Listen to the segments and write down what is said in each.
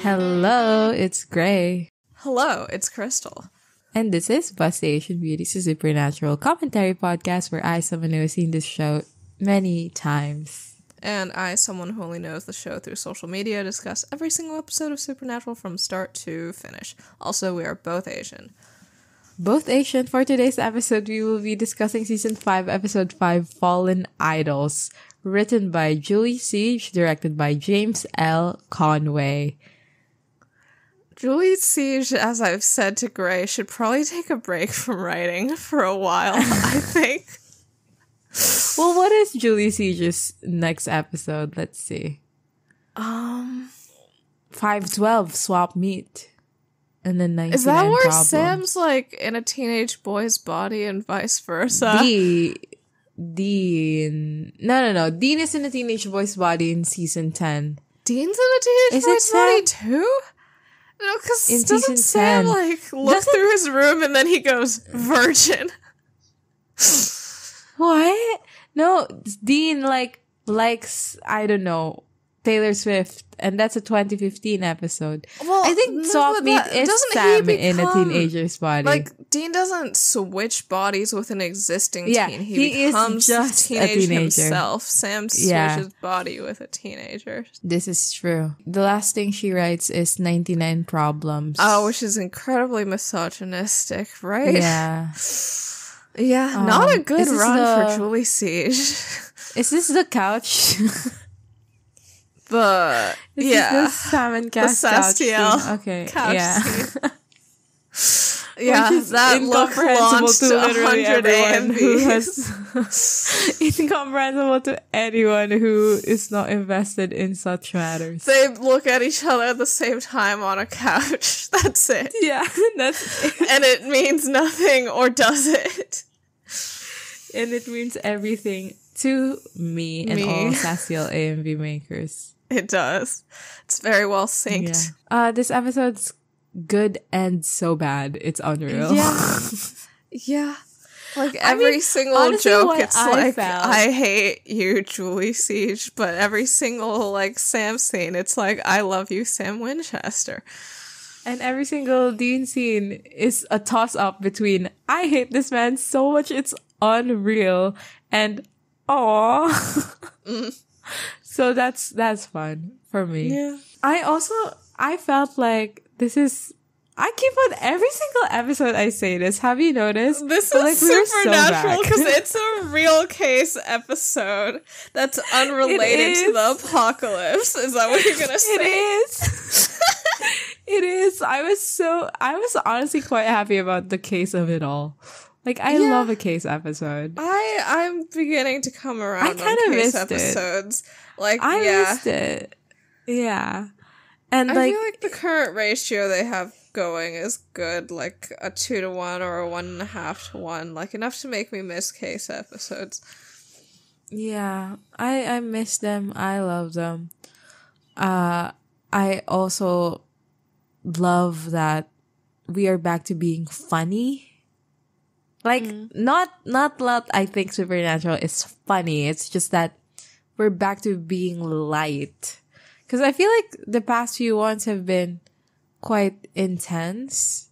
Hello, it's Grey. Hello, it's Crystal. And this is Busty Asian Beauties, a supernatural commentary podcast where I, someone who has seen this show many times. And I, someone who only knows the show through social media, discuss every single episode of Supernatural from start to finish. Also, we are both Asian. Both Asian. For today's episode, we will be discussing season 5, episode 5, Fallen Idols, written by Julie Siege, directed by James L. Conway. Julie Siege, as I've said to Grey, should probably take a break from writing for a while, I think. Well, what is Julie Siege's next episode? Let's see. Um, 512, Swap Meet. And then 99 is that where Problems. Sam's like in a teenage boy's body and vice versa? Dean. No, no, no. Dean is in a teenage boy's body in season 10. Dean's in a teenage Is boy's body too? No, because doesn't season Sam 10. like look Doesn't- through his room and then he goes virgin? What? No, Dean like likes I don't know Taylor Swift, and that's a 2015 episode. Well, I think no, Meet that- is Sam in a become- teenager's body. Like Dean doesn't switch bodies with an existing Yeah, teen. He, he is becomes just a teenage teenager. himself. Sam Yeah. switches body with a teenager. this is true. The last thing she writes is 99 problems. Oh, which is incredibly misogynistic, right? yeah. Yeah, not a Um, good run the- for Julie Siege. Is this the couch? but Is yeah. this the Sam and Cass the couch Sastiel? Okay. couch yeah. Yeah, that look launched to literally 100 everyone who AMVs. has incomprehensible to anyone who is not invested in such matters. They look at each other at the same time on a couch. That's it. yeah, that's it. And it means nothing, or does it? And it means everything to me and Me. all Sastiel AMV makers. It does. It's very well synced. Uh, this episode's good and so bad. It's unreal. Yeah. Yeah. Like I every mean, single honestly, joke, it's I like found- I hate you, Julie Siege. But every single like Sam scene, it's like I love you, Sam Winchester. And every single Dean scene is a toss up between I hate this man so much it's unreal and aw. Mm. So that's that's fun for me. Yeah. I also I felt like this is I keep on every single episode I say this. Have you noticed? This But, is like, so supernatural because it's a real case episode that's unrelated to the apocalypse. Is that what you're gonna say? It is. it is. I was so I was honestly quite happy about the case of it all. Like I Yeah. love a case episode. I I'm beginning to come around I on case missed it. episodes. Like I yeah, missed it. Yeah. And I like, feel like the current ratio they have going is good, like a two to one or a one and a half to one, like enough to make me miss case episodes. yeah, I I miss them. I love them. Uh I also love that we are back to being funny. Like mm-hmm. not not that I think supernatural is funny. It's just that we're back to being light. Cuz I feel like the past few ones have been quite intense.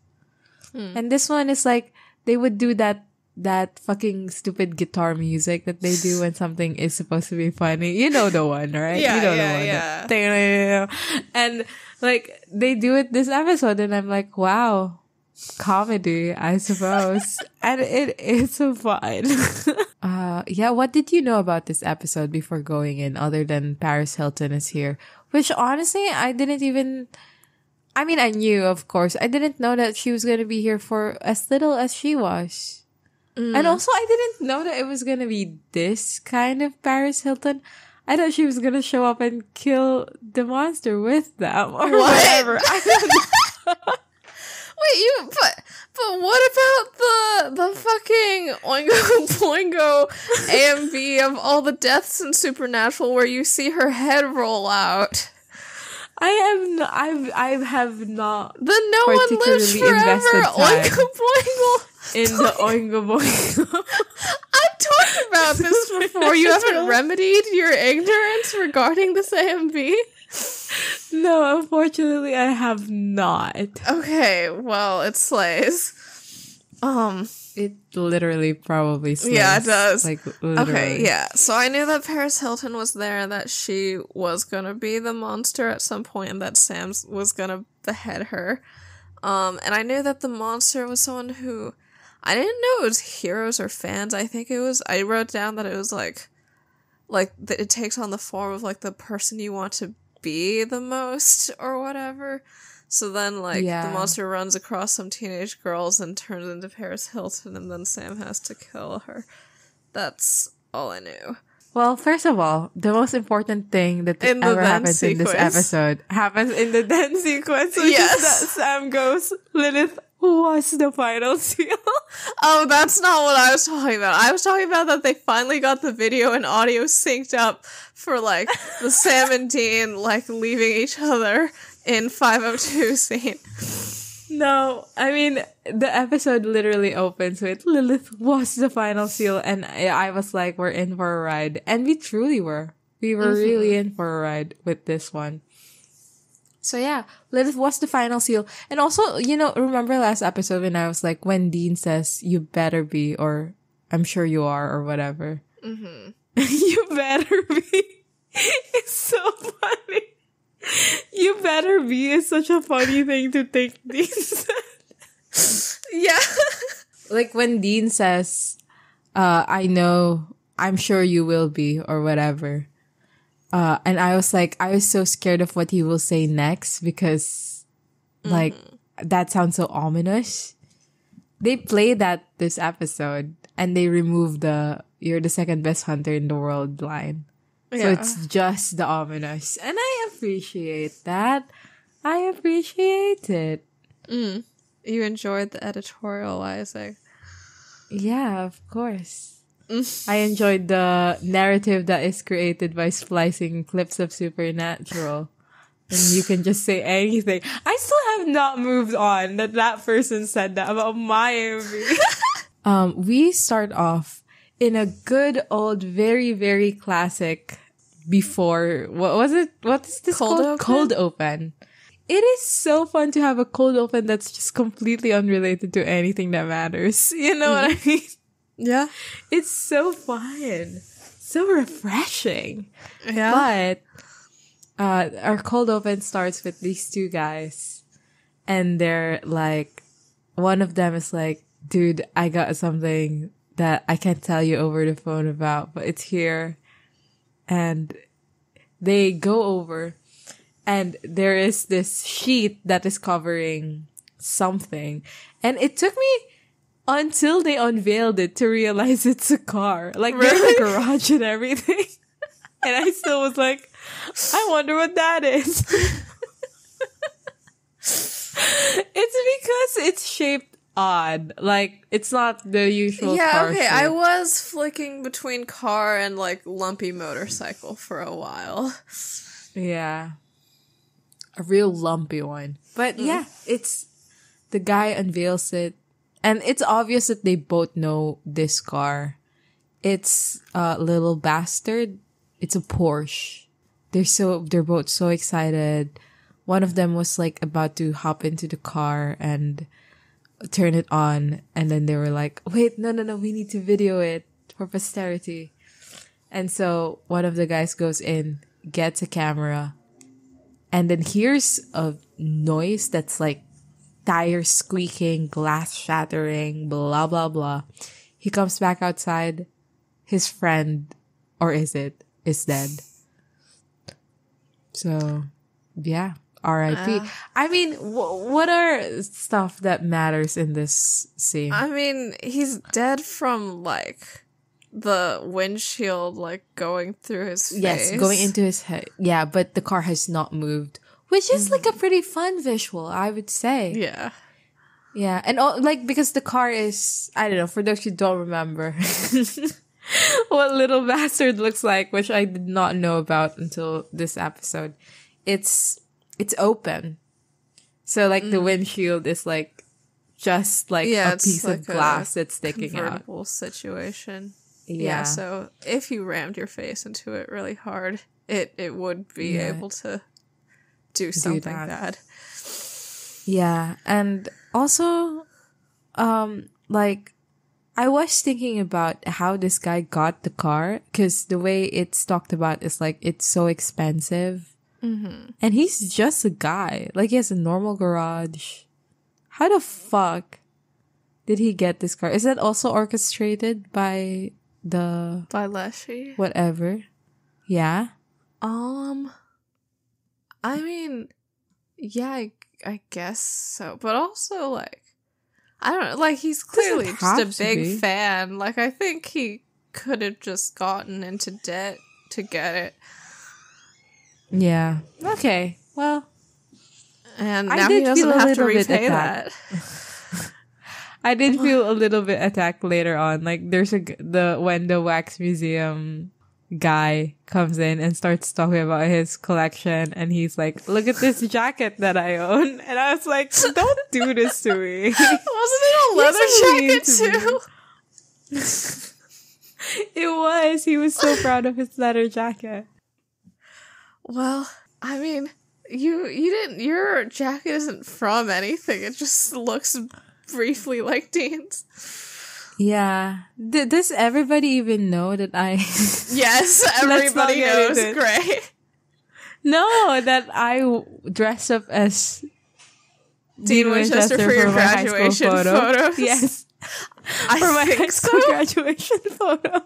Hmm. And this one is like they would do that that fucking stupid guitar music that they do when something is supposed to be funny. You know the one, right? Yeah, you know yeah, the one. yeah. that- And like they do it this episode and I'm like, wow, comedy, I suppose. and it is so fun. uh yeah, what did you know about this episode before going in other than Paris Hilton is here? Which honestly I didn't even I mean I knew of course. I didn't know that she was gonna be here for as little as she was. And also I didn't know that it was gonna be this kind of Paris Hilton. I thought she was gonna show up and kill the monster with them or What? whatever. I don't know. Wait, you but but what about the the fucking Oingo Boingo AMV of all the deaths in Supernatural where you see her head roll out? I have not, I've I have not The no one lives forever. Oingo boingo. in the Oingo Boingo. I've talked about this before. You haven't remedied your ignorance regarding this AMV. No, unfortunately, I have not. Okay, well, it slays. Um. It literally probably slays. Yeah, it does. Like literally. Okay, yeah. So I knew that Paris Hilton was there that she was gonna be the monster at some point and that Sam was gonna behead her. Um, and I knew that the monster was someone who I didn't know it was heroes or fans. I think it was I wrote down that it was like like that it takes on the form of like the person you want to be the most or whatever. So then like Yeah. the monster runs across some teenage girls and turns into Paris Hilton and then Sam has to kill her. That's all I knew. Well, first of all, the most important thing that ever happens in this episode happens in the dance sequence, which Yes. is that Sam goes, Lilith, what's the final seal? Oh, that's not what I was talking about. I was talking about that they finally got the video and audio synced up for like the Sam and Dean like leaving each other in 502 scene. no, I mean, the episode literally opens with Lilith, what's the final seal? And I, I was like, we're in for a ride. And we truly were. We were mm-hmm. really in for a ride with this one. So yeah, Lilith was the final seal. And also, you know, remember last episode when I was like, when Dean says, you better be, or I'm sure you are, or whatever. Mm-hmm. you better be. It's so funny. You better be is such a funny thing to think Dean said. Yeah. Like when Dean says, uh, I know, I'm sure you will be, or whatever. Uh, and I was like, I was so scared of what he will say next because, like, that sounds so ominous. They play that this episode and they remove the, you're the second best hunter in the world line. So it's just the ominous. And I appreciate that. I appreciate it. Mm. You enjoyed the editorializing. Yeah, of course. I enjoyed the narrative that is created by splicing clips of Supernatural. And you can just say anything. I still have not moved on that that person said that about my MV. um, we start off in a good old, very, very classic before, what was it? What is this Cold called? open? Cold open. It is so fun to have a cold open that's just completely unrelated to anything that matters. You know what I mean? Yeah. It's so fun. So refreshing. Yeah. But uh our cold open starts with these two guys and they're like one of them is like, dude, I got something that I can't tell you over the phone about, but it's here. And they go over and there is this sheet that is covering something. And it took me until they unveiled it to realize it's a car. Like there's a garage and everything. and I still was like, I wonder what that is. it's because it's shaped odd. Like it's not the usual Yeah, okay. I was flicking between car and like lumpy motorcycle for a while. Yeah. A real lumpy one. But mm. yeah, it's the guy unveils it and it's obvious that they both know this car. It's a little bastard. It's a Porsche. They're so they're both so excited. One of them was like about to hop into the car and turn it on and then they were like, "Wait, no, no, no, we need to video it for posterity." And so one of the guys goes in, gets a camera, and then hears a noise that's like tires squeaking, glass shattering, blah, blah, blah. He comes back outside. His friend, or is it, is dead. So, yeah. R.I.P. Ah. I mean, w- what are stuff that matters in this scene? I mean, he's dead from like the windshield like going through his face. Yes, going into his head. Yeah, but the car has not moved, which is like a pretty fun visual, I would say. Yeah. Yeah, and all, like because the car is I don't know for those who don't remember what little bastard looks like, which I did not know about until this episode. It's it's open. So like the windshield is like just like Mm. Yeah, a piece like of glass that's sticking out. Situation. Yeah. Yeah. So if you rammed your face into it really hard, it it would be Yeah. able to do something that. bad. Yeah, and also, um, like, I was thinking about how this guy got the car because the way it's talked about is like it's so expensive, Mm-hmm. and he's just a guy. Like he has a normal garage. How the fuck did he get this car? Is that also orchestrated by the By Leshy. whatever? Yeah. Um, I mean, yeah, I, I guess so. But also, like, I don't know. Like, he's clearly just a big fan. Like, I think he could have just gotten into debt to get it. Yeah. Okay. Well, And I now he doesn't have to repay that. I did feel a little bit attacked later on. Like there's a the when the wax museum guy comes in and starts talking about his collection, and he's like, "Look at this jacket that I own," and I was like, "Don't do this to me." Wasn't it a leather jacket to too? it was. He was so proud of his leather jacket. Well, I mean, you you didn't. Your jacket isn't from anything. It just looks briefly like Dean's. Yeah. D- does everybody even know that I? Yes, everybody knows. Grey. no, that I w- dress up as Dean Winchester for your school graduation photos? Yes. I for my high school so. graduation photo.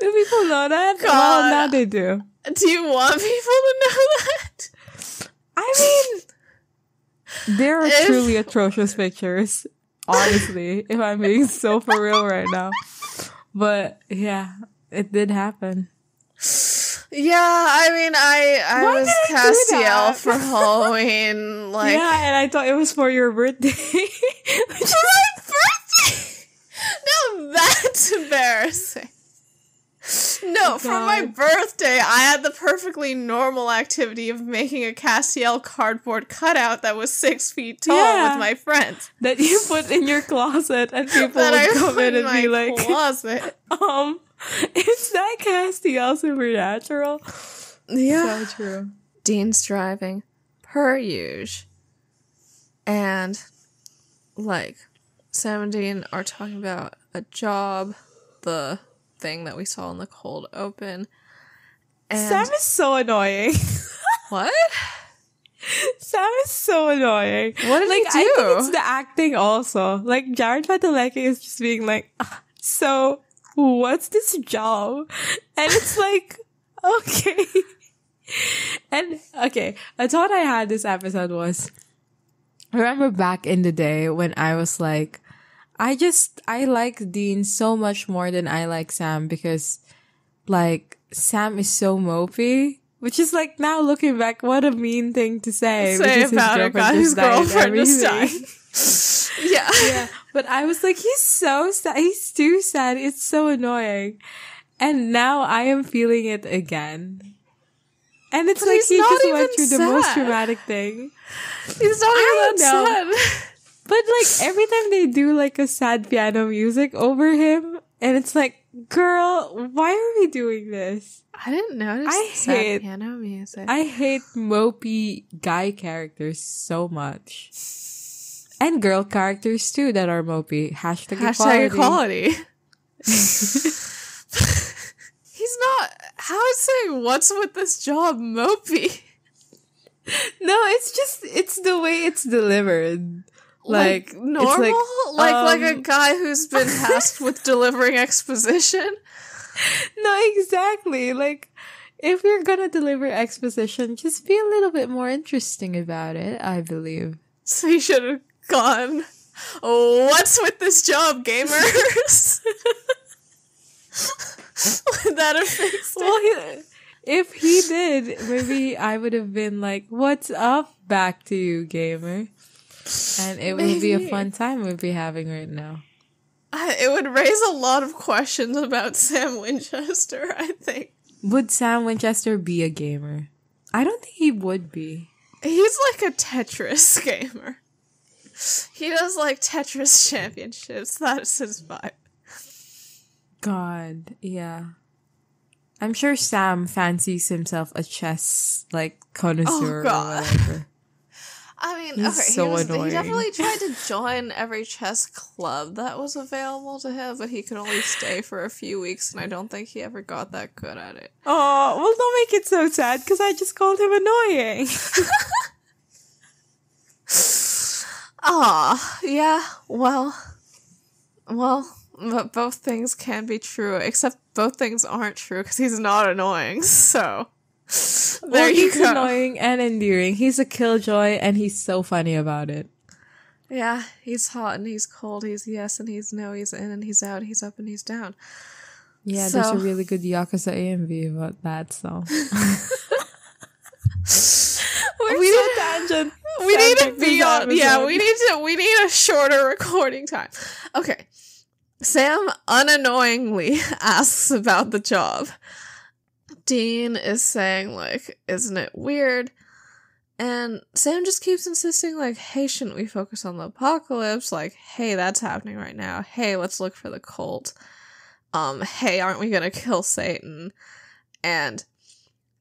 do people know that? God. Well, now they do. Do you want people to know that? I mean, there are If- truly atrocious pictures. Honestly, if I'm being so for real right now, but yeah, it did happen. Yeah, I mean, I I Why was did I do Castiel for Halloween. Like, yeah, and I thought it was for your birthday. Which is- my birthday. No, that's embarrassing. No, for my birthday, I had the perfectly normal activity of making a Castiel cardboard cutout that was six feet tall Yeah. with my friends. that you put in your closet, and people that I would come in in and be like, closet. um, is that Castiel Supernatural? Yeah. So true. Dean's driving, per usual. And, like, Sam and Dean are talking about a job, the thing that we saw in the cold open. And Sam is so annoying. what? Sam is so annoying. What did like, he I do? think it's the acting also. Like, Jared Padalecki is just being like, "Ah, so, what's this job? And it's like, okay. And, okay, a thought I had this episode was, I remember back in the day when I was like, I just, I like Dean so much more than I like Sam because, like, Sam is so mopey. Which is like now looking back, what a mean thing to say. Say his about a girlfriend guy just whose died and girlfriend everything. yeah. yeah, but I was like, he's so sad. He's too sad. It's so annoying. And now I am feeling it again. And it's But like he just went through the most sad. traumatic thing. He's not I even that know. sad. But like every time they do like a sad piano music over him, and it's like, girl, why are we doing this? I didn't notice I sad hate- piano music. I hate mopey guy characters so much. And girl characters too that are mopey. Hashtag, Hashtag equality. equality. He's not. How is saying what's with this job mopey? No, it's just it's the way it's delivered. Like, Like, normal, like like, like, a um, guy who's been tasked with delivering exposition. No, exactly. Like if you're gonna deliver exposition, just be a little bit more interesting about it, I believe. So he should have gone. What's with this job, gamers? Would that have fixed it? Well, he, if he did, maybe I would have been like, "What's up, back to you, gamer," and it would be a fun time we'd be having right now. I- It would raise a lot of questions about Sam Winchester, I think. Would Sam Winchester be a gamer? I don't think he would be. He's like a Tetris gamer. He does like Tetris championships. That's his vibe. God, yeah. I'm sure Sam fancies himself a chess like connoisseur or oh, God. whatever. I mean, He's okay, so he, was, he definitely tried to join every chess club that was available to him, but he could only stay for a few weeks, and I don't think he ever got that good at it. Oh, well, don't make it so sad because I just called him annoying. Ah, yeah, well, well, but both things can be true, except both things aren't true because he's not annoying, so. There well, he's go. annoying and endearing. He's a killjoy and he's so funny about it. Yeah, he's hot and he's cold, he's yes and he's no, he's in and he's out, he's up and he's down. Yeah, there's a really good Yakuza AMV about that, so. We're We so need- tangent. we need to be on yeah we need to we need a shorter recording time okay sam unannoyingly asks about the job dean is saying like isn't it weird and sam just keeps insisting like hey shouldn't we focus on the apocalypse like hey that's happening right now hey let's look for the cult um hey aren't we gonna kill satan and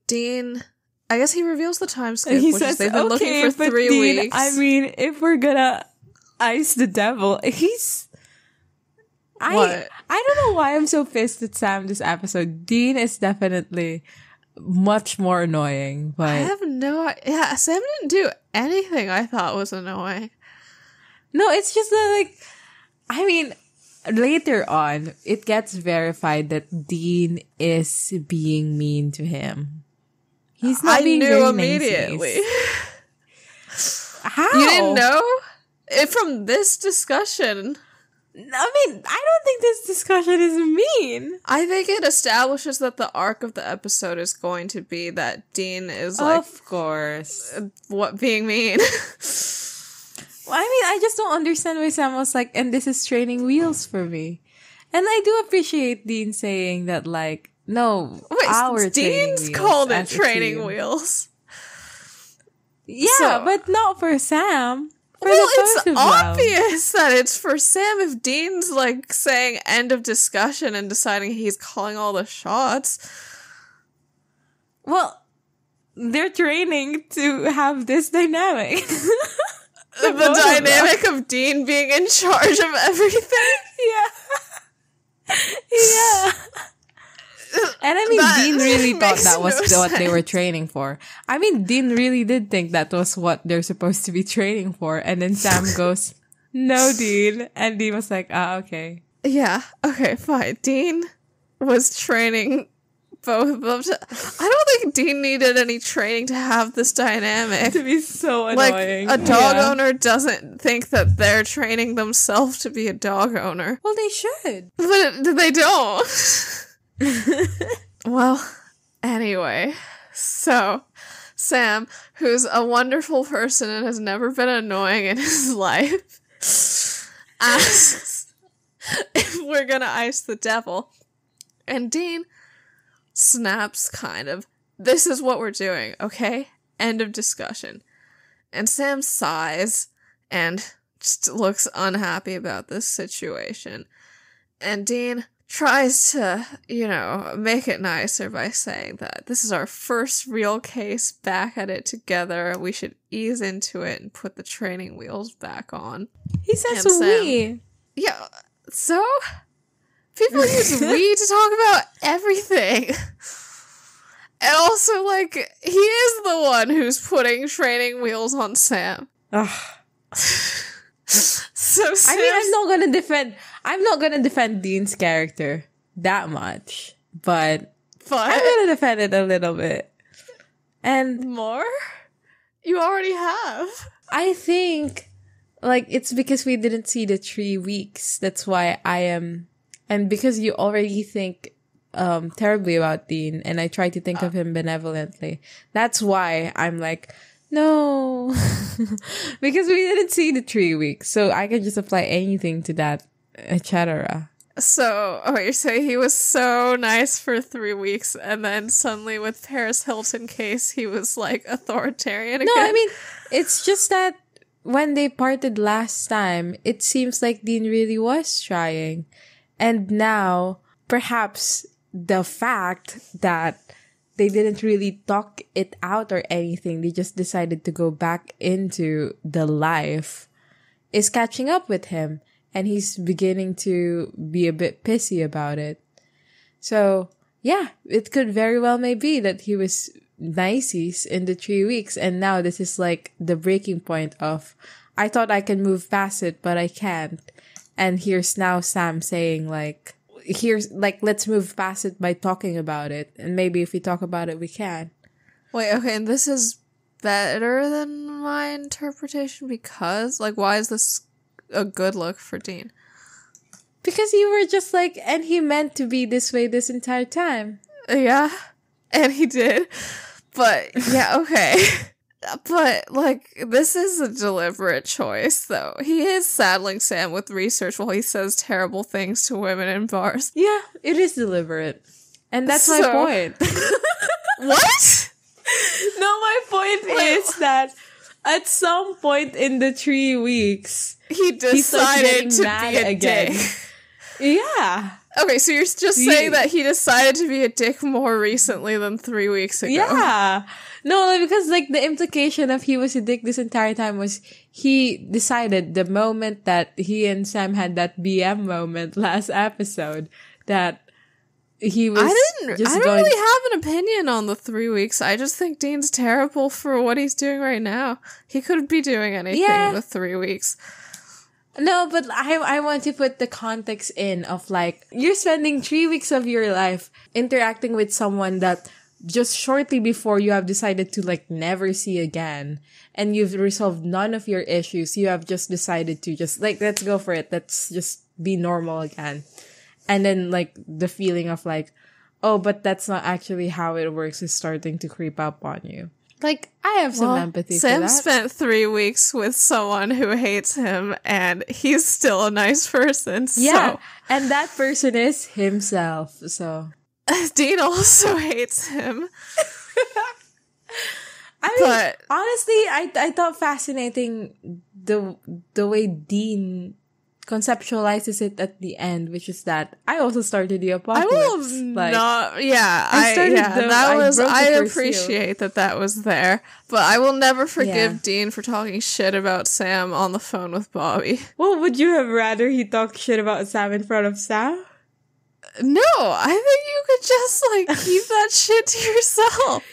dean I guess he reveals the time skip, he which says, is they've been okay, looking for three Dean, weeks. I mean, if we're gonna ice the devil, he's. I What? I don't know why I'm so pissed at Sam this episode. Dean is definitely much more annoying, but I have no Yeah, Sam didn't do anything I thought was annoying. no, it's just that like, I mean, later on, it gets verified that Dean is being mean to him. He's not I being knew immediately. How You didn't know? It, from this discussion, I mean, I don't think this discussion is mean. I think it establishes that the arc of the episode is going to be that Dean is like of course. what being mean. Well, I mean, I just don't understand why Sam was like, and this is training wheels for me. And I do appreciate Dean saying that, like, no, Wait, our Dean's called it training wheels. Yeah, So- but not for Sam. Well, the it's them. obvious that it's for Sam if Dean's like saying end of discussion and deciding he's calling all the shots. Well, they're training to have this dynamic. The, of dynamic of Dean being in charge of everything. Yeah. yeah. And I mean, That Dean really thought that was no what they were training for. I mean, Dean really did think that was what they're supposed to be training for. And then Sam goes, no, Dean. And Dean was like, ah, okay. Yeah, okay, fine. Dean was training both of them. I don't think Dean needed any training to have this dynamic. To be so Like, annoying. a dog Yeah. owner doesn't think that they're training themselves to be a dog owner. Well, they should. But they don't. well, anyway, so Sam, who's a wonderful person and has never been annoying in his life, asks if we're gonna ice the devil. And Dean snaps, kind of. This is what we're doing, okay? End of discussion. And Sam sighs and just looks unhappy about this situation. And Dean tries to, you know, make it nicer by saying that this is our first real case back at it together. We should ease into it and put the training wheels back on. He says And Sam. we. Yeah, so people use we to talk about everything. And also, like, he is the one who's putting training wheels on Sam. Ugh. So I mean, I'm not gonna defend. I'm not gonna defend Dean's character that much, but I'm gonna defend it a little bit. And more? You already have. I think, like, it's because we didn't see the three weeks. That's why I am, and because you already think um terribly about Dean, and I try to think of him benevolently. That's why I'm like, no, because we didn't see the three weeks, so I can just apply anything to that, etc. So, oh, you're saying he was so nice for three weeks, and then suddenly with Paris Hilton case, he was like authoritarian again. No, I mean, it's just that when they parted last time, it seems like Dean really was trying. And now, perhaps the fact that they didn't really talk it out or anything, they just decided to go back into the life, is catching up with him. And he's beginning to be a bit pissy about it. So, yeah, it could very well may be that he was niceys in the three weeks. And now this is like the breaking point of, I thought I can move past it, but I can't. And here's now Sam saying like, here's like, let's move past it by talking about it. And maybe if we talk about it, we can. Wait, okay, and this is better than my interpretation because, like, why is this a good look for Dean? Because you were just like, and he meant to be this way this entire time. Yeah, and he did. But yeah, okay. but like this is a deliberate choice though. He is saddling Sam with research while he says terrible things to women in bars. Yeah, it is deliberate. And that's my point. What? no, my point is that at some point in the three weeks, He decided to be a again. dick. yeah. Okay, so you're just He- saying that he decided to be a dick more recently than three weeks ago. Yeah. No, like, because like the implication of he was a dick this entire time was he decided the moment that he and Sam had that BM moment last episode that he was I didn't. I don't going really have an opinion on the three weeks. I just think Dean's terrible for what he's doing right now. He couldn't be doing anything Yeah. in the three weeks. No, but I I want to put the context in of like you're spending three weeks of your life interacting with someone that just shortly before you have decided to like never see again and you've resolved none of your issues. You have just decided to just like let's go for it. Let's just be normal again. And then like the feeling of like, oh, but that's not actually how it works is starting to creep up on you. Like I have some Well, empathy Sam for that. spent three weeks with someone who hates him, and he's still a nice person. yeah. And that person is himself. So So Dean also hates him. I mean, But- honestly, I I thought fascinating the the way Dean conceptualizes it at the end, which is that I also started the I will like, not. Yeah, I I, started yeah, the- that I was. I first seal. appreciate that that was there, but I will never forgive Yeah. Dean for talking shit about Sam on the phone with Bobby. well, would you have rather he talk shit about Sam in front of Sam? No, I think you could just like keep that shit to yourself.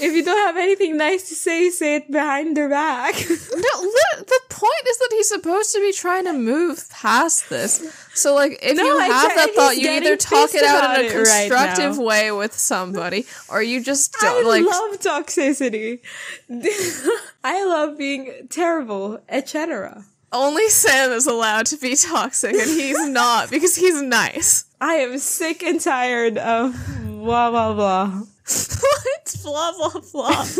If you don't have anything nice to say, say it behind their back. No, the point is that he's supposed to be trying to move past this. So, like, if No, you have that thought, you either talk it out in a it right constructive way with somebody, or you just I don't like. love toxicity. I love being terrible, etc. only Sam is allowed to be toxic, and he's not because he's nice. I am sick and tired of blah blah blah. what? Blah blah blah.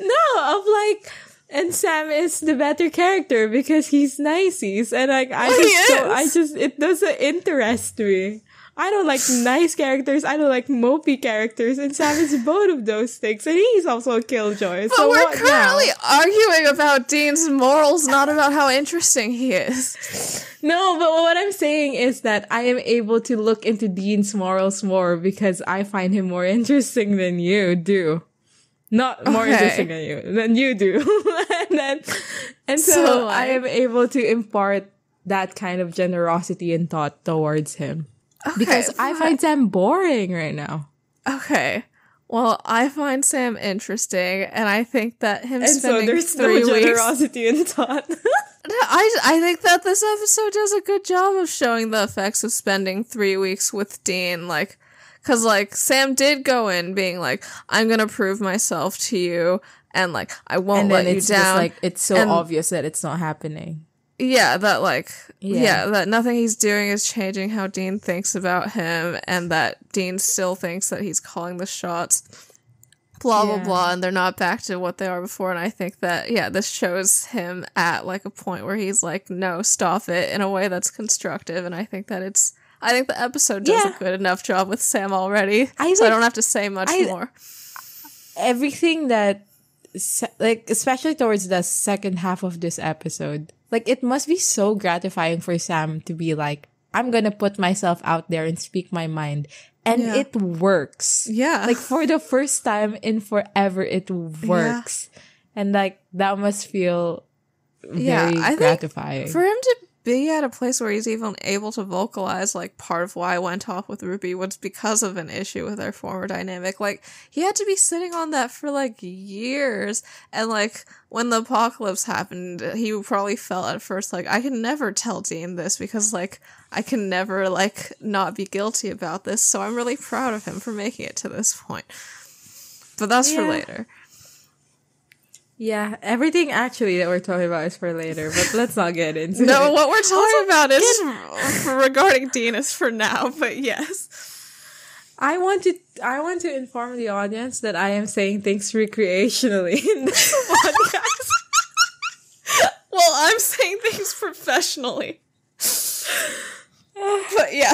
No, of like, and Sam is the better character because he's niceys, and like I just I just it doesn't interest me. I don't like nice characters. I don't like mopey characters, and Sam is both of those things, and he's also a killjoy. But so we're what now? currently arguing about Dean's morals, not about how interesting he is. No, but what I'm saying is that I am able to look into Dean's morals more because I find him more interesting than you do. Not more Okay. interesting than you than you do. and then and so, So, I am able to impart that kind of generosity and thought towards him. Because I find Sam boring right now. Okay. Well, I find Sam interesting, and I think that him And so spending there's three no weeks. generosity in thought. I I think that this episode does a good job of showing the effects of spending three weeks with Dean, like, cause like Sam did go in being like, "I'm gonna prove myself to you," and like, "I won't and let then you it's down." just like it's so And- obvious that it's not happening. Yeah, that like, Yeah. yeah. that nothing he's doing is changing how Dean thinks about him, and that Dean still thinks that he's calling the shots. blah blah Yeah. blah and they're not back to what they are before and i think that yeah this shows him at like a point where he's like no stop it in a way that's constructive and i think that it's i think the episode does Yeah. a good enough job with sam already I so i don't have to say much I- more everything that like especially towards the second half of this episode. Like it must be so gratifying for sam to be like i'm gonna put myself out there and speak my mind. And Yeah. it works. Yeah. Like for the first time in forever it works. And like that must feel very Yeah, gratifying. for him to be at a place where he's even able to vocalize like part of why I went off with Ruby was because of an issue with their former dynamic. Like he had to be sitting on that for like years, and like when the apocalypse happened, he probably felt at first like I can never tell Dean this because like I can never like not be guilty about this. So I'm really proud of him for making it to this point. But that's for later. Yeah everything actually that we're talking about is for later but let's not get into No, it what we're talking about is regarding Dean is for now, but yes. I want to I want to inform the audience that I am saying things recreationally in this podcast. Well, I'm saying things professionally. but yeah.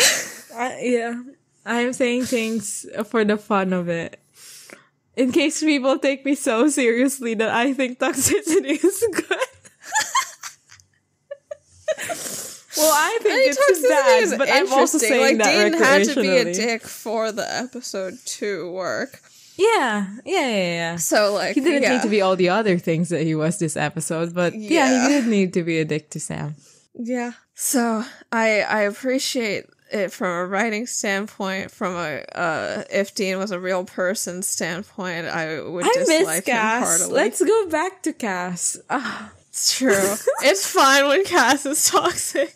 I, yeah, I am saying things for the fun of it. In case people take me so seriously that I think toxicity is good. well, I think Any it's bad, is but I'm also interesting. saying like, that Dean had to be a dick for the episode to work. Yeah, yeah, yeah, yeah. So, like, He didn't yeah. need to be all the other things that he was this episode, but yeah, Yeah. he did need to be a dick to Sam. Yeah. So I I appreciate it from a writing standpoint, from a uh if Dean was a real person standpoint, I would I dislike him heartily. Let's go back to Cass. Ah, It's true. it's fine when Cass is toxic.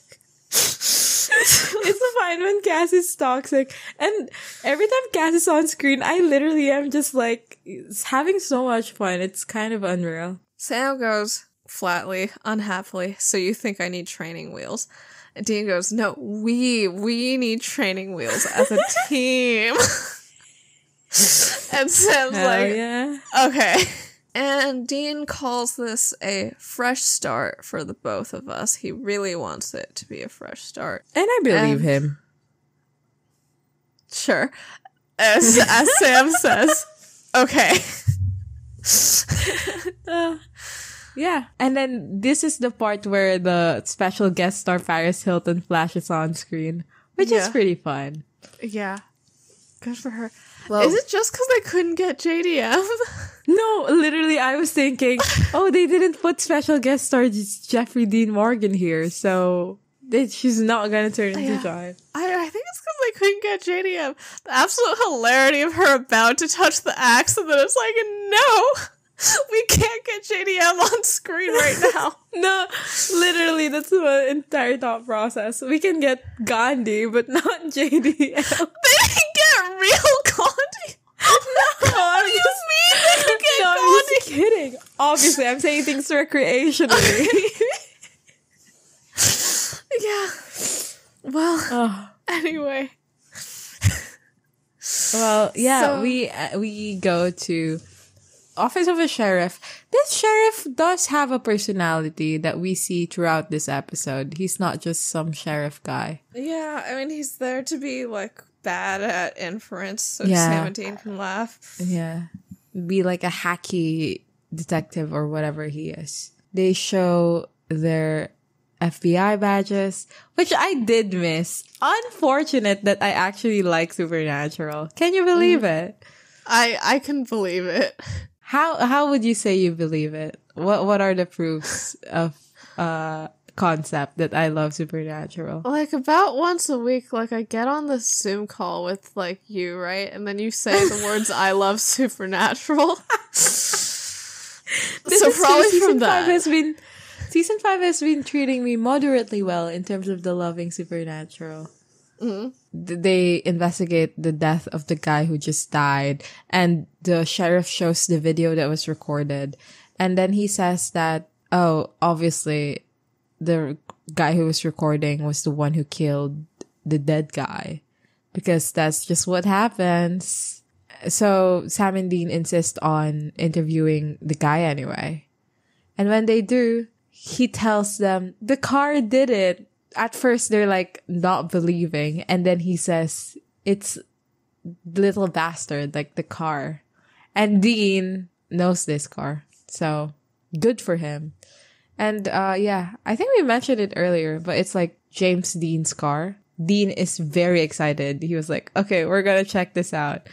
it's fine when Cass is toxic, and every time Cass is on screen, I literally am just like having so much fun. It's kind of unreal. Sam goes flatly, unhappily, so you think I need training wheels. And Dean goes, No, we we need training wheels as a team. and Sam's Hell like, yeah. Okay. And Dean calls this a fresh start for the both of us. He really wants it to be a fresh start. And I believe Um, him. Sure. As as Sam says. Okay. Uh, yeah. And then this is the part where the special guest star Paris Hilton flashes on screen, which is pretty fun. Yeah. Good for her. Well- Is it just because they couldn't get JDM? No, literally, I was thinking, oh, they didn't put special guest star Jeffrey Dean Morgan here, so they, she's not gonna turn into Yeah. John. I, I think it's because they couldn't get JDM. The absolute hilarity of her about to touch the axe, and then it's like, no, we can't get JDM on screen right now. No, literally, that's the entire thought process. We can get Gandhi, but not JDM. They didn't get real Gandhi. No, What do you mean they could get no, I'm just kidding. Obviously, I'm saying things recreationally. Yeah. Well, oh. anyway. Well, yeah, So- we uh, we go to office of a sheriff. This sheriff does have a personality that we see throughout this episode. He's not just some sheriff guy. Yeah, I mean, he's there to be like bad at inference, so Yeah. Sam and Dean can laugh. Yeah, be like a hacky detective or whatever he is. They show their FBI badges, which I did miss. Unfortunate that I actually like Supernatural. Can you believe mm. it? I I can believe it. How how would you say you believe it? What what are the proofs of uh concept that I love Supernatural? Like about once a week, like I get on the Zoom call with like you, right? And then you say the words "I love Supernatural." This so probably season from five has been season five has been treating me moderately well in terms of the loving Supernatural. Mm-hmm. They investigate the death of the guy who just died, and the sheriff shows the video that was recorded, and then he says that oh, obviously, the guy who was recording was the one who killed the dead guy, because that's just what happens. so Sam and Dean insist on interviewing the guy anyway. And when they do, he tells them the car did it. At first, they're like not believing. And then he says, it's little bastard, like the car. And Dean knows this car. So good for him. And, uh, yeah, I think we mentioned it earlier, but it's like James Dean's car. Dean is very excited. He was like, okay, we're to check this out.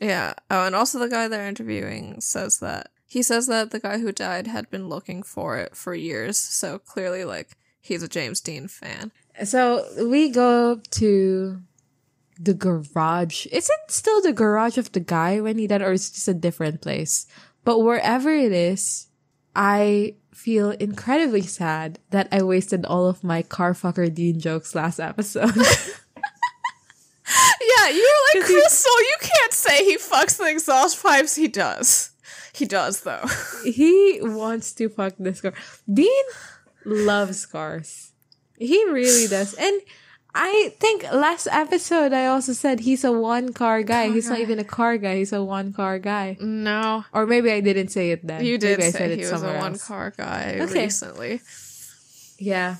Yeah. Oh, and also the guy they're interviewing says that he says that the guy who died had been looking for it for years. So clearly, like, he's a James Dean fan. So we go to the garage. Is it still the garage of the guy when he died, or is it just a different place? But wherever it is, I feel incredibly sad that I wasted all of my car fucker Dean jokes last episode. Yeah, you're like Crystal. You can't say he fucks the exhaust pipes. He does. He does though. he wants to fuck this car. Dean loves cars. He really does. And I think last episode I also said he's a one car guy. he's not even a car guy. He's a one car guy. No, Or maybe I didn't say it then. you did Maybe I say said it he was a one else. car guy Okay. recently. Yeah.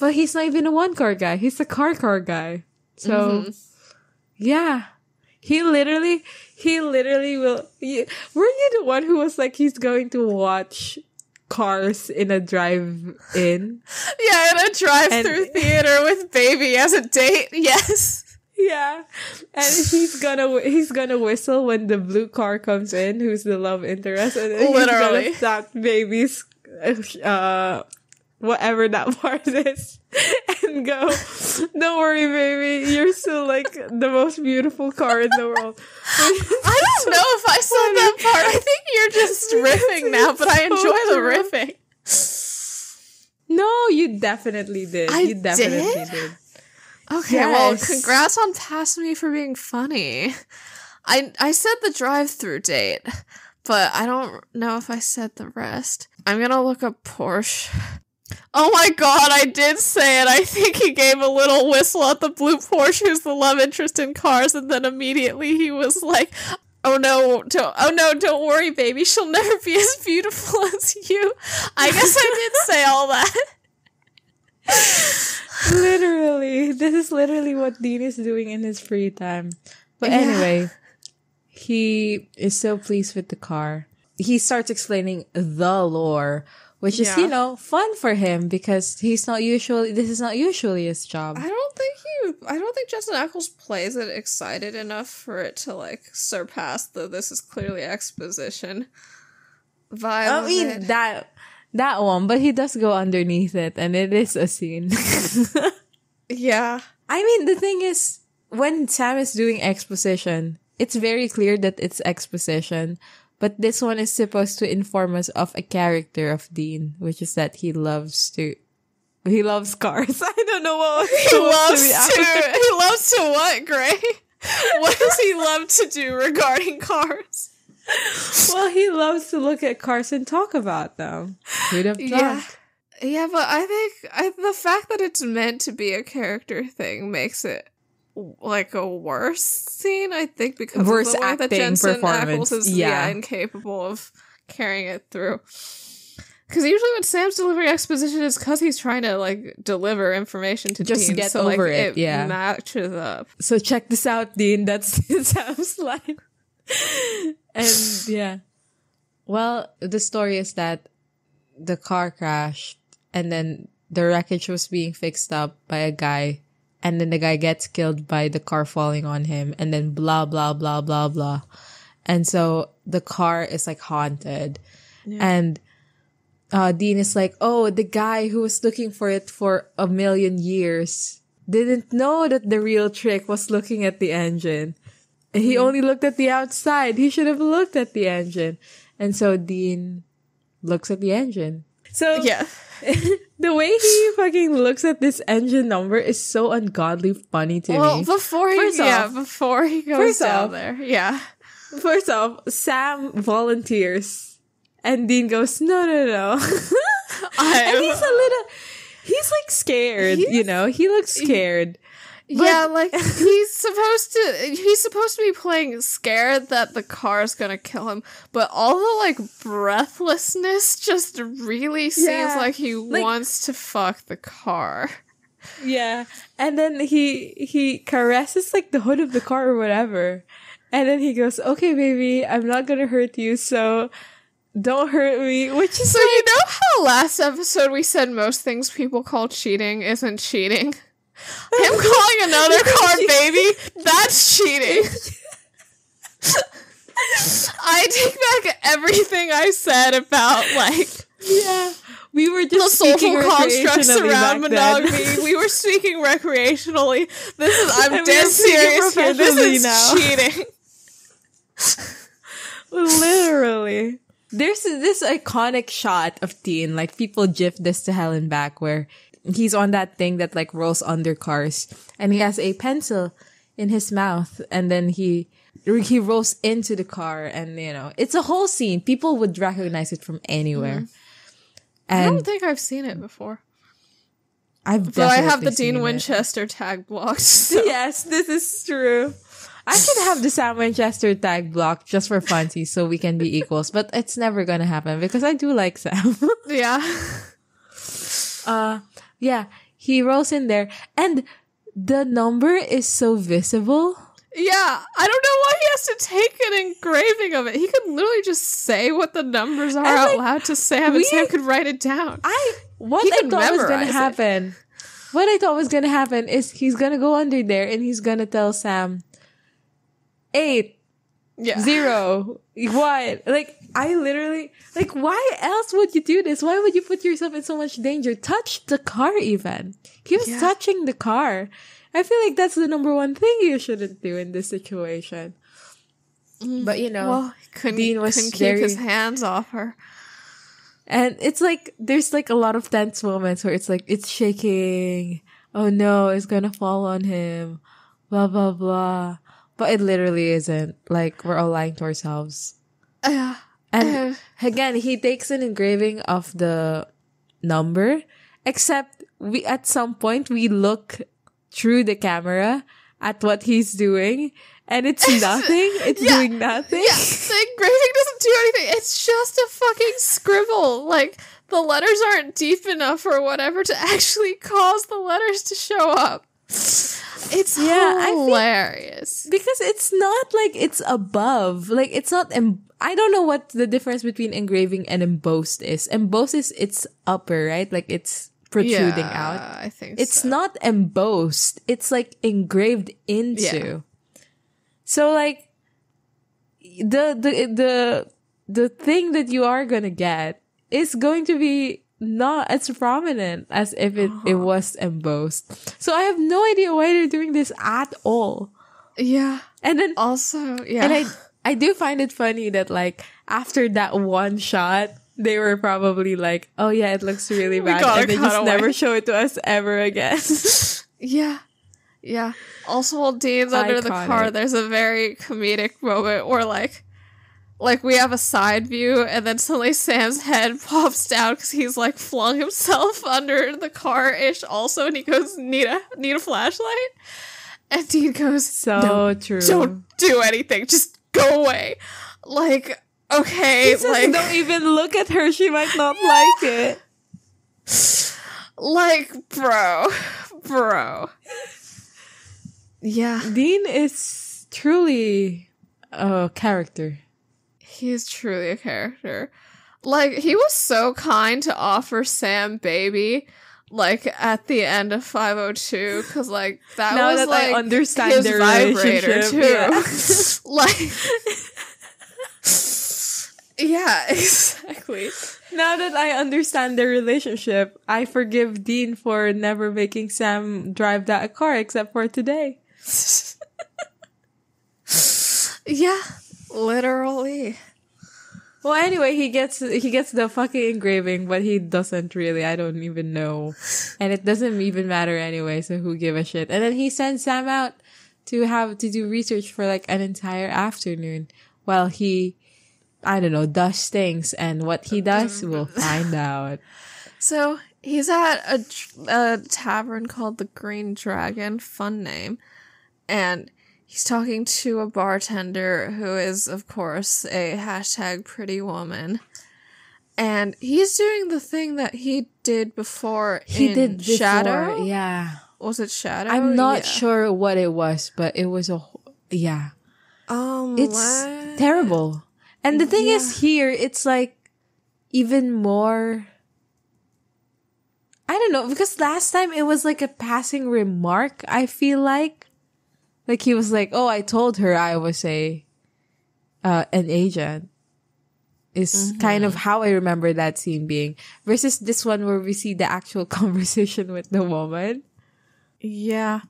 But he's not even a one car guy. He's a car car guy. So, Mm-hmm. yeah. He literally, he literally will. You, were you the one who was like, he's going to watch cars in a drive in? Yeah, in a drive-through theater with baby as a date. Yes. Yeah. And he's gonna, he's gonna whistle when the blue car comes in, who's the love interest. And Literally. He's gonna stop baby's, uh, whatever that part is and go, don't worry, baby. You're still like the most beautiful car in the world. I don't know if I said that part. I think you're just riffing now, but I enjoy the riffing. No, you definitely did. I you definitely did? did. Okay, well, congrats on passing me for being funny. I I said the drive-through date, but I don't know if I said the rest. I'm gonna look up Porsche. Oh my god, I did say it. I think he gave a little whistle at the blue Porsche who's the love interest in cars, and then immediately he was like, Oh no, don't, oh no, don't worry, baby. She'll never be as beautiful as you. I guess I did say all that. literally. This is literally what Dean is doing in his free time. But Yeah. anyway, he is so pleased with the car. He starts explaining the lore, which is, Yeah. you know, fun for him because he's not usually, this is not usually his job. I don't think he. I don't think Jensen Ackles plays it excited enough for it to like surpass the "this is clearly exposition" vibe. Oh, I mean, that, that one, but he does go underneath it and it is a scene. yeah, I mean, the thing is, when Sam is doing exposition, it's very clear that it's exposition. But this one is supposed to inform us of a character of Dean, which is that he loves to, he loves cars. I don't know what he loves be to. He loves to what, Grey? what does he love to do regarding cars? Well, he loves to look at cars and talk about them. Who'd have thought? Yeah. Yeah, but I think I, the fact that it's meant to be a character thing makes it like a worse scene. I think because Worse of the way that Jensen Ackles is yeah. yeah. incapable of carrying it through. Because usually when Sam's delivering exposition, it's because he's trying to like deliver information to Just Dean, get so, like, over it, yeah. matches up. So check this out, Dean. That's Sam's line. and yeah. Well, the story is that the car crashed and then the wreckage was being fixed up by a guy and then the guy gets killed by the car falling on him and then blah blah blah blah blah. And so the car is like haunted. And uh, Dean is like, oh, the guy who was looking for it for a million years didn't know that the real trick was looking at the engine. And He only looked at the outside. He should have looked at the engine. And so Dean looks at the engine. So Yeah. the way he fucking looks at this engine number is so ungodly funny to Well, me. before he First yeah, off- before he goes first down off- there, yeah. First off, Sam volunteers. And Dean goes, no, no, no. and he's a little, he's like scared, you know, he looks scared. Yeah, like he's supposed to he's supposed to be playing scared that the car is gonna kill him, but all the like breathlessness just really seems Yeah, like he like- wants to fuck the car. Yeah. And then he he caresses like the hood of the car or whatever. And then he goes, "Okay, baby, I'm not going to hurt you, so don't hurt me." Which is So you know how last episode we said most things people call cheating isn't cheating? Him calling another car baby, that's cheating. I take back everything I said about like yeah. We were the just speaking social constructs around monogamy. we were speaking recreationally. This is I'm And dead serious here. This is now. cheating. Literally. There's this iconic shot of Dean, like people gif this to Helen back where he's on that thing that like rolls under cars and he has a pencil in his mouth and then he he rolls into the car and you know it's a whole scene people would recognize it from anywhere I and don't think I've seen it before. i've But I have the Dean it. Winchester tag blocked. So. yes this is true I should have the Sam Winchester tag blocked just for funsies so we can be equals, but it's never gonna happen because I do like Sam. Yeah. uh yeah he rolls in there and the number is so visible Yeah, I don't know why he has to take an engraving of it. He could literally just say what the numbers are And, out like, loud to Sam, and Sam could write it down. i what He i thought was memorize it. happen what i thought was gonna happen is he's gonna go under there and he's gonna tell sam eight Yeah. zero one like i literally like why else would you do this why would you put yourself in so much danger touch the car even he was Yeah. touching the car i feel like that's the number one thing you shouldn't do in this situation but you know well, couldn't, Dean was couldn't very- keep his hands off her. And it's like there's like a lot of tense moments where it's like it's shaking. Oh no, it's gonna fall on him. Blah blah blah. But it literally isn't. Like we're all lying to ourselves. Uh, And again, he takes an engraving of the number, except we at some point we look through the camera at what he's doing, and it's nothing. It's Yeah. doing nothing. yeah, the engraving doesn't do anything. It's just a fucking scribble. Like, the letters aren't deep enough or whatever to actually cause the letters to show up. It's Yeah, I hilarious. because it's not like it's above like it's not em- i don't know what the difference between engraving and embossed is. Embossed is it's upper right? Like it's protruding Yeah, out. I think it's so. not embossed. It's like engraved into. So like the the the the thing that you are gonna get is going to be not as prominent as if it, it uh-huh. was embossed so i have no idea why they're doing this at all Yeah. and then Also, yeah. and I I do find it funny that like after that one shot, they were probably like, "Oh yeah, it looks really bad," and they just away. never show it to us ever again. Yeah. Yeah. Also while Dean's under the car, there's a very comedic moment where like like we have a side view and then suddenly Sam's head pops down because he's like flung himself under the car ish also and he goes, Need a need a flashlight? And Dean goes, so "Don't- true. Don't do anything, just go away. Like, okay, He says, like don't even look at her. She might not like it. like bro. Bro. Yeah. Dean is truly a character. He is truly a character. Like he was so kind to offer Sam baby, like at the end of five hundred two, because like that Now was that like I understand his their vibrator too. yeah. like, yeah, exactly. Now that I understand their relationship, I forgive Dean for never making Sam drive that car except for today. yeah, literally. Well, anyway, he gets he gets the fucking engraving, but he doesn't really. I don't even know, and it doesn't even matter anyway. So who give a shit? And then he sends Sam out to have to do research for like an entire afternoon while he, I don't know, does things. And what he does, mm. we'll find out. So he's at a, a tavern called the Green Dragon, fun name, and he's talking to a bartender who is, of course, a hashtag pretty woman. And he's doing the thing that he did before He in did before, Shadow. Yeah. Was it Shadow? I'm not Yeah. sure what it was, but it was a yeah. Um, It's what? terrible. And the thing Yeah. is here, it's like even more I don't know, because last time it was like a passing remark, I feel like. Like he was like, "Oh, I told her I was a uh an agent." Is kind of how I remember that scene being versus this one where we see the actual conversation with the woman. Yeah.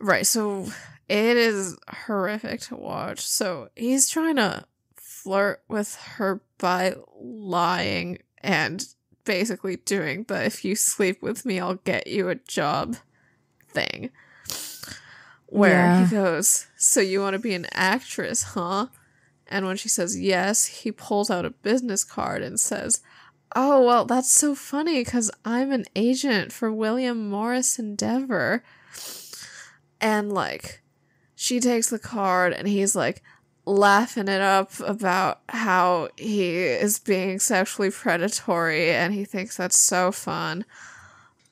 Right. So it is horrific to watch. So he's trying to flirt with her by lying and basically doing the if you sleep with me, I'll get you a job thing. Where Yeah. he goes, So you want to be an actress, huh? And when she says yes, he pulls out a business card and says, Oh, well, that's so funny because I'm an agent for William Morris Endeavor. And like, she takes the card and he's like laughing it up about how he is being sexually predatory and he thinks that's so fun.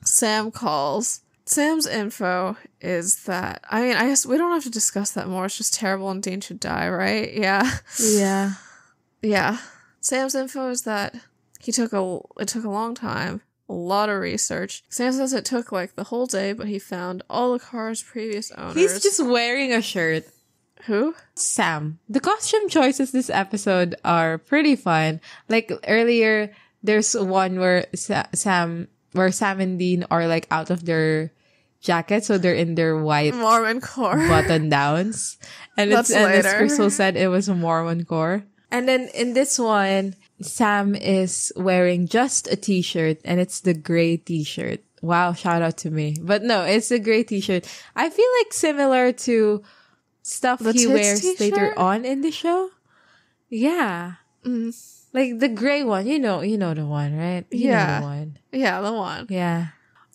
Sam calls. Sam's info is that I mean, I guess we don't have to discuss that more. It's just terrible and Dean should die, right? Yeah. Yeah. Yeah. Sam's info is that he took a it took a long time, a lot of research. Sam says it took like the whole day, but he found all the car's previous owners. He's just wearing a shirt. who? Sam. The costume choices this episode are pretty fun. Like earlier, there's one where Sa- Sam, where Sam and Dean are like out of their jackets, so they're in their white Mormon core. button downs, and it's and as. Crystal said, it was a Mormon core. And then in this one, Sam is wearing just a t-shirt, and it's the gray t-shirt. Wow, shout out to me. But no, it's a gray t-shirt. I feel like similar to stuff The he wears t-shirt? later on in the show. Yeah. Mm, Like the gray one, you know, you know the one, right? You know Yeah. the one. yeah, the one. Yeah.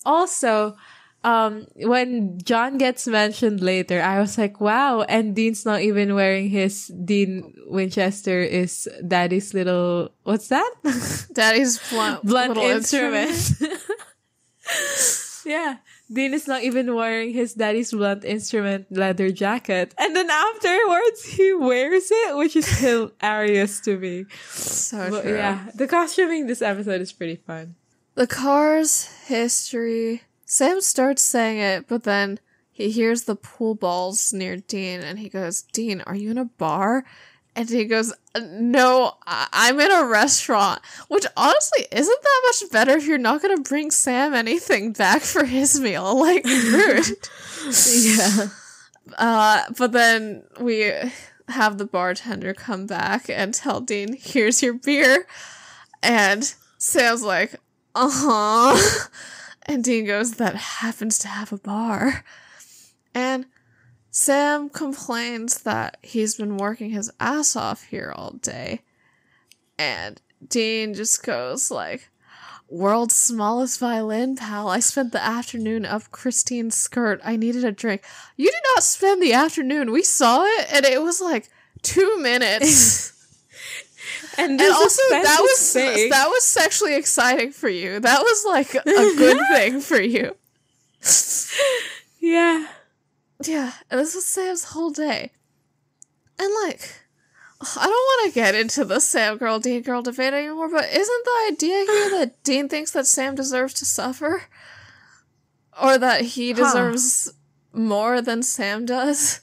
Also, um, when John gets mentioned later, I was like, wow, and Dean's not even wearing his Dean Winchester is daddy's little what's that? Daddy's blunt, Blunt little instrument. yeah. Dean is not even wearing his daddy's blunt instrument leather jacket. And then afterwards he wears it, which is hilarious to me. So But true. yeah, the costuming this episode is pretty fun. The car's history. Sam starts saying it, but then he hears the pool balls near Dean and he goes, Dean, are you in a bar? And he goes, No, I- I'm in a restaurant. Which honestly isn't that much better if you're not going to bring Sam anything back for his meal. Like, rude. Yeah. Uh, but then we have the bartender come back and tell Dean, "Here's your beer," and Sam's like, "Uh huh," and Dean goes, "That happens to have a bar," and Sam complains that he's been working his ass off here all day, and Dean just goes like. World's smallest violin, pal. I spent the afternoon up Christine's skirt. I needed a drink. You did not spend the afternoon. We saw it, and it was like two minutes. And, and also, that was fake. that was sexually exciting for you. That was like a good thing for you. yeah. Yeah, and this was Sam's whole day. And like, I don't want to get into the Sam girl, Dean girl debate anymore, but isn't the idea here that Dean thinks that Sam deserves to suffer? Or that he Huh. deserves more than Sam does?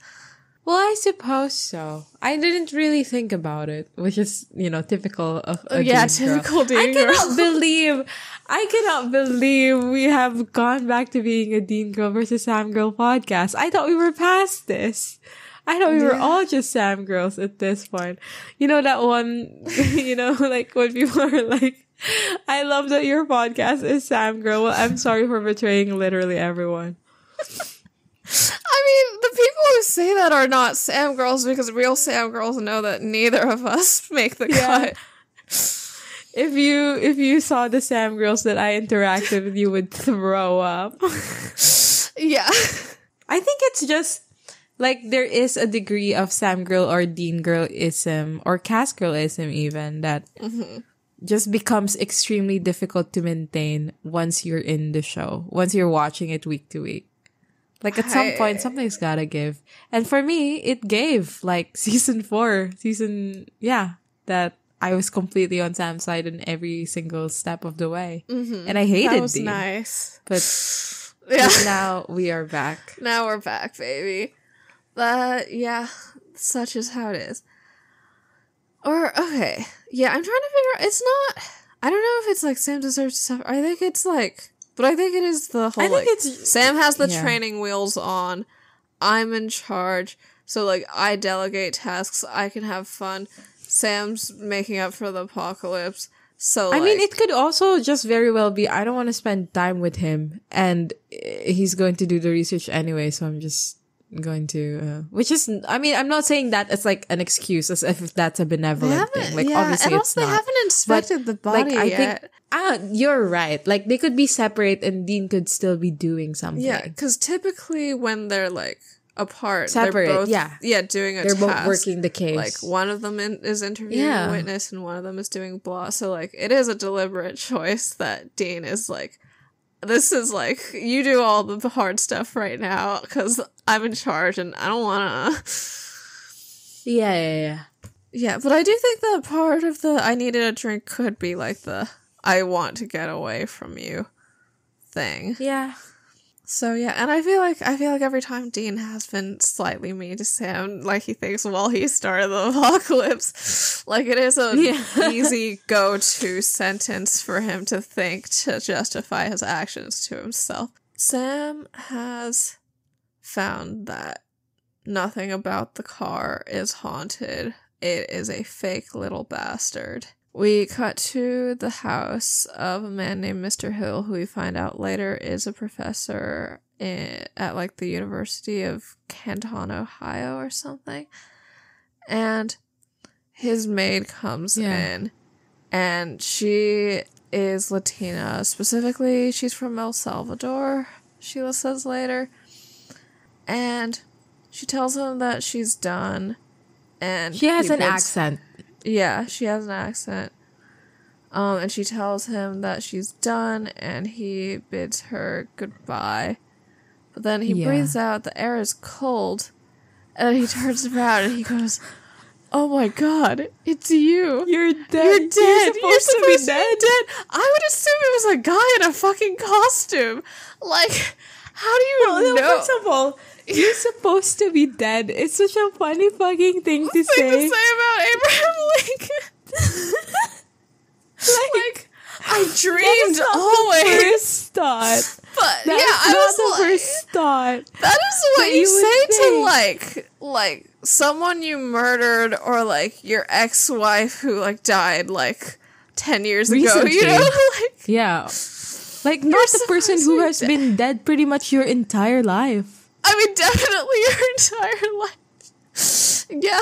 Well, I suppose so. I didn't really think about it, which is, you know, typical of a oh, yeah, Dean girl. typical I cannot girl. believe, I cannot believe we have gone back to being a Dean Girl versus Sam Girl podcast. I thought we were past this. I thought we were all just Sam girls at this point. You know that one, you know, like when people are like, I love that your podcast is Sam Girl. Well, I'm sorry for betraying literally everyone. I mean, the people who say that are not Sam girls because real Sam girls know that neither of us make the Yeah. cut. if you if you saw the Sam girls that I interacted with, you would throw up. Yeah. I think it's just like there is a degree of Sam girl or Dean girlism or Cass girlism even that mm-hmm. just becomes extremely difficult to maintain once you're in the show, once you're watching it week to week. Like at some I- point, something's gotta give. And for me, it gave like season four, season, yeah, that I was completely on Sam's side in every single step of the way. Mm-hmm. And I hated That was Dean. nice. But, Yeah. but now we are back. now we're back, baby. But yeah, such is how it is. Or okay, yeah, I'm trying to figure out. It's not. I don't know if it's like Sam deserves to suffer. I think it's like, but I think it is the whole. I think like, it's- Sam has the yeah. training wheels on. I'm in charge, so like I delegate tasks. I can have fun. Sam's making up for the apocalypse. So I mean, it could also just very well be I don't want to spend time with him, and uh, he's going to do the research anyway. So I'm just going to, uh, which is, I mean, I'm not saying that it's like an excuse, as if that's a benevolent thing. Like yeah, obviously, and it's also they not. haven't inspected the like body I yet. think, ah, you're right. Like they could be separate, and Dean could still be doing something. Yeah, because typically when they're like apart, Separate, they're both yeah. yeah doing a they're both working the case. Like one of them in, is interviewing Yeah. a witness and one of them is doing blah. So like it is a deliberate choice that Dean is like, this is like you do all the hard stuff right now because I'm in charge and I don't wanna. yeah, yeah, yeah. Yeah, but I do think that part of the I needed a drink could be like the I want to get away from you thing. Yeah. So yeah, and I feel like I feel like every time Dean has been slightly mean to Sam, like he thinks, well, he started the apocalypse. Like it is an Yeah. easy go-to sentence for him to think to justify his actions to himself. Sam has found that nothing about the car is haunted. It is a fake little bastard. We cut to the house of a man named Mr. Hill, who we find out later is a professor in, at like the University of Canton, Ohio, or something. And his maid comes Yeah. in, and she is Latina. Specifically, she's from El Salvador, Sheila says later. And she tells him that she's done. And She has an accent. Yeah, she has an accent. Um, and she tells him that she's done, and he bids her goodbye. But then he Yeah. breathes out, the air is cold, and then he turns around and he goes, Oh my god, it's you! You're dead. You're dead! You're supposed, to, be, dead. dead! I would assume it was a guy in a fucking costume! Like, how do you Well, know? First of all, you're supposed to be dead. It's such a funny fucking thing to say. to say about Abraham Lincoln. like, I That is dreamed always, first thought. but That yeah, I was the like, first thought. that is what you, you say to like, like someone you murdered or like your ex-wife who like died like ten years ago. You know, like Yeah. Like not the person who has dead. been dead pretty much your entire life. I mean, definitely your entire life. Yeah.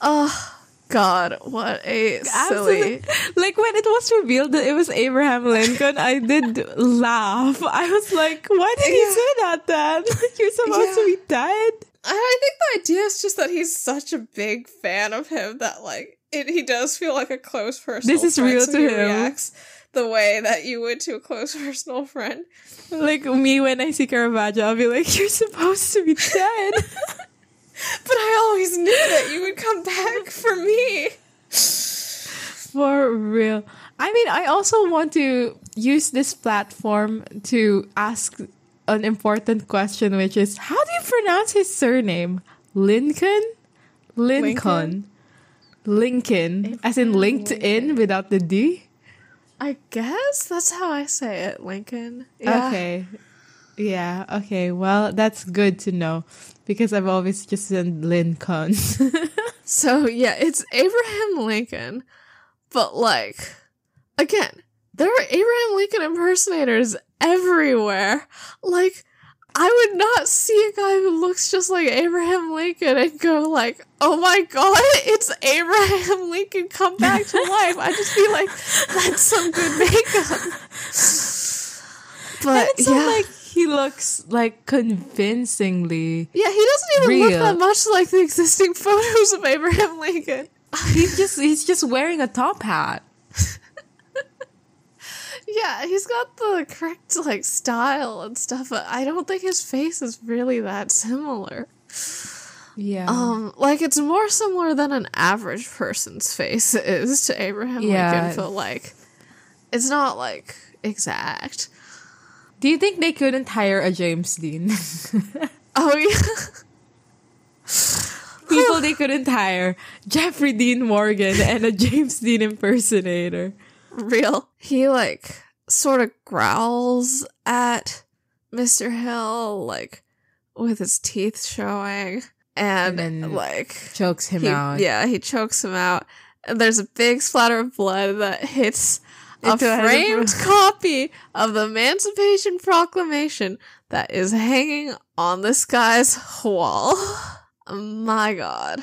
Oh God, what a silly. Like when it was revealed that it was Abraham Lincoln, I did laugh. I was like, why did he Yeah. say that then? You're supposed to be dead? I think the idea is just that he's such a big fan of him that like it, he does feel like a close personal. This is real so to him. Reacts the way that you would to a close personal friend. Like me when I see Caravaggio, I'll be like, you're supposed to be dead. But I always knew that you would come back for me. For real. I mean, I also want to use this platform to ask an important question, which is how do you pronounce his surname? Lincoln? Lincoln. Lincoln. As in linked in without the D? I guess that's how I say it, Lincoln. Yeah. Okay. Yeah, okay. Well, that's good to know because I've always just said Lincoln. So yeah, it's Abraham Lincoln, but like again, there are Abraham Lincoln impersonators everywhere. Like I would not see a guy who looks just like Abraham Lincoln and go like, "Oh my god, it's Abraham Lincoln come back to life." I'd just be like, "That's some good makeup." But it's yeah, like he looks like convincingly. yeah, he doesn't even look that much like the existing photos of Abraham Lincoln. He's just he's just wearing a top hat. Yeah, he's got the correct like style and stuff, but I don't think his face is really that similar. Yeah. Um, like it's more similar than an average person's face is to Abraham Yeah. Lincoln, but like it's not like exact. Do you think they couldn't hire a James Dean? Oh yeah. People they couldn't hire Jeffrey Dean Morgan and a James Dean impersonator. Real. He like sort of growls at Mr. Hill, like with his teeth showing. And, And like Chokes him he, out. Yeah, he chokes him out. And there's a big splatter of blood that hits a Into a- framed copy of the Emancipation Proclamation that is hanging on this guy's wall. Oh my god.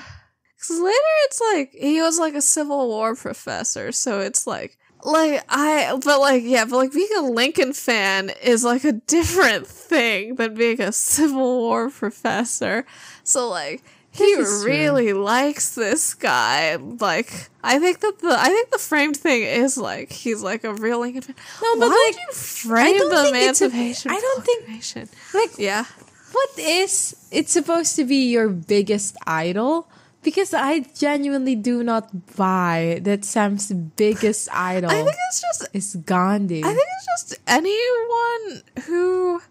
Because later it's like, he was like a Civil War professor, so it's like, like, I, but like, yeah, but like being a Lincoln fan is like a different thing than being a Civil War professor. So like, he is true. really likes this guy. Like, I think that the I think the framed thing is like he's like a real Lincoln fan. No, but, Why like, you frame don't the think Emancipation? I don't think-? Like Yeah, what is it's supposed to be your biggest idol? Because I genuinely do not buy that Sam's biggest idol I think it's just is Gandhi. I think it's just anyone who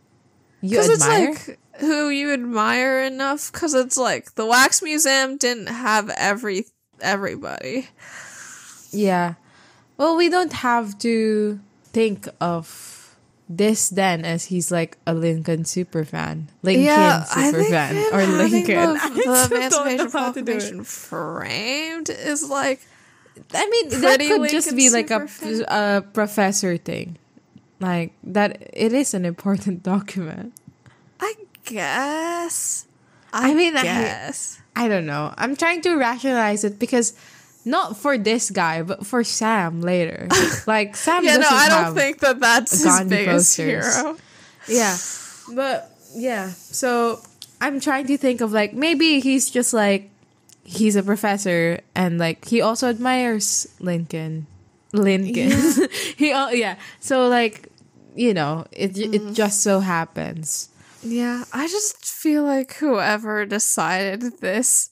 you because it's admire? like who you admire enough because it's like the wax museum didn't have every everybody. Yeah. Well, we don't have to think of this then as he's like a Lincoln super fan. Lincoln yeah, super fan. Or Lincoln. the, I the Emancipation know how to do it. Proclamation framed is like I mean, that could just be like a, a professor thing. Like, that, it is an important document. I guess. I mean, I- guess. I don't know. I'm trying to rationalize it because not for this guy, but for Sam later. like, Sam yeah, no, I don't think that that's his biggest posters. hero. Yeah. But yeah. So I'm trying to think of like maybe he's just like he's a professor and like he also admires Lincoln. Lincoln. he al- yeah. So like you know, it j it mm-hmm. just so happens. Yeah, I just feel like whoever decided this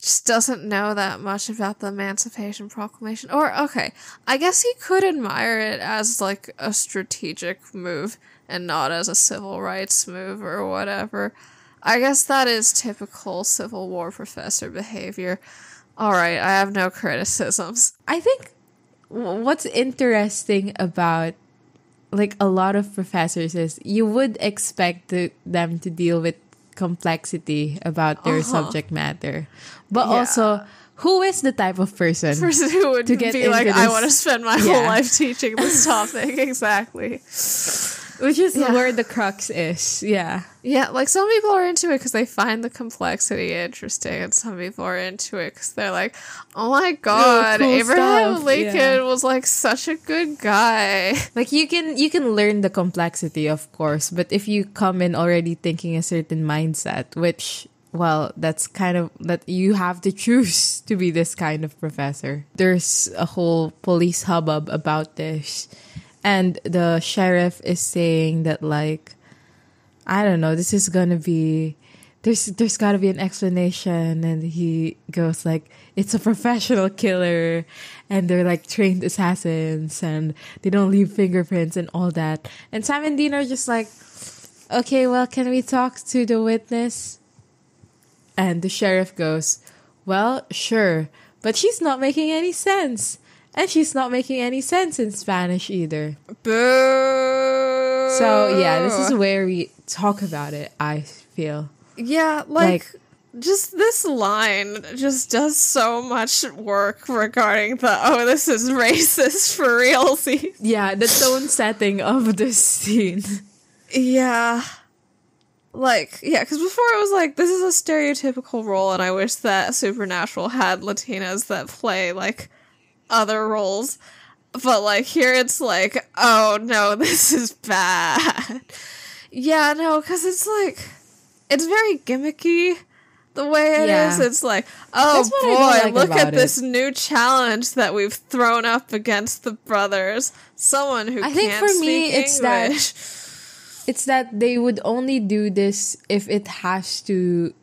just doesn't know that much about the Emancipation Proclamation. Or, okay, I guess he could admire it as like a strategic move and not as a civil rights move or whatever. I guess that is typical Civil War professor behavior. Alright, I have no criticisms. I think what's interesting about like a lot of professors is you would expect them to deal with complexity about their Uh-huh. subject matter. But Yeah. also, who is the type of person person who would To get be like, into I want to spend my Yeah. whole life teaching this topic. exactly. Which is Yeah. where the crux is. Yeah. Yeah, like some people are into it because they find the complexity interesting, and some people are into it because they're like, "Oh my god, cool Abraham stuff." Lincoln Yeah. was like such a good guy." Like you can you can learn the complexity of course, but if you come in already thinking a certain mindset, which well, that's kind of that you have to choose to be this kind of professor. There's a whole police hubbub about this. And the sheriff is saying that like I don't know, this is gonna be there's there's gotta be an explanation and he goes like it's a professional killer and they're like trained assassins and they don't leave fingerprints and all that. And Sam and Dean are just like Okay, well can we talk to the witness? And the sheriff goes, Well, sure, but she's not making any sense. And she's not making any sense in Spanish either. Boo. So yeah, this is where we talk about it, I feel. yeah, like, just this line just does so much work regarding the oh, this is racist for real. realsies. Yeah, the tone setting of the scene. Yeah. like yeah because before it was like this is a stereotypical role and i wish that supernatural had latinas that play like other roles but like here it's like oh no this is bad yeah no because it's like it's very gimmicky the way it is. Yeah. it's like oh That's what I don't boy like look at about this new challenge that we've thrown up against the brothers someone who I think for me, it's that- it's that they would only do this if it has to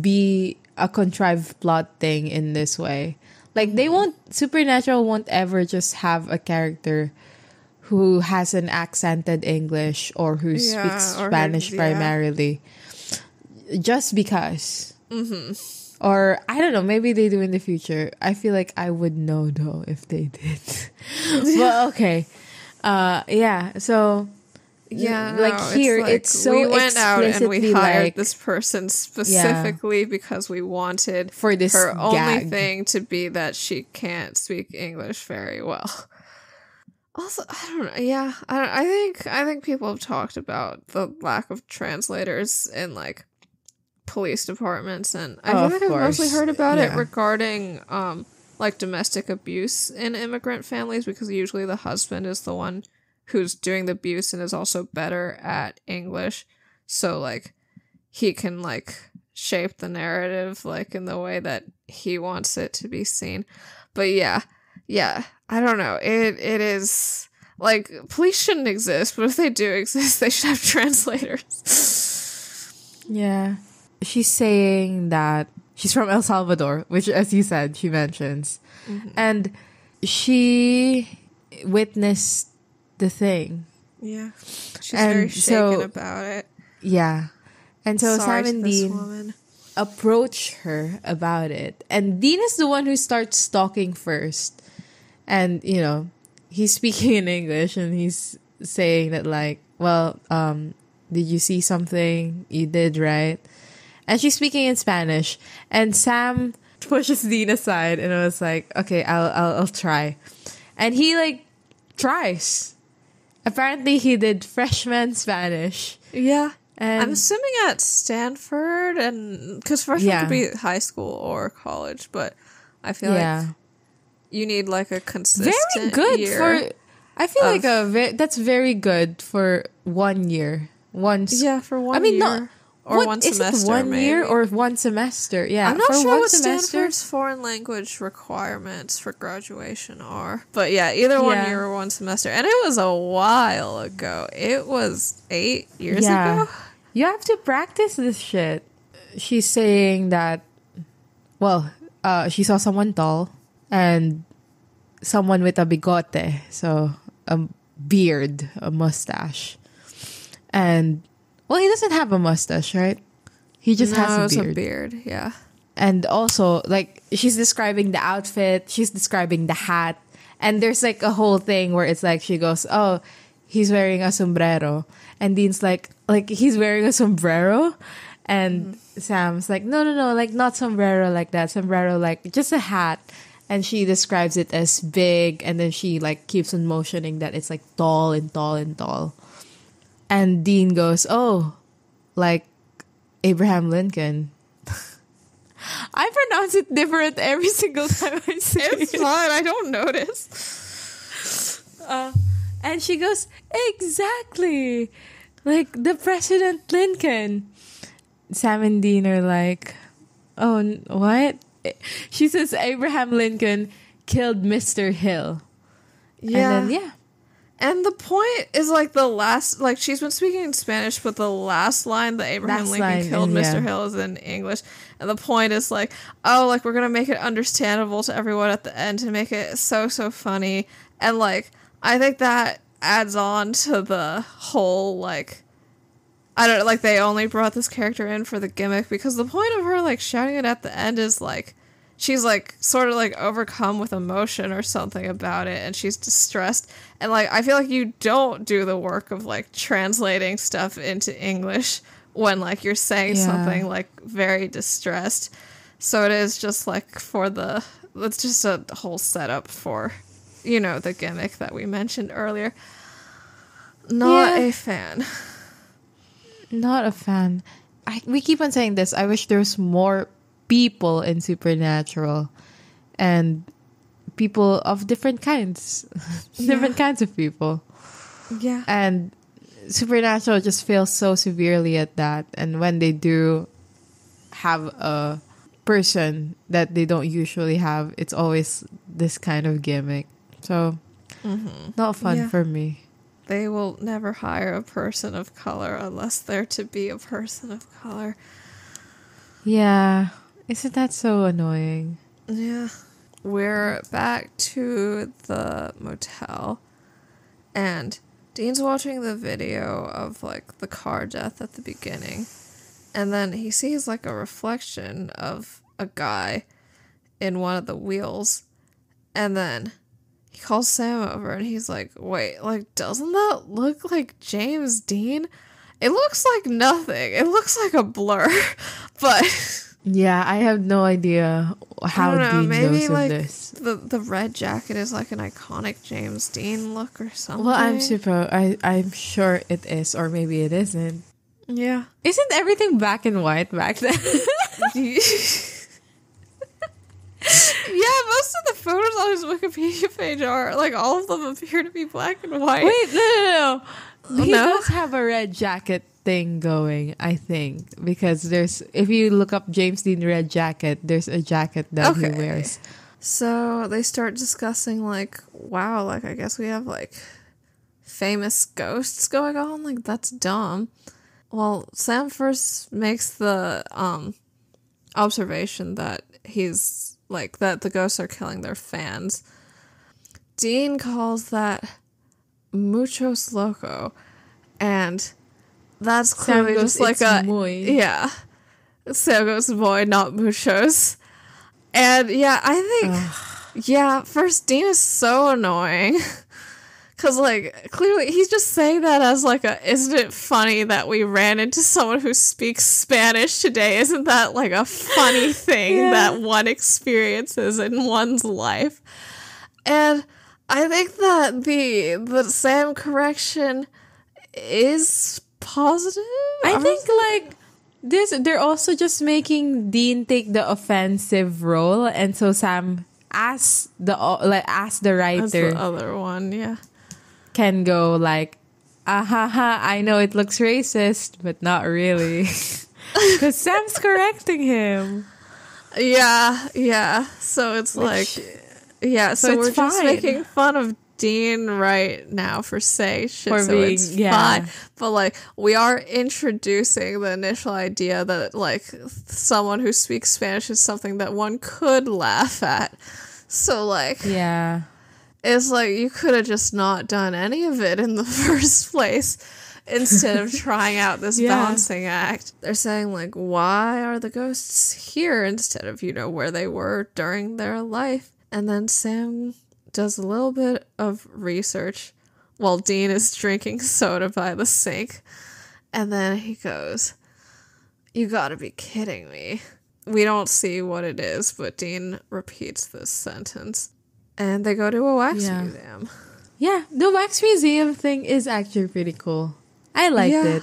be a contrived plot thing in this way. Like they won't supernatural won't ever just have a character who has an accented English or who Yeah, speaks or Spanish yeah. primarily. Just because. Mm-hmm. Or I don't know, maybe they do in the future. I feel like I would know though if they did. but okay. Uh yeah, so Yeah, like no, here, it's so we went out and we hired like- this person specifically because we wanted For this her only thing to be that she can't speak English very well. Also, I don't know. Yeah, I don't, I think I think people have talked about the lack of translators in like police departments, and i oh, feel like i've mostly heard about it regarding um like domestic abuse in immigrant families because usually the husband is the one who's doing the abuse and is also better at English. So like he can like shape the narrative like in the way that he wants it to be seen. But yeah. Yeah. I don't know. It it is like police shouldn't exist, but if they do exist, they should have translators. Yeah. She's saying that she's from El Salvador, which, as you said, she mentions. Mm-hmm. And she witnessed the thing. Yeah. She's And very shaken so- about it. Yeah. And so Sorry Sam and Dean woman. approach her about it. And Dean is the one who starts talking first. And, you know, he's speaking in English and he's saying that, like, well, um, did you see something? You did, right? And she's speaking in Spanish. And Sam pushes Dean aside and I was like, okay, I'll, I'll, I'll try. And he, like, tries. Apparently, he did freshman Spanish. Yeah. And I'm assuming at Stanford, and because freshman Yeah. could be high school or college, but I feel yeah. like you need like a consistent very good for i feel like a ve- that's very good for one year once yeah for one. i mean year. not or what- one semester. one year or one semester yeah I'm not sure what semester Stanford's foreign language requirements for graduation are, but yeah, either one Yeah. year or one semester, and it was a while ago. It was eight years Yeah. ago. you have to practice this shit she's saying that well uh she saw someone tall and someone with a bigote so a beard a mustache and well he doesn't have a mustache right? He just no, has a beard a beard. Yeah. and also like she's describing the outfit she's describing the hat and there's like a whole thing where it's like she goes oh he's wearing a sombrero. And dean's like like he's wearing a sombrero? And mm-hmm. sam's like no no no like not sombrero like that sombrero like just a hat. And she describes it as big and then she like keeps on motioning that it's like tall and tall and tall and dean goes oh like abraham lincoln I pronounce it different every single time I say It's it. fine. I don't notice. Uh, and she goes, exactly. Like the President Lincoln. Sam and Dean are like, oh, n- what? She says Abraham Lincoln killed Mr. Hill. Yeah. And then, yeah. And the point is like the last, like she's been speaking in Spanish, but the last line that Abraham Last Lincoln line killed Mr. yeah. Hill is in English. And the point is like, oh, like we're gonna make it understandable to everyone at the end to make it so so funny. And like, I think that adds on to the whole like, I don't know, like they only brought this character in for the gimmick because the point of her like shouting it at the end is like she's like sort of like overcome with emotion or something about it and she's distressed and like i feel like you don't do the work of like translating stuff into english when like you're saying Yeah. something like very distressed so it is just like for the it's just a whole setup for you know the gimmick that we mentioned earlier not Yeah. a fan Not a fan. I, we keep on saying this. I wish there's more people in Supernatural and people of different kinds, different kinds of people. Yeah. And Supernatural just fails so severely at that. And when they do have a person that they don't usually have, it's always this kind of gimmick. So, mm-hmm. not fun Yeah. for me. They will never hire a person of color unless they're to be a person of color. Yeah. Isn't that so annoying? Yeah. We're back to the motel, and Dean's watching the video of like the car death at the beginning, and then he sees like a reflection of a guy in one of the wheels, and then he calls Sam over and he's like, Wait, like, doesn't that look like James Dean? It looks like nothing. It looks like a blur, but. Yeah, I have no idea how I don't know, Dean maybe knows of like this. the the red jacket is like an iconic James Dean look or something. Well, I'm super. I I'm sure it is, or maybe it isn't. yeah. Isn't everything black and white back then? yeah, most of the photos on his Wikipedia page are like all of them appear to be black and white. Wait, no, no, no. Oh, he no? does have a red jacket thing going, I think, because there's if you look up James Dean red jacket, there's a jacket that he Okay. wears. So they start discussing like, wow, like I guess we have like famous ghosts going on. Like that's dumb. Well, Sam first makes the um observation that he's like that the ghosts are killing their fans. Dean calls that muchos loco, and that's clearly goes, just like "It's a muy." yeah. Sam goes boy, not muchos. And yeah, I think yeah, first Dean is so annoying. Cause like clearly he's just saying that as like a isn't it funny that we ran into someone who speaks Spanish today? Isn't that like a funny thing Yeah. that one experiences in one's life? And I think that the the Sam correction is positive. I I'm think like this they're also just making Dean take the offensive role and so Sam as the like as the writer the other one, yeah. can go like ah ha ha I know it looks racist but not really cuz Sam's correcting him. Yeah, yeah. So it's like, yeah. So, so we're it's just making fun of Dean right now for say shit. For so being- it's yeah. fine. But like, we are introducing the initial idea that like someone who speaks Spanish is something that one could laugh at. So like, Yeah. it's like you could have just not done any of it in the first place instead of trying out this Yeah. balancing act. They're saying like why are the ghosts here instead of you know where they were during their life. And then Sam does a little bit of research while Dean is drinking soda by the sink. And then he goes, "You got to be kidding me." We don't see what it is, but Dean repeats this sentence. And they go to a wax Yeah. museum. Yeah, the wax museum thing is actually pretty cool. I liked Yeah. it.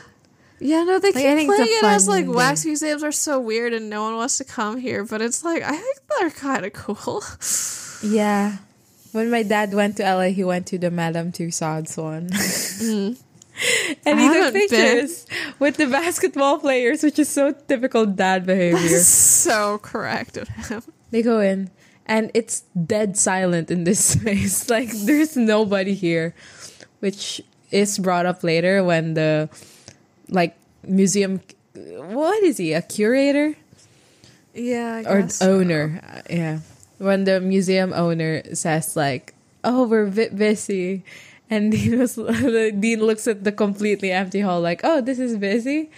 Yeah, no, they Like, keep think it's a playing it as like thing. wax museums are so weird and no one wants to come here, but it's like I think they're kind of cool. Yeah. When my dad went to LA, he went to the Madame Tussauds one. and I he took haven't been. pictures with the basketball players, which is so typical dad behavior. so correct of him. they go in, and it's dead silent in this space. Like, there's nobody here, which is brought up later when the, like, museum. What is he? A curator? Yeah, I or guess so. owner uh, yeah when the museum owner says like oh we're a bit busy. And dean was dean looks at the completely empty hall like oh this is busy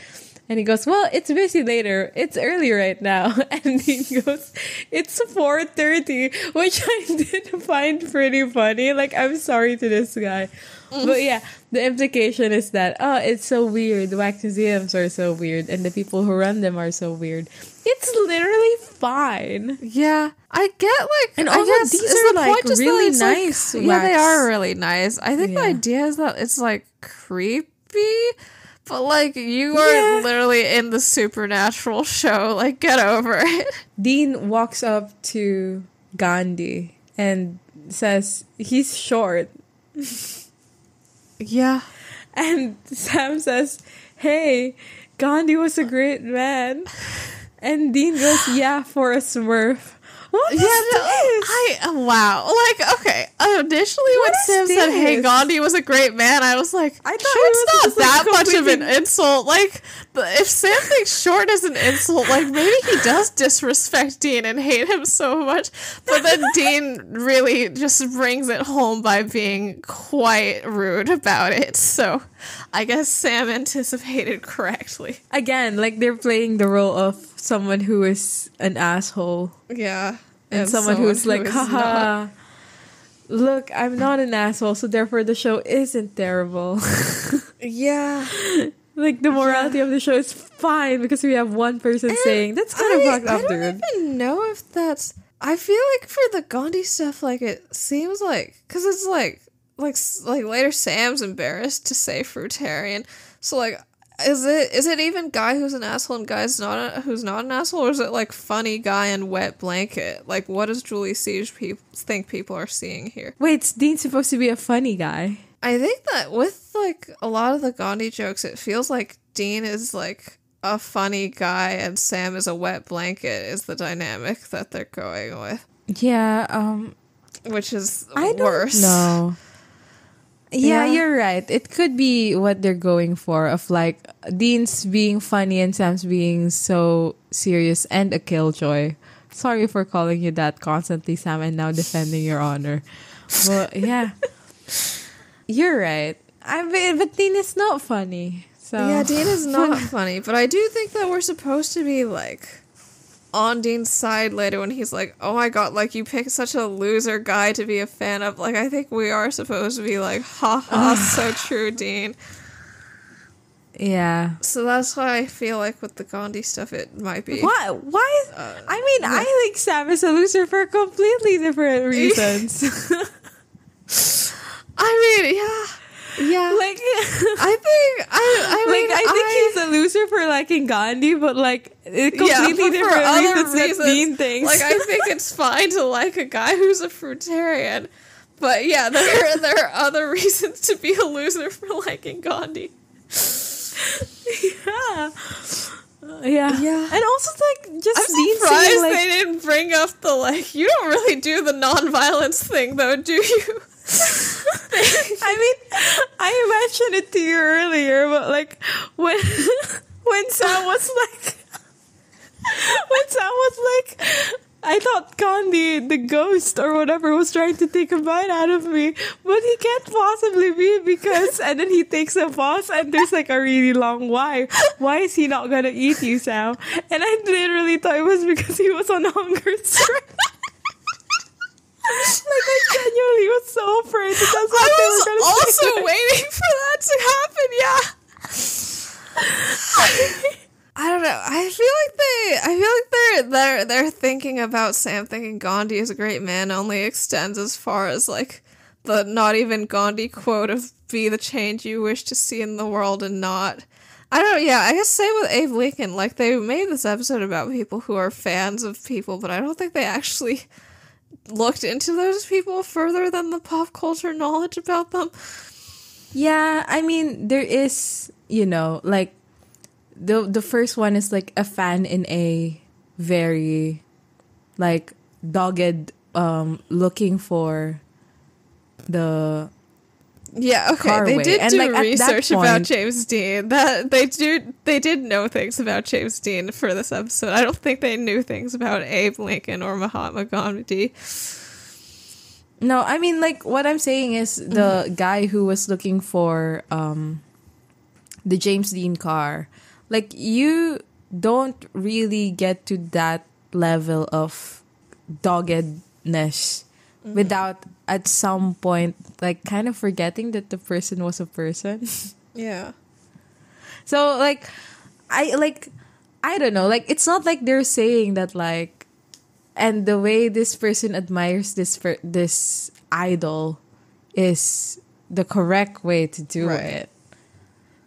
and he goes well it's busy later. It's early right now. And he goes it's 4.30 which i did find pretty funny. Like i'm sorry to this guy. Mm-hmm. But yeah the implication is that oh it's so weird. The wax museums are so weird and the people who run them are so weird. It's literally fine. Yeah, I get like, And I also guess, these are, the like, point just that really it's, like- nice yeah, they are really nice. I think the idea is that it's like creepy, But like you are Yeah. literally in the supernatural show. Like get over it. Dean walks up to Gandhi and says he's short. Yeah. And Sam says, Hey, Gandhi was a great man. And Dean goes, Yeah, for a smurf. What is Yeah, no, this? I uh, wow. Like okay, initially when What is Sam said, "Hey. Gandhi was a great man," I was like, I thought "Sure, it it's was not just, like, that much of an insult." Like, if Sam thinks short is an insult, like maybe he does disrespect Dean and hate him so much. But then Dean really just brings it home by being quite rude about it. So, I guess Sam anticipated correctly. Again, like they're playing the role of someone who is an asshole Yeah, and, someone, who's like, who is haha. Look, I'm not an asshole, so therefore the show isn't terrible. Yeah. like the morality of the show is fine because we have one person saying that's kind of fucked up, I don't even know if that's. I feel like for the Gandhi stuff, like it seems like because it's like like like later Sam's embarrassed to say fruitarian, so like. Is it is it even guy who's an asshole and guy's not a, who's not an asshole, or is it like funny guy and wet blanket? Like, what does Julie Siege peop think people are seeing here? Wait, Dean's supposed to be a funny guy. I think that with like a lot of the Gandhi jokes, it feels like Dean is like a funny guy and Sam is a wet blanket is the dynamic that they're going with, Yeah, um which is I worse. know. Yeah, Yeah. you're right. It could be what they're going for of like Dean's being funny and Sam's being so serious and a killjoy. Sorry for calling you that constantly, Sam, and now defending your honor. But yeah, you're right. I mean, but Dean is not funny. So Yeah, Dean is not funny, but I do think that we're supposed to be like on Dean's side later when he's like, "Oh my god, like you picked such a loser guy to be a fan of." Like I think we are supposed to be like, "Ha ha, so true, Dean." yeah. So that's why I feel like with the Gandhi stuff, it might be. Why? Why? Uh, I mean, I think Sam is a loser for completely different reasons. I mean, yeah, yeah. like, I think I. I mean, like I think he's a loser for liking Gandhi, but like it completely but different reasons, that Dean thinks. Like I think it's fine to like a guy who's a fruitarian, but yeah, there there are other reasons to be a loser for liking Gandhi. yeah. Uh, yeah. Yeah. And also like just I'm surprised saying like they didn't bring up the like. You don't really do the non-violence thing, though, do you? I mean I mentioned it to you earlier, but like when when Sam was like when Sam was like I thought Gandhi, the ghost or whatever, was trying to take a bite out of me, but he can't possibly be because. And then he takes a pause, and there's like a really long why. Why is he not gonna eat you, Sam? And I literally thought it was because he was on hunger strike. Like I genuinely was so afraid that that's what I they was were gonna also say. waiting for that to happen. Yeah. I don't know. I feel like they. I feel like they're they're they're thinking about Sam thinking Gandhi is a great man only extends as far as like the not even Gandhi quote of "be the change you wish to see in the world" and not. I don't. Yeah, I guess same with Abe Lincoln. Like they made this episode about people who are fans of people, but I don't think they actually looked into those people further than the pop culture knowledge about them. Yeah, I mean there is, you know, like the the first one is like a fan in a very like dogged um looking for the Yeah, okay. Carway. They did And, do like, research about James Dean. That they do they did know things about James Dean for this episode. I don't think they knew things about Abe Lincoln or Mahatma Gandhi. No, I mean like what I'm saying is the guy who was looking for um the James Dean car. Like you don't really get to that level of doggedness Mm-hmm. without at some point like kind of forgetting that the person was a person. Yeah. So like I like I don't know, like it's not like they're saying that like and the way this person admires this per- this idol is the correct way to do Right. it.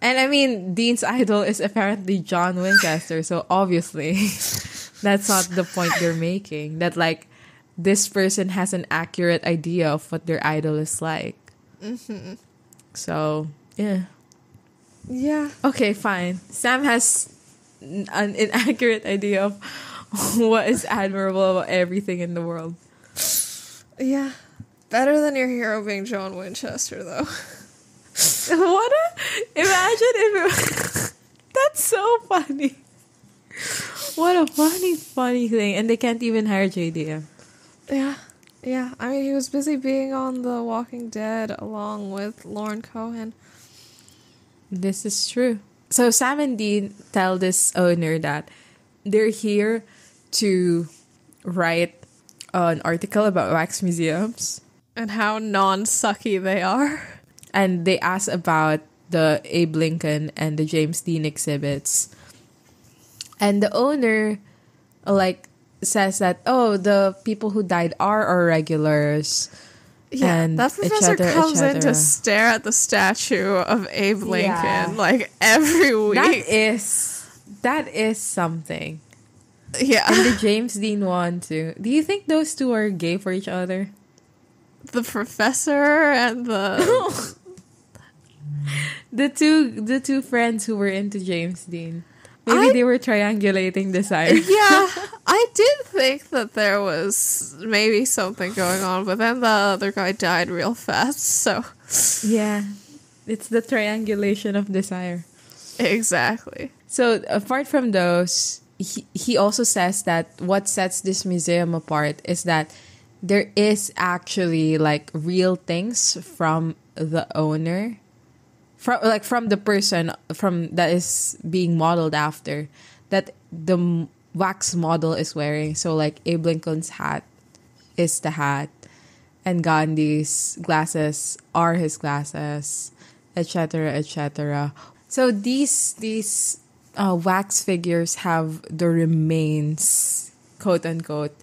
And I mean, Dean's idol is apparently John Winchester, so obviously that's not the point they're making. That like this person has an accurate idea of what their idol is like. Mm-hmm. So yeah, Yeah. okay, fine. Sam has an inaccurate idea of what is admirable about everything in the world. Yeah. Better than your hero being John Winchester, though. what a imagine if it, that's so funny. What a funny, funny thing, and they can't even hire JDM. Yeah. Yeah. I mean, he was busy being on The Walking Dead along with Lauren Cohan. This is true. So Sam and Dean tell this owner that they're here to write an article about wax museums, And how non sucky they are. and they ask about the Abe Lincoln and the James Dean exhibits. And the owner, like, says that oh, the people who died are our regulars. Yeah, and that professor et comes in to stare at the statue of Abe Lincoln Yeah. like every week. That is that is something. yeah, And the James Dean one too. Do you think those two are gay for each other? the professor and the The two the two friends who were into James Dean. Maybe I- they were triangulating desire. yeah. I did think that there was maybe something going on, but then the other guy died real fast. So yeah. It's the triangulation of desire. exactly. So apart from those, he, he also says that what sets this museum apart is that there is actually like real things from the owner from like from the person from that is being modeled after that the wax model is wearing. So like abe lincoln's hat is the hat and gandhi's glasses are his glasses etc etc so these these uh, wax figures have the remains quote unquote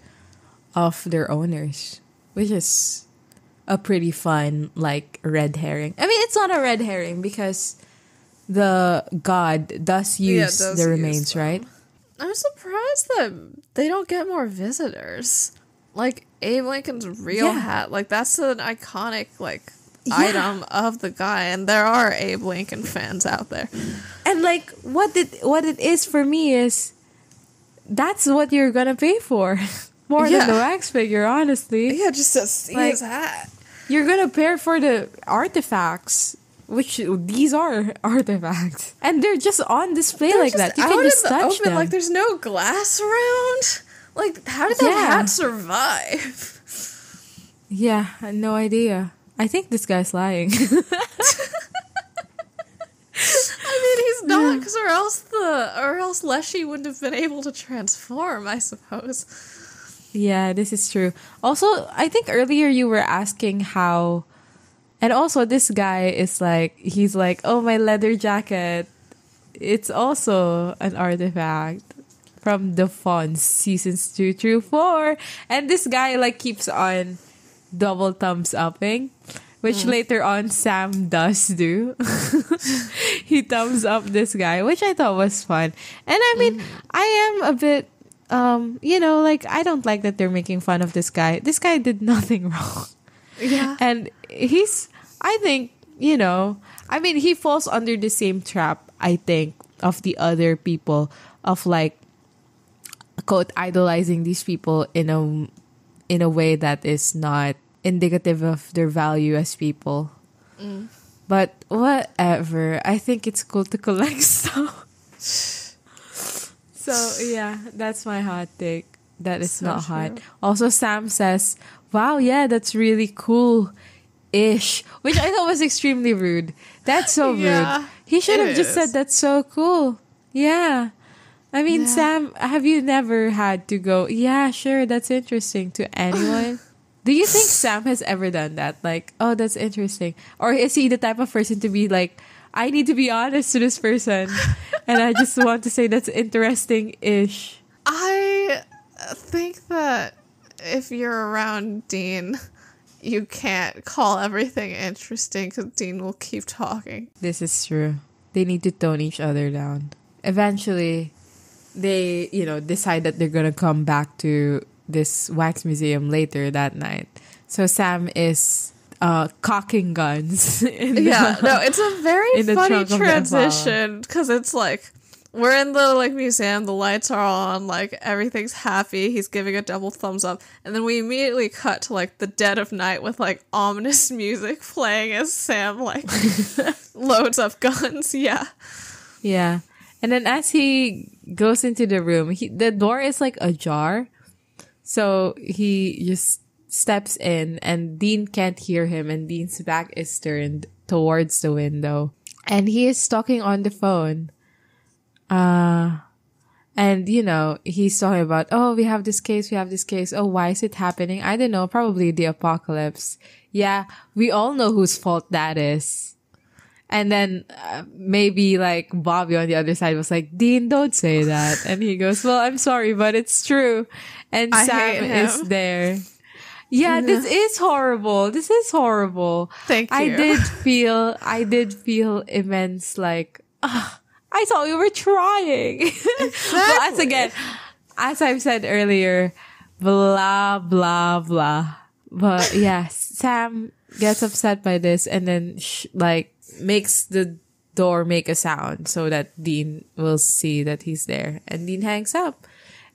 of their owners which is a pretty fun like red herring. I mean, it's not a red herring because the god does Yeah, use does the remains, them. right? I'm surprised that they don't get more visitors. Like Abe Lincoln's real Yeah. hat, like that's an iconic like Yeah. item of the guy, and there are Abe Lincoln fans out there. And like what it what it is for me is that's what you're gonna pay for. More Yeah. than the wax figure, honestly. Yeah, just to see Like- his hat. You're gonna pay for the artifacts. Which these are artifacts, and they're just on display They're like that. You out can in just the touch open, them. Like there's no glass around. Like how did that Yeah. hat survive? yeah, no idea. I think this guy's lying. I mean, he's not, because or else the or else Leshy wouldn't have been able to transform. I suppose. Yeah, this is true. Also, I think earlier you were asking how and also this guy is like he's like, "Oh, my leather jacket. It's also an artifact from the Fonz seasons 2 through 4." And this guy like keeps on double thumbs upping, which mm. later on Sam does do. he thumbs up this guy, which I thought was fun. And I mean, mm. I am a bit um, you know, like I don't like that they're making fun of this guy. This guy did nothing wrong. Yeah. And he's I think, you know, I mean he falls under the same trap, I think, of the other people of like quote idolizing these people in a in a way that is not indicative of their value as people. But whatever. I think it's cool to collect stuff. So yeah, that's my hot take. That is So not hot. Also, Sam says, "Wow, yeah, that's really cool." Ish, which I thought was extremely rude. That's so Yeah, rude. He should have just is. said that's so cool. Yeah. I mean, Yeah. Sam, have you never had to go, yeah, sure, that's interesting to anyone? Do you think Sam has ever done that? Like, oh, that's interesting. Or is he the type of person to be like, I need to be honest to this person and I just want to say that's interesting ish? I think that if you're around Dean, you can't call everything interesting because Dean will keep talking. This is true. they need to tone each other down. Eventually, they, you know, decide that they're gonna come back to this wax museum later that night. So Sam is uh, cocking guns. yeah, the, no, it's a very funny transition because it's like we're in the like museum, the lights are on, like everything's happy. He's giving a double thumbs up, and then we immediately cut to like the dead of night with like ominous music playing as Sam like loads up guns. Yeah, yeah, and then as he goes into the room, he, the door is like ajar, so he just steps in, and Dean can't hear him, and Dean's back is turned towards the window, and he is talking on the phone uh, and you know, he's talking about, oh, we have this case, we have this case. Oh, why is it happening? I don't know. Probably the apocalypse. Yeah, we all know whose fault that is. And then uh, maybe like Bobby on the other side was like, Dean, don't say that. And he goes, well, I'm sorry, but it's true. And I Sam is there. Yeah, this is horrible. This is horrible. Thank you. I did feel, I did feel immense like, ah, I thought we were trying. Exactly. but as again, as I've said earlier, blah, blah, blah. But yes, Sam gets upset by this and then sh- like makes the door make a sound so that Dean will see that he's there. And Dean hangs up.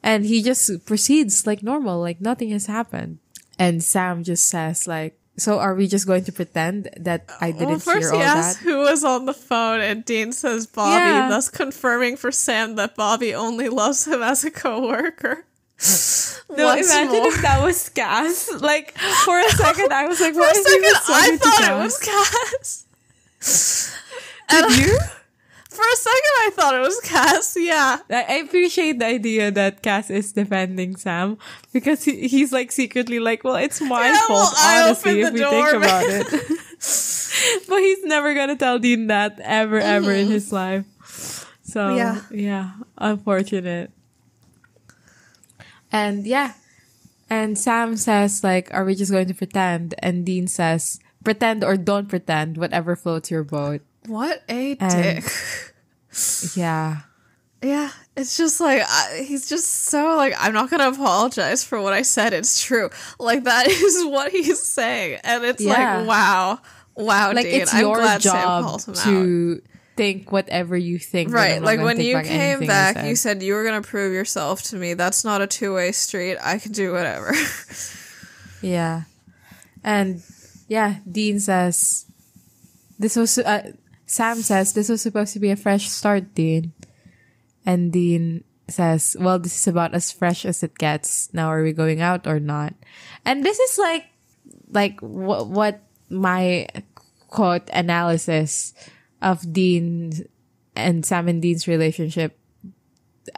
And he just proceeds like normal, like nothing has happened. And Sam just says like, so are we just going to pretend that I didn't well, first hear all he asks that? Who was on the phone? And Dean says Bobby, yeah. thus confirming for Sam that Bobby only loves him as a coworker. no, Once imagine more. if that was Cass. Like for a second, I was like, "For a second, I thought it was Cass." Did you? For a second, I thought it was Cass. Yeah. I appreciate the idea that Cass is defending Sam because he, he's like secretly like, well, it's my yeah, fault, well, honestly, if we door, think about it. but he's never gonna tell Dean that ever, mm-hmm. ever in mm-hmm. his life. So, yeah. yeah, unfortunate. And yeah. And Sam says, like, are we just going to pretend? And Dean says, pretend or don't pretend, whatever floats your boat. What a and, dick. Yeah. Yeah, it's just like I, he's just so like I'm not gonna apologize for what I said. It's true. Like that is what he's saying, and it's yeah. like wow, wow, like Dean. it's I'm your job to out. think whatever you think. Right, like when you came back, you said you were gonna prove yourself to me. That's not a two way street. I can do whatever. yeah, and yeah, Dean says this was. Uh, Sam says this was supposed to be a fresh start, Dean. And Dean says, well, this is about as fresh as it gets. Now are we going out or not? And this is like, like what, what my quote analysis of Dean and Sam and Dean's relationship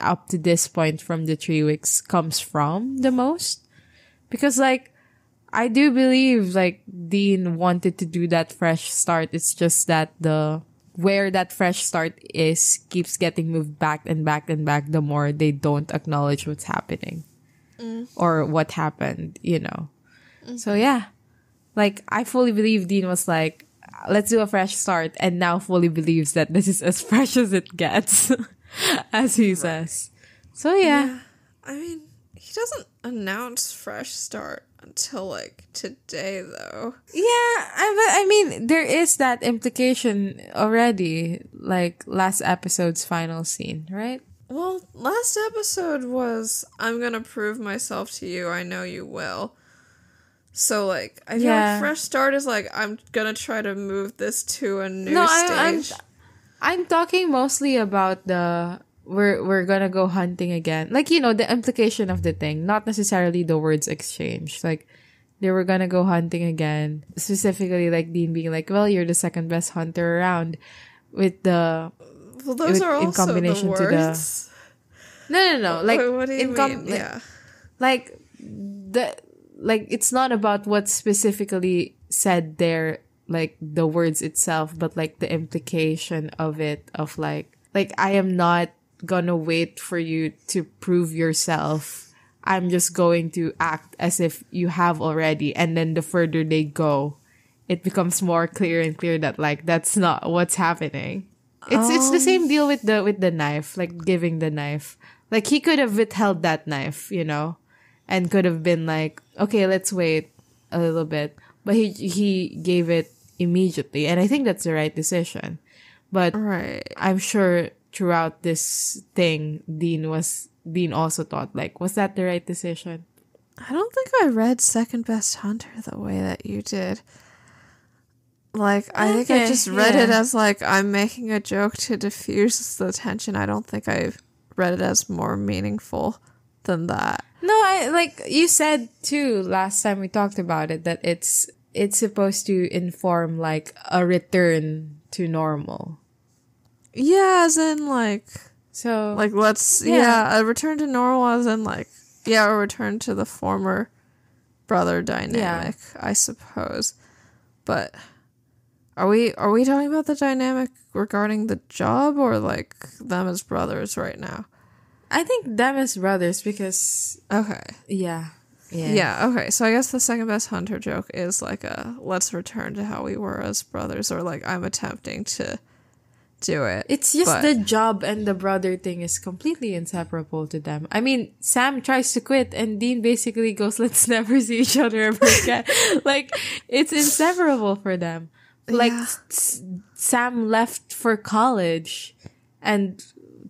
up to this point from the three weeks comes from the most. Because like, I do believe like Dean wanted to do that fresh start. It's just that the where that fresh start is keeps getting moved back and back and back the more they don't acknowledge what's happening mm. or what happened, you know. Mm-hmm. So yeah. Like I fully believe Dean was like, let's do a fresh start and now fully believes that this is as fresh as it gets. as he right. says. So yeah. yeah. I mean, he doesn't announce fresh start until like today though. Yeah, I, I mean there is that implication already like last episode's final scene, right? Well, last episode was I'm going to prove myself to you. I know you will. So like I feel yeah. like fresh start is like I'm going to try to move this to a new no, stage. I'm, I'm, I'm talking mostly about the we're we're gonna go hunting again. Like you know the implication of the thing, not necessarily the words exchanged. Like they were gonna go hunting again. Specifically, like Dean being like, "Well, you're the second best hunter around," with the well, those with, are also in combination the words. to the. No, no, no. Like, what do you in com- mean? yeah. Like the like it's not about what's specifically said there, like the words itself, but like the implication of it, of like like I am not gonna wait for you to prove yourself. I'm just going to act as if you have already. And then the further they go, it becomes more clear and clear that like that's not what's happening. It's it's the Um. same deal with the with the knife, like giving the knife. Like he could have withheld that knife, you know, and could have been like, okay, let's wait a little bit. But he he gave it immediately, and I think that's the right decision. But Right. I'm sure throughout this thing, Dean was Dean also thought like, was that the right decision? I don't think I read Second Best Hunter the way that you did. Like, I think I just read it as like I'm making a joke to diffuse the tension. I don't think I read it as more meaningful than that. No, I like you said too last time we talked about it that it's it's supposed to inform like a return to normal. Yeah, as in like So like let's Yeah. yeah, a return to normal as in like yeah, a return to the former brother dynamic, I suppose. But are we are we talking about the dynamic regarding the job or like them as brothers right now? I think them as brothers because Okay. yeah. Yeah. Yeah, okay. So I guess the second best hunter joke is like a let's return to how we were as brothers or like I'm attempting to do it. It's just But- the job and the brother thing is completely inseparable to them. I mean, Sam tries to quit and Dean basically goes, let's never see each other ever again. like, it's inseparable for them. Like, Yeah. S- Sam left for college and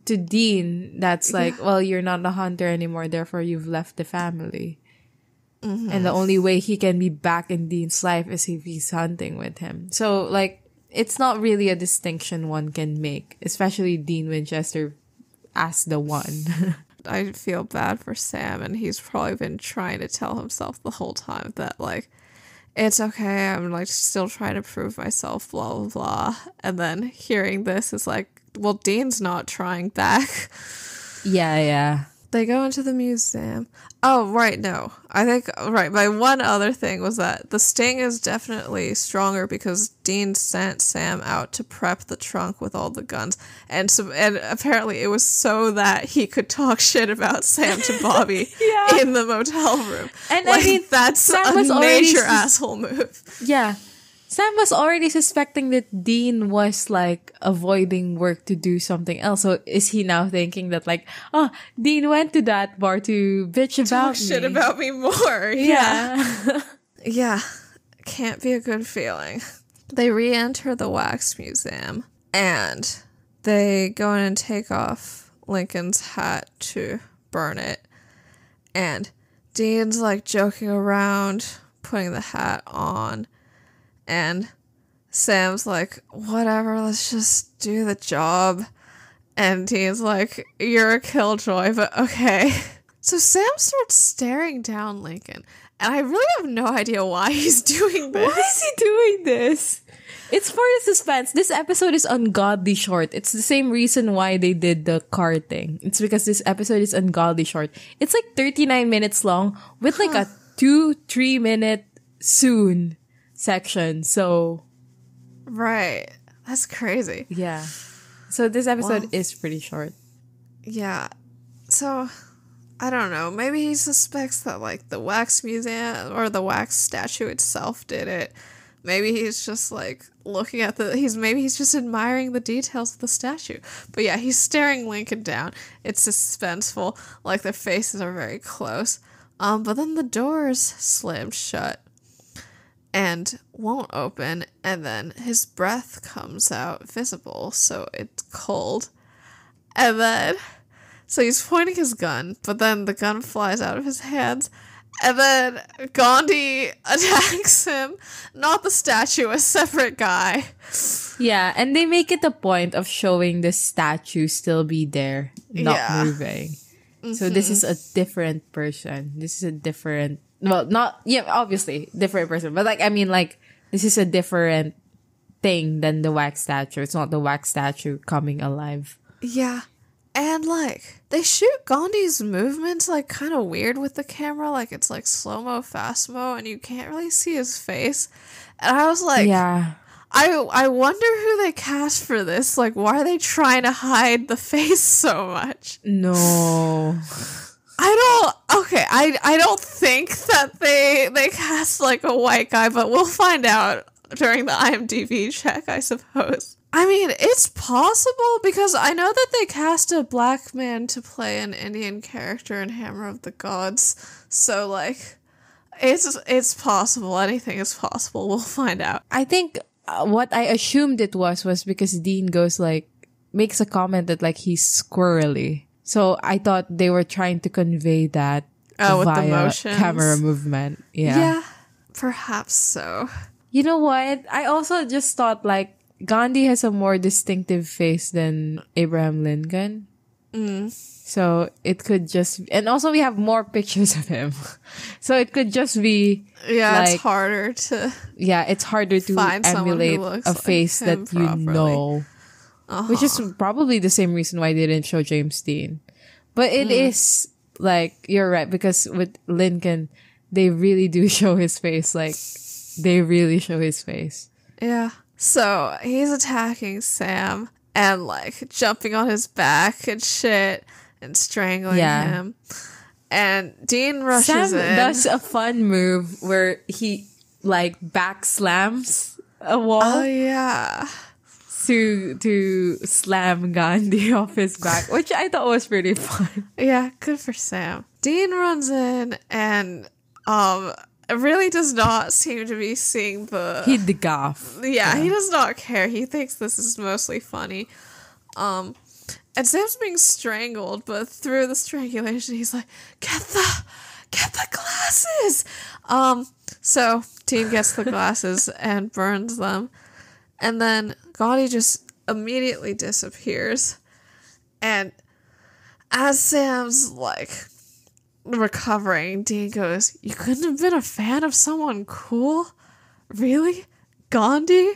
to Dean, that's like, well, you're not a hunter anymore, therefore you've left the family. Mm-hmm. And the only way he can be back in Dean's life is if he's hunting with him. So, like, it's not really a distinction one can make, especially Dean Winchester as the one. I feel bad for Sam, and he's probably been trying to tell himself the whole time that like it's okay. I'm like still trying to prove myself, blah blah blah. And then hearing this is like, well, Dean's not trying back. yeah, yeah. They go into the museum. Oh, right, no. I think, right, my one other thing was that the sting is definitely stronger because Dean sent Sam out to prep the trunk with all the guns. And so, and apparently it was so that he could talk shit about Sam to Bobby Yeah. in the motel room. And I mean, that's Sam a major asshole move. Yeah. Sam was already suspecting that Dean was like avoiding work to do something else. So is he now thinking that like, oh, Dean went to that bar to bitch about Talk shit about me more. yeah. Yeah, can't be a good feeling. They re enter the wax museum and they go in and take off Lincoln's hat to burn it. And Dean's like joking around, putting the hat on. And Sam's like, whatever, let's just do the job. And Dean's like, you're a killjoy, but okay. So Sam starts staring down Lincoln. And I really have no idea why he's doing this. Why is he doing this? It's for the suspense. This episode is ungodly short. It's the same reason why they did the car thing. It's because this episode is ungodly short. It's like 39 minutes long with like a two, three minute soon section. So, Right. That's crazy. yeah. So this episode Wow. is pretty short. Yeah. So, I don't know. Maybe he suspects that, like, the wax museum or the wax statue itself did it. Maybe he's just, like, looking at the. He's maybe he's just admiring the details of the statue. But yeah, he's staring Lincoln down. It's suspenseful. Like, their faces are very close. Um, but then the doors slammed shut and won't open, and then his breath comes out visible, so it's cold. And then, so he's pointing his gun, but then the gun flies out of his hands, and then Gandhi attacks him. Not the statue, a separate guy. Yeah, and they make it a point of showing the statue still be there, not Yeah. moving. So this is mm-hmm. a different person. This is a different well, not yeah, obviously different person, but like I mean like this is a different thing than the wax statue. It's not the wax statue coming alive. Yeah. And like they shoot Gandhi's movements like kind of weird with the camera, like it's like slow mo, fast mo, and you can't really see his face. And I was like, yeah. I I wonder who they cast for this. Like, why are they trying to hide the face so much? No. I don't. Okay, I I don't think that they they cast like a white guy, but we'll find out during the IMDb check, I suppose. I mean, it's possible because I know that they cast a black man to play an Indian character in Hammer of the Gods. So like it's it's possible. Anything is possible. We'll find out. I think uh, what I assumed it was was because Dean goes like makes a comment that like he's squirrely. So I thought they were trying to convey that Oh, with the via camera movement. Yeah. Yeah, perhaps so. You know what? I also just thought like Gandhi has a more distinctive face than Abraham Lincoln. Mm. So it could just, and also we have more pictures of him. So it could just be, Yeah, Like- it's harder to. yeah, it's harder to Find emulate a face him that you properly. Know. Which is Uh-huh. probably the same reason why they didn't show James Dean. But it Mm. is like, you're right, because with Lincoln, they really do show his face. Like, they really show his face. Yeah. So he's attacking Sam and like jumping on his back and shit and strangling Yeah. him. And Dean rushes Sam in. does a fun move where he like back slams a wall oh yeah. To to slam Gandhi off his back, which I thought was pretty fun. Yeah, good for Sam. Dean runs in and um really does not seem to be seeing the He the gaff. yeah, he does not care. He thinks this is mostly funny. Um, and Sam's being strangled, but through the strangulation, he's like, "Get the, get the glasses." Um, so Dean gets the glasses and burns them, and then Gandhi just immediately disappears. And as Sam's like recovering, Dean goes, "You couldn't have been a fan of someone cool, really, Gandhi."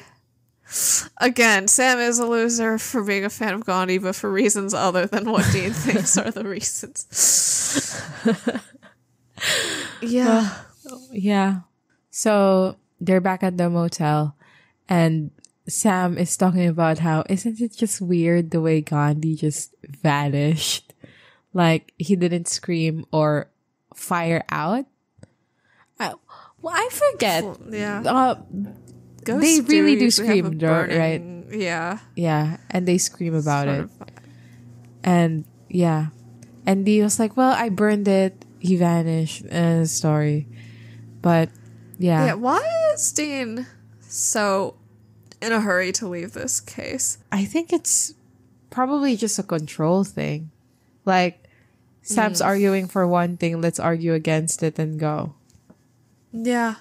Again, Sam is a loser for being a fan of Gandhi, but for reasons other than what Dean thinks are the reasons. yeah. Yeah. So they're back at the motel and Sam is talking about how isn't it just weird the way Gandhi just vanished? Like he didn't scream or fire out. I, well, I forget. Yeah. Uh, Ghosts They really do usually scream, though, right? burning- Yeah. yeah, and they scream about sort it. of- And yeah. And he was like, Well, I burned it. He vanished. And story. But yeah. Yeah. Why is Dean so in a hurry to leave this case? I think it's probably just a control thing. Like Sam's Mm. arguing for one thing, let's argue against it and go. Yeah.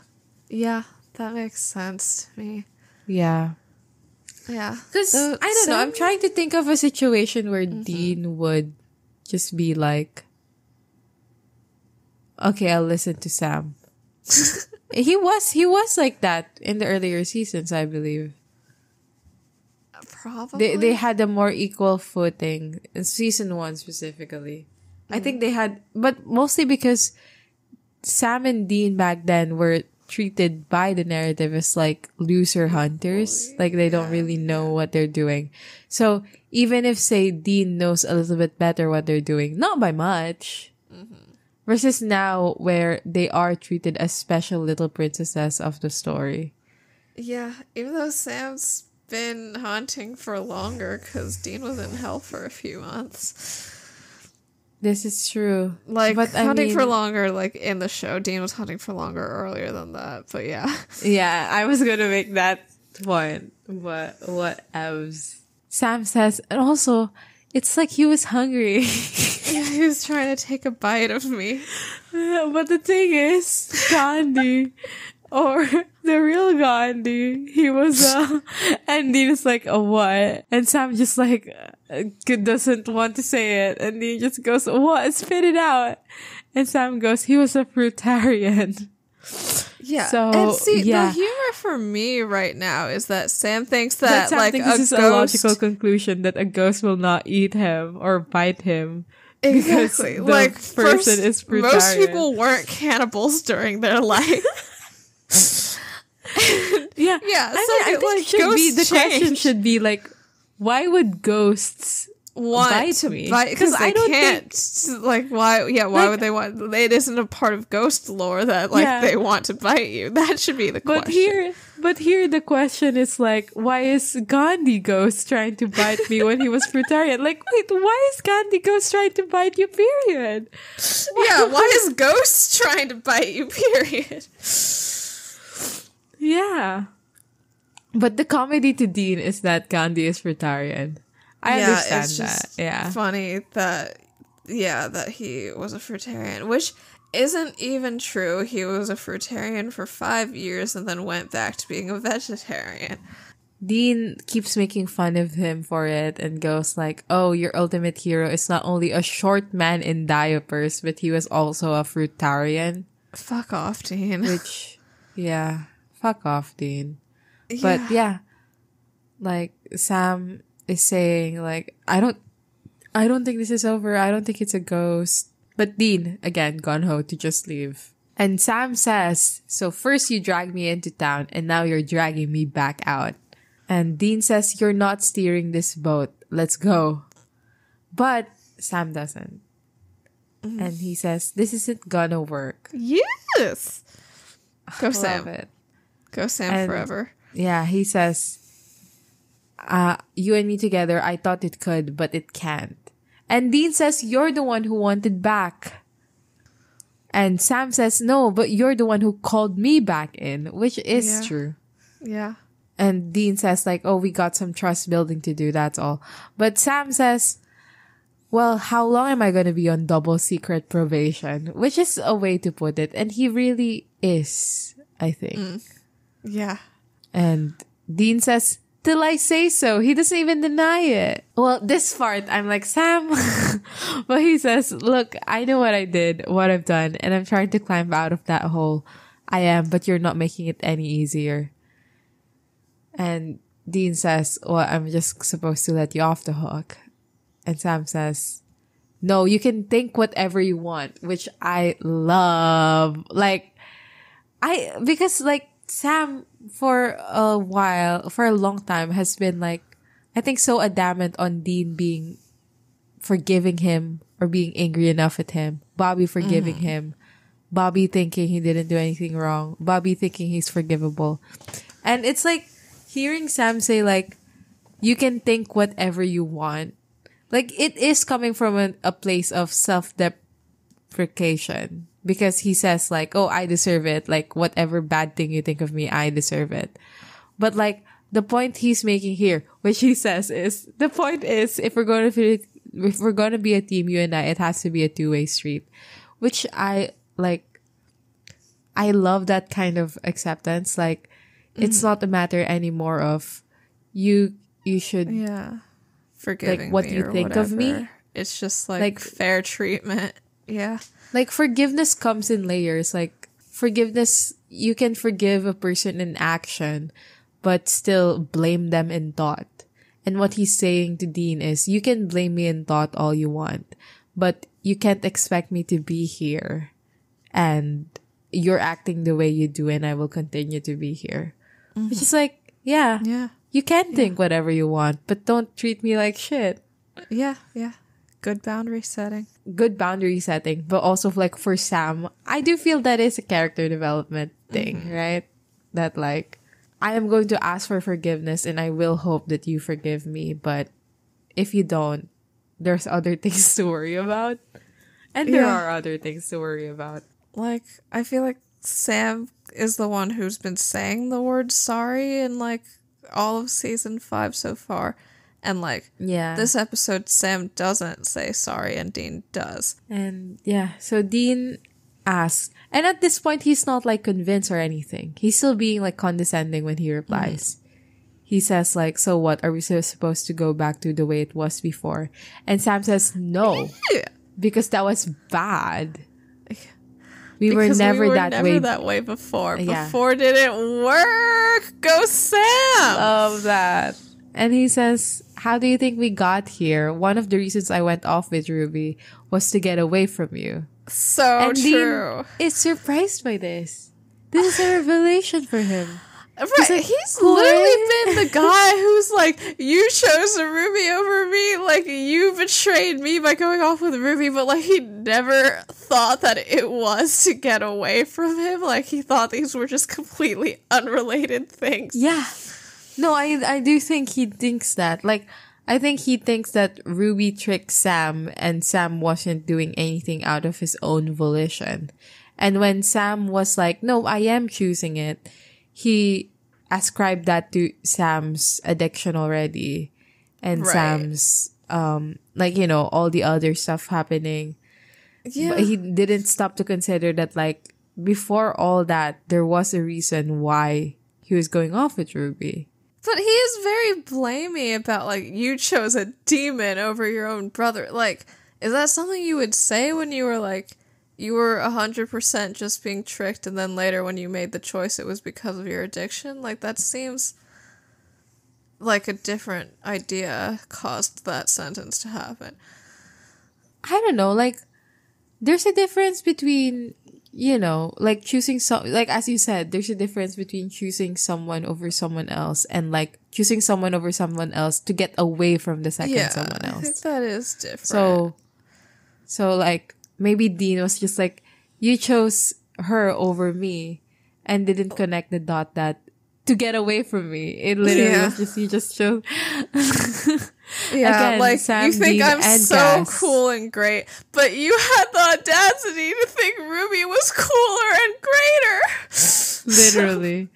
Yeah. That makes sense to me. Yeah. Yeah. Because The- I don't know. I'm trying to think of a situation where Mm-hmm. Dean would just be like, "Okay, I'll listen to Sam." he was he was like that in the earlier seasons, I believe. Probably. They they had a more equal footing in season one specifically. I think they had, but mostly because Sam and Dean back then were treated by the narrative as like loser hunters. Oh, like they don't really know what they're doing. So even if say Dean knows a little bit better what they're doing, not by much. Mm-hmm. Versus now where they are treated as special little princesses of the story. Yeah, even though Sam's been hunting for longer because Dean was in hell for a few months. This is true. Like But I hunting for longer, like in the show, Dean was hunting for longer earlier than that. But yeah, Yeah, I was gonna make that point. What what else? Sam says, and also, it's like he was hungry. he was trying to take a bite of me. but the thing is, Gandhi, or the real Gandhi, he was, uh, and Dean is like, a what? And Sam just like, uh, doesn't want to say it. And Dean just goes, what? Spit it out. And Sam goes, he was a fruitarian. Yeah. So, and see, yeah. the humor for me right now is that Sam thinks that that, Sam like thinks a this is ghost. a logical conclusion that a ghost will not eat him or bite him. because Exactly. the like person first, is most people weren't cannibals during their life. Yeah, Yeah, I so, mean, I think like, should be the ghosts question should be like, why would ghosts? want Bite to me. 'Cause because I don't can't. like why? Yeah, why Like- would they want? It isn't a part of ghost lore that like Yeah. they want to bite you. That should be the But question. here, But here the question is like, why is Gandhi Ghost trying to bite me when he was fruitarian? Like, wait, why is Gandhi Ghost trying to bite you? Period. Yeah, why is Ghost trying to bite you? Period. Yeah. But the comedy to Dean is that Gandhi is fruitarian. I Yeah, understand that. Yeah. Funny that, yeah, that he was a fruitarian, which isn't even true. He was a fruitarian for five years and then went back to being a vegetarian. Dean keeps making fun of him for it and goes like, "Oh, your ultimate hero is not only a short man in diapers, but he was also a fruitarian." Fuck off, Dean. Which, yeah, fuck off, Dean. But yeah, like Sam is saying, like I don't, I don't think this is over. I don't think it's a ghost. But Dean again gun ho to just leave. And Sam says, "So first you dragged me into town, and now you're dragging me back out." And Dean says, "You're not steering this boat. Let's go." But Sam doesn't. Mm. And he says, "This isn't gonna work." yes. Go Sam. it. Go Sam And- forever. Yeah, he says, uh, you and me together, I thought it could, but it can't. And Dean says, you're the one who wanted back. And Sam says, no, but you're the one who called me back in, which is Yeah. true. Yeah. And Dean says, like, oh, we got some trust building to do, that's all. But Sam says, well, how long am I going to be on double secret probation? Which is a way to put it. And he really is, I think. Yeah. And Dean says, till I say so. He doesn't even deny it. Well, this part, I'm like, Sam. but he says, look, I know what I did, what I've done, and I'm trying to climb out of that hole. I am, but you're not making it any easier. And Dean says, well, I'm just supposed to let you off the hook. And Sam says, no, you can think whatever you want, which I love. Like, I, because like Sam for a while, for a long time has been like, I think so adamant on Dean being forgiving him or being angry enough at him. Bobby forgiving mm-hmm. him. Bobby thinking he didn't do anything wrong. Bobby thinking he's forgivable. And it's like hearing Sam say like, you can think whatever you want. Like it is coming from a, a place of self deprecation because he says like, oh, I deserve it. Like whatever bad thing you think of me, I deserve it. But like the point he's making here, which he says is the point is if we're going to be, if we're going to be a team, you and I, it has to be a two way street, which I like. I love that kind of acceptance. Like it's mm-hmm. not a matter anymore of you. You should Yeah. Forgiving what me you think of me? It's just like, Like- fair treatment. Yeah. like forgiveness comes in layers like forgiveness you can forgive a person in action but still blame them in thought and what he's saying to dean is you can blame me in thought all you want but you can't expect me to be here and you're acting the way you do and i will continue to be here mm-hmm. which is like yeah Yeah. you can think whatever you want but don't treat me like shit Yeah. Yeah. Good boundary setting. good boundary setting, but also like for Sam, I do feel that is a character development thing, mm-hmm. right? That like I am going to ask for forgiveness and I will hope that you forgive me, but if you don't, there's other things to worry about. And there Yeah. are other things to worry about. Like, I feel like Sam is the one who's been saying the word sorry in like all of season five so far. And like Yeah. this episode, Sam doesn't say sorry and Dean does. And yeah, so Dean asks, and at this point, he's not like convinced or anything. He's still being like condescending when he mm-hmm. replies. He says like, "So what? Are we supposed to go back to the way it was before?" And Sam says, "No, because that was bad. We were never we were that never way." that way before. Yeah. Before didn't work. Go Sam. Love that. And he says, How do you think we got here? One of the reasons I went off with Ruby was to get away from you. so and true. Dean is surprised by this. This is a revelation for him. Right, like, he's "Who literally you?" been the guy who's like, you chose Ruby over me, like you betrayed me by going off with Ruby, but like he never thought that it was to get away from him. Like he thought these were just completely unrelated things. Yeah. No, I I do think he thinks that. Like I think he thinks that Ruby tricked Sam and Sam wasn't doing anything out of his own volition. And when Sam was like, "No, I am choosing it." He ascribed that to Sam's addiction already and Right. Sam's um like, you know, all the other stuff happening. Yeah. But he didn't stop to consider that like before all that there was a reason why he was going off with Ruby. But he is very blamey about like you chose a demon over your own brother. Like, is that something you would say when you were like you were hundred percent just being tricked, and then later when you made the choice, it was because of your addiction? Like that seems like a different idea caused that sentence to happen. I don't know, like there's a difference between you know, like choosing some like as you said, there's a difference between choosing someone over someone else and like choosing someone over someone else to get away from the second yeah, someone I think else. that is different. So so like maybe Dean was just like you chose her over me and didn't connect the dot that to get away from me. It literally Yeah. was just you just chose Yeah, Again, like Sam, you think Dean, I'm so cool and great, but you had the audacity to think Ruby was cooler and greater. literally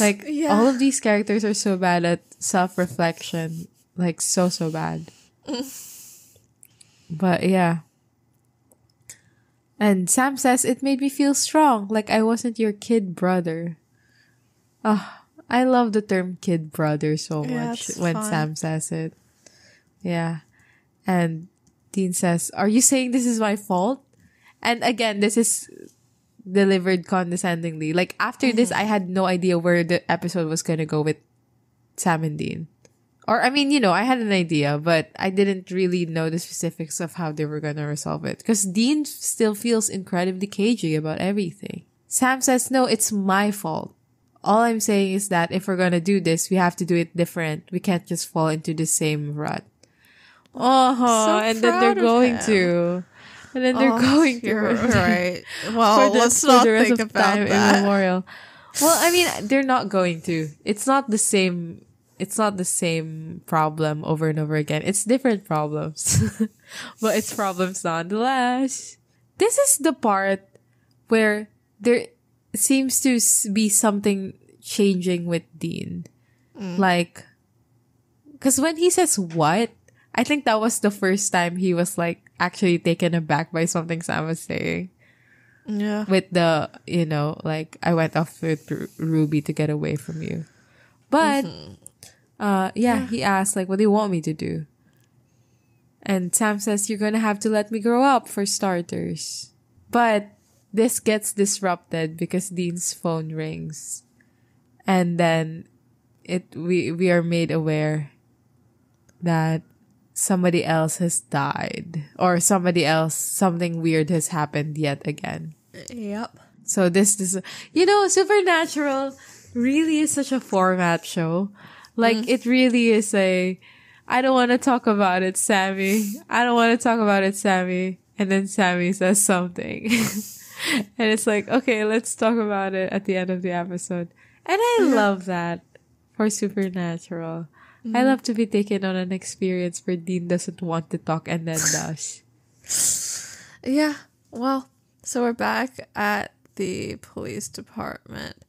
like Yeah. all of these characters are so bad at self-reflection like so so bad mm. but yeah and sam says it made me feel strong like i wasn't your kid brother oh i love the term kid brother so Yeah, much when fun. sam says it yeah and dean says are you saying this is my fault and again this is delivered condescendingly. Like after this, Mm-hmm. I had no idea where the episode was gonna go with Sam and Dean. Or I mean, you know, I had an idea, but I didn't really know the specifics of how they were gonna resolve it. Because Dean still feels incredibly cagey about everything. Sam says, "No, it's my fault. All I'm saying is that if we're gonna do this, we have to do it different. We can't just fall into the same rut." Oh, So and then they're going to. And then they're Oh, going to. right. Well, the, let's not think about time that. immemorial. Well, I mean, they're not going to. It's not the same. It's not the same problem over and over again. It's different problems, but it's problems nonetheless. This is the part where there seems to be something changing with Dean, like, because when he says what, I think that was the first time he was like actually taken aback by something Sam was saying. Yeah. with the you know like I went off with Ru- Ruby to get away from you, but uh yeah, he asked like what do you want me to do, and Sam says you're gonna have to let me grow up for starters, but this gets disrupted because Dean's phone rings, and then it we we are made aware that somebody else has died or somebody else something weird has happened yet again. Yep. so this is you know supernatural really is such a format show. Like mm. it really is a i don't want to talk about it sammy. I don't want to talk about it sammy. And then sammy says something and it's like okay let's talk about it at the end of the episode and i love that for supernatural I mm-hmm. love to be taken on an experience where Dean doesn't want to talk and then does. Yeah. Well, so we're back at the police department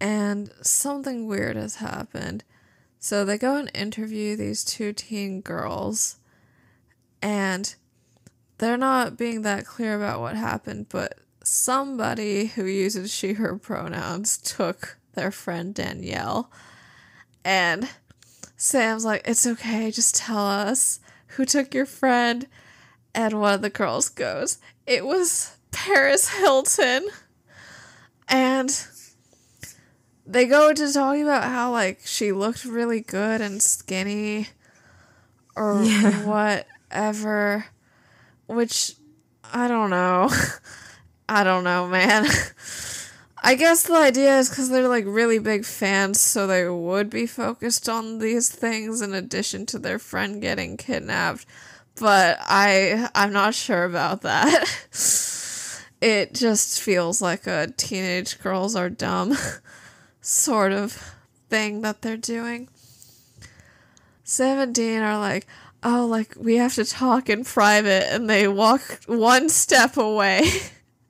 and something weird has happened. So they go and interview these two teen girls and they're not being that clear about what happened, but somebody who uses she her pronouns took their friend Danielle and Sam's like, It's okay, just tell us who took your friend. And one of the girls goes, It was Paris Hilton. And they go into talking about how, like, she looked really good and skinny or Yeah. whatever. Which, I don't know. I don't know, man. I guess the idea is because they're like really big fans, so they would be focused on these things in addition to their friend getting kidnapped. But I I'm not sure about that. it just feels like a teenage girls are dumb sort of thing that they're doing. Sam and Dean are like, oh, like we have to talk in private, and they walk one step away.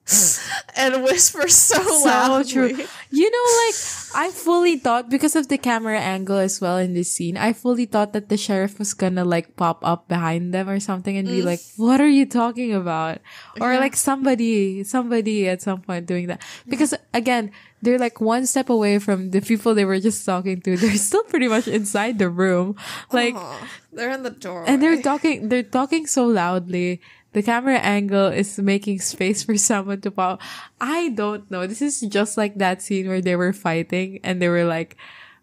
and whisper so, so loudly. True. You know, like I fully thought because of the camera angle as well in this scene, I fully thought that the sheriff was gonna like pop up behind them or something and mm. be like, "What are you talking about?" Or yeah. like somebody, somebody at some point doing that. Because again, they're like one step away from the people they were just talking to. They're still pretty much inside the room, like they're in the door, and they're talking. They're talking so loudly the camera angle is making space for someone to pop. I don't know. This is just like that scene where they were fighting and they were like,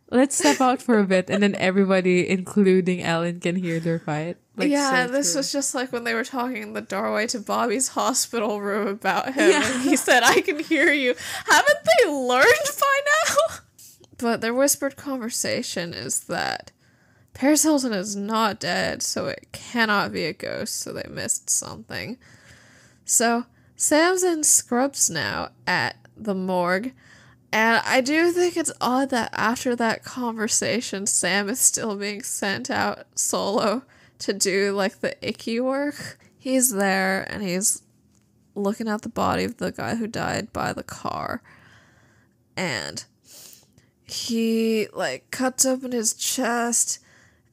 let's step out for a bit. And then everybody, including Ellen, can hear their fight. Like, yeah, so this true. was just like when they were talking in the doorway to Bobby's hospital room about him. Yeah. And he said, I can hear you. Haven't they learned by now? But their whispered conversation is that Paris Hilton is not dead, so it cannot be a ghost, so they missed something. So, Sam's in Scrubs now at the morgue, and I do think it's odd that after that conversation, Sam is still being sent out solo to do like the icky work. He's there and he's looking at the body of the guy who died by the car. And he like cuts open his chest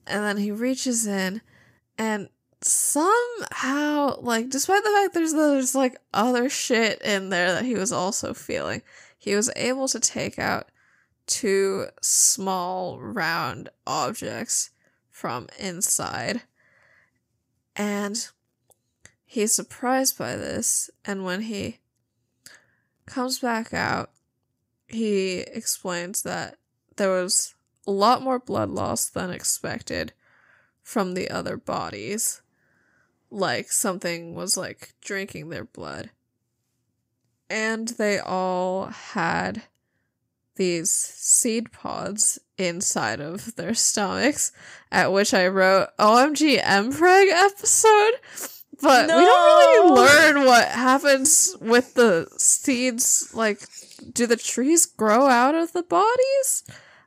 and then he reaches in and somehow like despite the fact there's there's like other shit in there that he was also feeling he was able to take out two small round objects from inside and he's surprised by this and when he comes back out he explains that there was a lot more blood loss than expected from the other bodies. Like something was like drinking their blood. And they all had these seed pods inside of their stomachs, at which I wrote OMG Mpreg episode. But no! we don't really learn what happens with the seeds. Like, do the trees grow out of the bodies?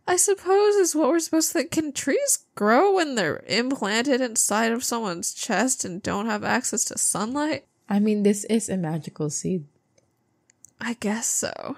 I suppose is what we're supposed to think. Can trees grow when they're implanted inside of someone's chest and don't have access to sunlight? I mean, this is a magical seed. I guess so.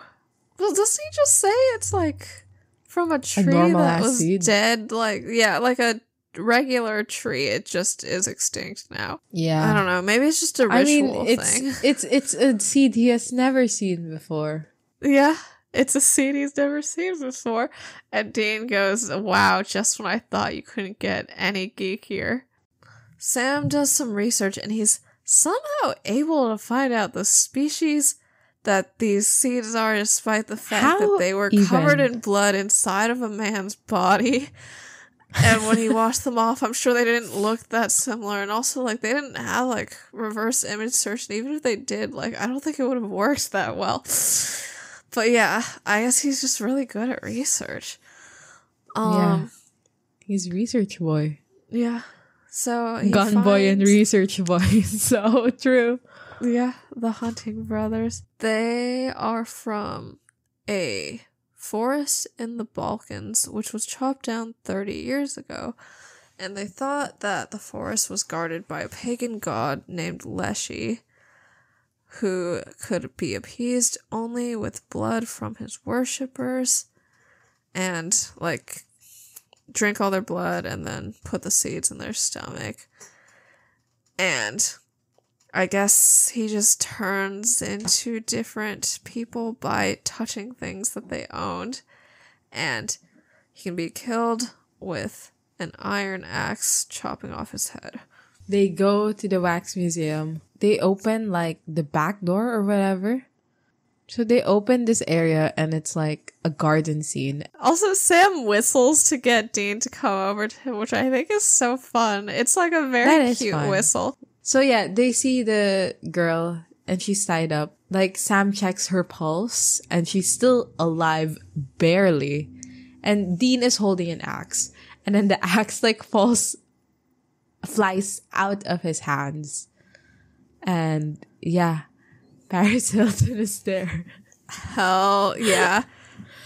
Well, does he just say it's like from a tree a that was seed. dead? Like, yeah, like a regular tree. It just is extinct now. Yeah. I don't know. Maybe it's just a ritual I mean, it's, thing. It's it's a seed he has never seen before. Yeah. It's a seed he's never seen before. And Dean goes, Wow, just when I thought you couldn't get any geekier. Sam does some research and he's somehow able to find out the species that these seeds are, despite the fact How that they were even? covered in blood inside of a man's body. and when he washed them off, I'm sure they didn't look that similar. And also, like, they didn't have like reverse image search. And even if they did, like, I don't think it would have worked that well. But yeah, I guess he's just really good at research. Um, yeah. He's research boy. Yeah. So gun finds, boy and research boy. so true. Yeah, the Hunting brothers. They are from a forest in the Balkans, which was chopped down 30 years ago. And they thought that the forest was guarded by a pagan god named Leshy who could be appeased only with blood from his worshippers and like drink all their blood and then put the seeds in their stomach. And I guess he just turns into different people by touching things that they owned. And he can be killed with an iron axe chopping off his head. They go to the wax museum they open like the back door or whatever. So they open this area and it's like a garden scene. Also, Sam whistles to get Dean to come over to him, which I think is so fun. It's like a very cute fun. whistle. So yeah, they see the girl and she's tied up. Like Sam checks her pulse and she's still alive barely. And Dean is holding an axe. And then the axe like falls flies out of his hands. And yeah, Paris Hilton is there. Hell yeah.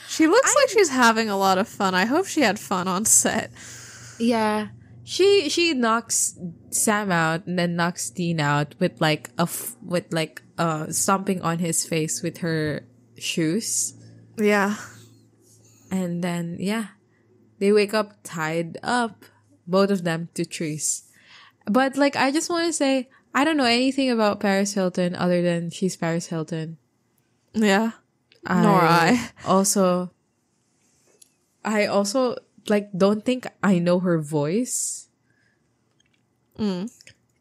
She looks like she's having a lot of fun. I hope she had fun on set. Yeah. She she knocks Sam out and then knocks Dean out with like a f- with like uh stomping on his face with her shoes. Yeah. And then yeah. They wake up tied up both of them to trees. But like I just want to say I don't know anything about Paris Hilton other than she's Paris Hilton. Yeah. I Nor I. Also, I also like don't think I know her voice.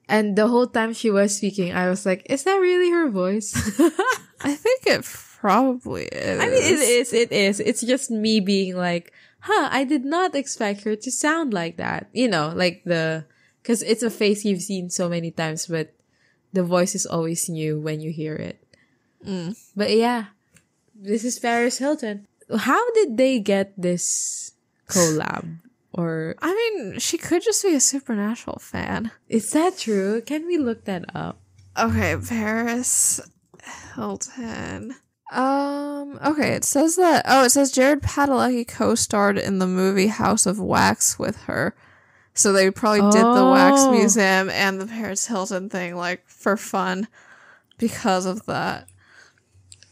And the whole time she was speaking, I was like, "Is that really her voice?" I think it probably is. I mean, it is. It is. It's just me being like, "Huh, I did not expect her to sound like that." You know, like the because it's a face you've seen so many times, but the voice is always new when you hear it. Mm. But yeah, this is Paris Hilton. How did they get this collab? Or I mean, she could just be a supernatural fan. is that true? Can we look that up? Okay, Paris Hilton. Um, okay, it says that oh, it says Jared Padalecki co-starred in the movie House of Wax with her. So they probably did the wax Oh. museum and the Paris Hilton thing like for fun because of that.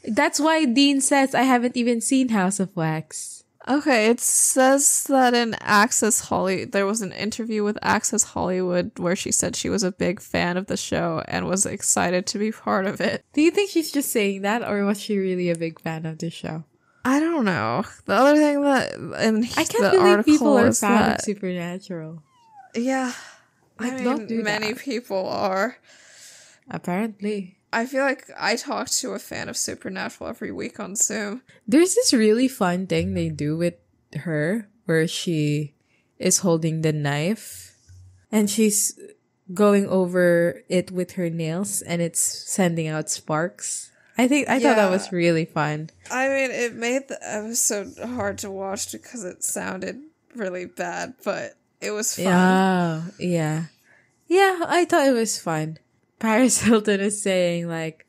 That's why Dean says I haven't even seen House of Wax. Okay, it says that in Access Holly there was an interview with Access Hollywood where she said she was a big fan of the show and was excited to be part of it. Do you think she's just saying that, or was she really a big fan of the show? I don't know. The other thing that in I can't the believe article people are fan that of Supernatural. yeah, I Like, mean, don't do many that. people are. Apparently, I feel like I talk to a fan of Supernatural every week on Zoom. there's this really fun thing they do with her where she is holding the knife and she's going over it with her nails and it's sending out sparks. I think I thought that was really fun. I mean, it made the episode hard to watch because it sounded really bad, but it was fun. Yeah, yeah, yeah. I thought it was fun. Paris Hilton is saying like,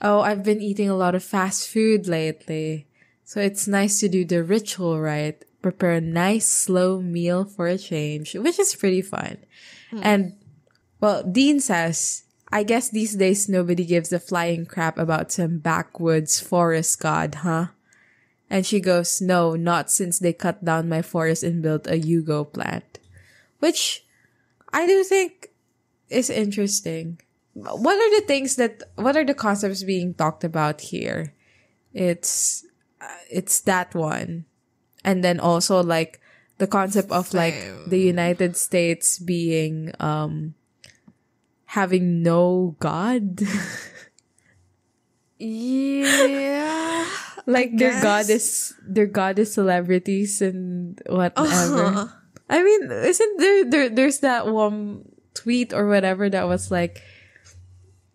"Oh, I've been eating a lot of fast food lately, so it's nice to do the ritual right. Prepare a nice slow meal for a change, which is pretty fun." Hmm. And well, Dean says, "I guess these days nobody gives a flying crap about some backwoods forest god, huh?" And she goes, No, not since they cut down my forest and built a Yugo plant. Which I do think is interesting. What are the things that, what are the concepts being talked about here? It's, uh, it's that one. And then also like the concept of like the United States being, um, having no God. Yeah. like their goddess their goddess celebrities and whatever. Uh-huh. I mean, isn't there, there there's that one tweet or whatever that was like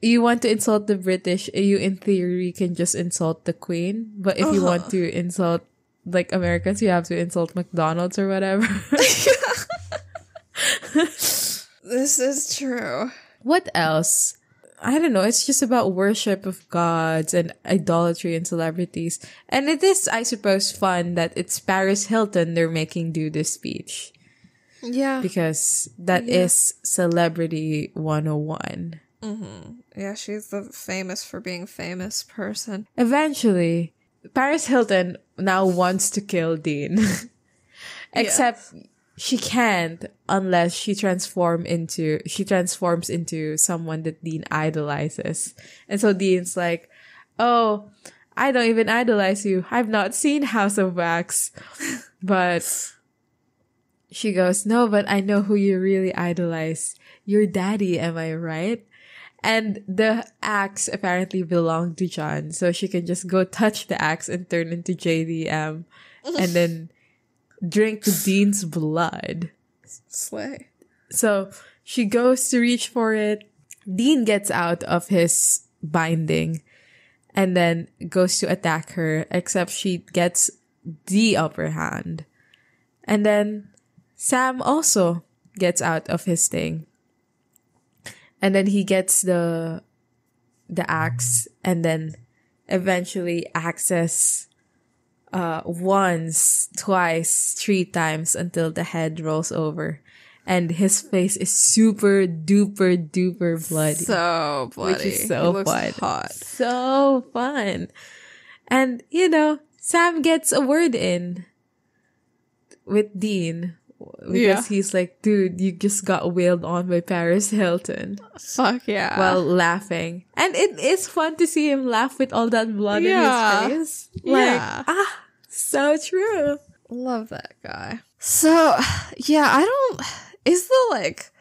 you want to insult the British, you in theory can just insult the Queen, but if you want uh-huh. to insult like Americans, you have to insult McDonald's or whatever. This is true. what else? I don't know. It's just about worship of gods and idolatry and celebrities. And it is, I suppose, fun that it's Paris Hilton they're making do this speech Yeah. because that is celebrity 101. Mm-hmm. Yeah, she's the famous for being famous person. Eventually, Paris Hilton now wants to kill Dean. Except she can't unless she transform into she transforms into someone that Dean idolizes. And so Dean's like, "Oh, I don't even idolize you. I've not seen House of Wax." But she goes, "No, but I know who you really idolize. Your daddy, am I right?" And the axe apparently belonged to John, so she can just go touch the axe and turn into JDM and then drink Dean's blood. Slay. So she goes to reach for it. Dean gets out of his binding and then goes to attack her, except she gets the upper hand. And then Sam also gets out of his thing. And then he gets the the axe and then eventually axes uh once, twice, three times until the head rolls over. And his face is super duper duper bloody. So bloody. Which is so fun. hot. so fun. And, you know, Sam gets a word in with Dean because Yeah. he's like, dude, you just got wailed on by Paris Hilton Fuck yeah. while laughing. And it is fun to see him laugh with all that blood Yeah. in his face. Like, Yeah. ah, so true. Love that guy. So, yeah, I don't. Is the like,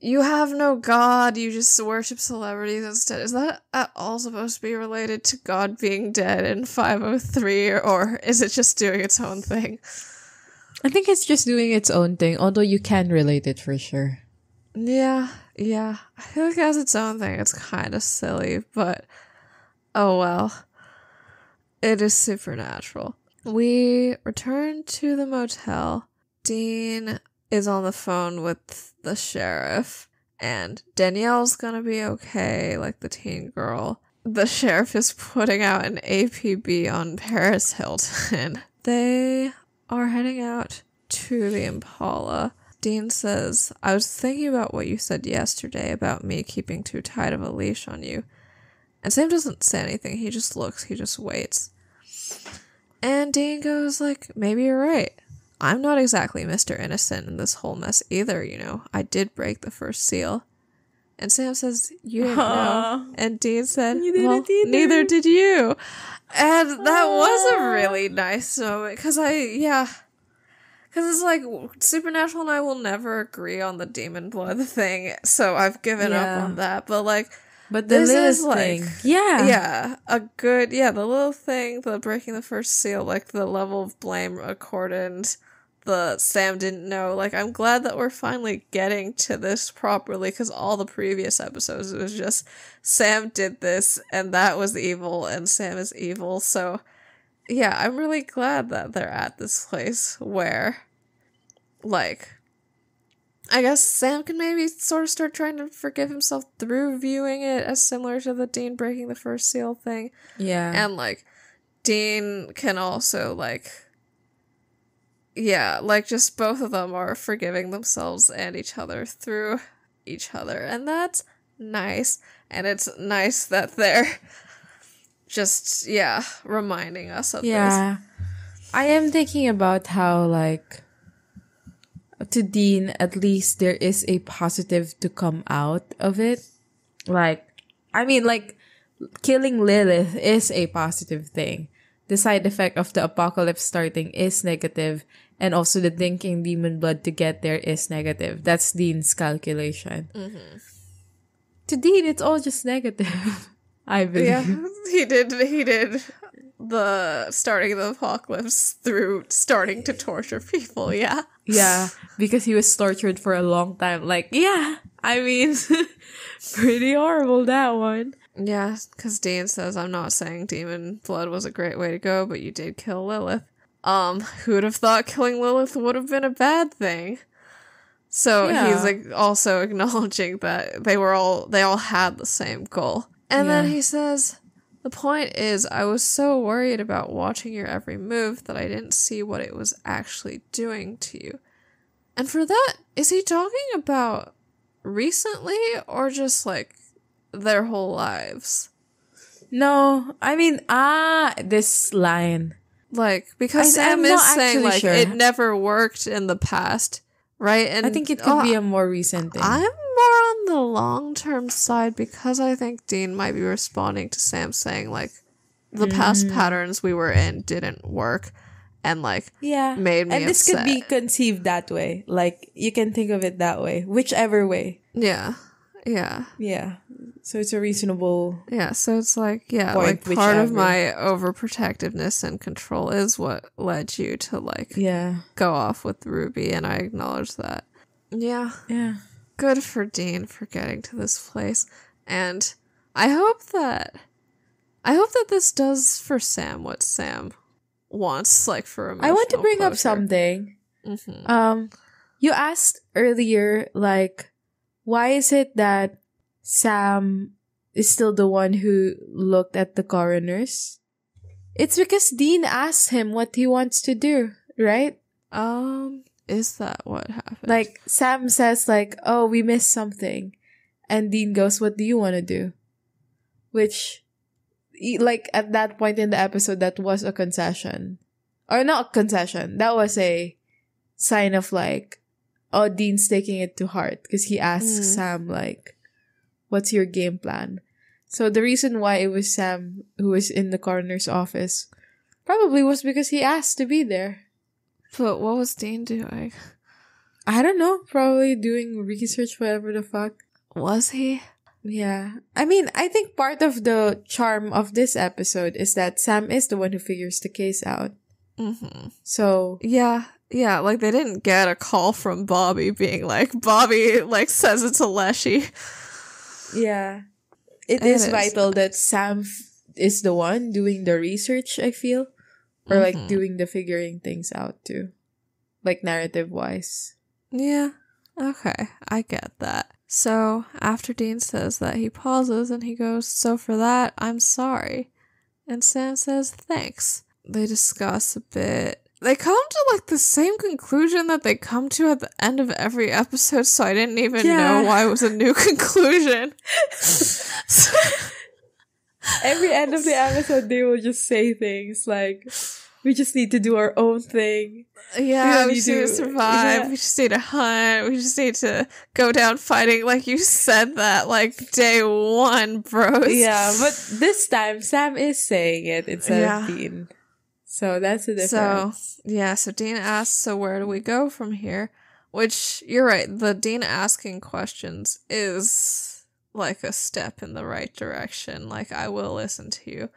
you have no god, you just worship celebrities instead? Is that at all supposed to be related to God being dead in 503, or, or is it just doing its own thing? I think it's just doing its own thing, although you can relate it for sure. Yeah, yeah. I feel like it has its own thing. It's kind of silly, but oh well. It is supernatural. We return to the motel. Dean is on the phone with the sheriff, and Danielle's gonna be okay, like the teen girl. The sheriff is putting out an APB on Paris Hilton. They are heading out to the Impala. Dean says, I was thinking about what you said yesterday about me keeping too tight of a leash on you. And Sam doesn't say anything. He just looks, he just waits. And Dean goes, like, maybe you're right. I'm not exactly Mr. Innocent in this whole mess either, you know. I did break the first seal. And Sam says, You didn't Aw. know. And Dean said, well, either." neither did you. And that was a really nice moment. Because I, yeah. Because it's like, Supernatural and I will never agree on the demon blood thing. So I've given Yeah. up on that. But like, But the This is like- Yeah. yeah, a good yeah, the little thing, the breaking the first seal, like the level of blame accordant, the Sam didn't know. Like I'm glad that we're finally getting to this properly because all the previous episodes it was just Sam did this and that was evil and Sam is evil. So yeah, I'm really glad that they're at this place where like I guess Sam can maybe sort of start trying to forgive himself through viewing it as similar to the Dean breaking the first seal thing. Yeah. And like Dean can also like yeah, like just both of them are forgiving themselves and each other through each other. And that's nice. And it's nice that they're just yeah, reminding us of this. Yeah. I am thinking about how like to Dean at least there is a positive to come out of it. Like I mean like killing Lilith is a positive thing. The side effect of the apocalypse starting is negative and also the drinking demon blood to get there is negative. That's Dean's calculation. Mm-hmm. To Dean it's all just negative. I believe. Yeah, he did. He did the starting of the apocalypse through starting to torture people. Yeah, Yeah, because he was tortured for a long time. Like, yeah, I mean, pretty horrible that one. Yeah. Because Dean says, "I'm not saying demon blood was a great way to go, but you did kill Lilith. Um, who would have thought killing Lilith would have been a bad thing?" So Yeah. he's like also acknowledging that they were all they all had the same goal. And then he says, "The point is, I was so worried about watching your every move that I didn't see what it was actually doing to you." And for that, is he talking about recently or just like their whole lives? No, I mean, ah, this line. Like because I- Sam I'm is saying like sure. it never worked in the past, right? And I think it could oh, be a more recent thing. I'm more on the long term side because I think Dean might be responding to Sam saying like the past Mm. patterns we were in didn't work and like yeah. made me and this could be conceived that way. Like, you can think of it that way. Whichever way. yeah. Yeah. Yeah. So it's a reasonable. Yeah, so it's like yeah, like part of my overprotectiveness and control is what led you to like Yeah. go off with Ruby and I acknowledge that. Yeah. Yeah. good for Dean for getting to this place. And I hope that I hope that this does for Sam what Sam wants, like for I want to bring up closure. something. Mhm. Um, you asked earlier, like, why is it that Sam is still the one who looked at the coroners? It's because Dean asks him what he wants to do, right? Um, is that what happened? Like, Sam says, like, oh, we missed something. And Dean goes, what do you want to do? Which, like, at that point in the episode, that was a concession. Or not a concession. That was a sign of, like, oh, Dean's taking it to heart. Because he asks Mm. Sam, like, what's your game plan? So the reason why it was Sam who was in the coroner's office probably was because he asked to be there. but what was Dean doing? I don't know. Probably doing research, whatever the fuck. Was he? Yeah. I mean, I think part of the charm of this episode is that Sam is the one who figures the case out. Mm-hmm. So, Yeah, yeah. Like they didn't get a call from Bobby being like Bobby like says it's a Leshy. yeah. It It is is. vital that Sam f- is the one doing the research, I feel. Or like Mhm. doing the figuring things out too. Like narrative wise. Yeah. Okay, I get that. So after Dean says that, he pauses and he goes, So for that, I'm sorry. And Sam says, Thanks. They discuss a bit. They come to like the same conclusion that they come to at the end of every episode, so I didn't even Yeah. know why it was a new conclusion. Every end of the episode, they will just say things like, we just need to do our own thing. Yeah, we need just need to survive. yeah. We just need to hunt. We just need to go down fighting. Like you said that like day one, bros. Yeah, but this time Sam is saying it instead Yeah. So that's the So yeah, so Dean asks, "So where do we go from here?" Which you're right. The Dean asking questions is like a step in the right direction. Like I will listen to you.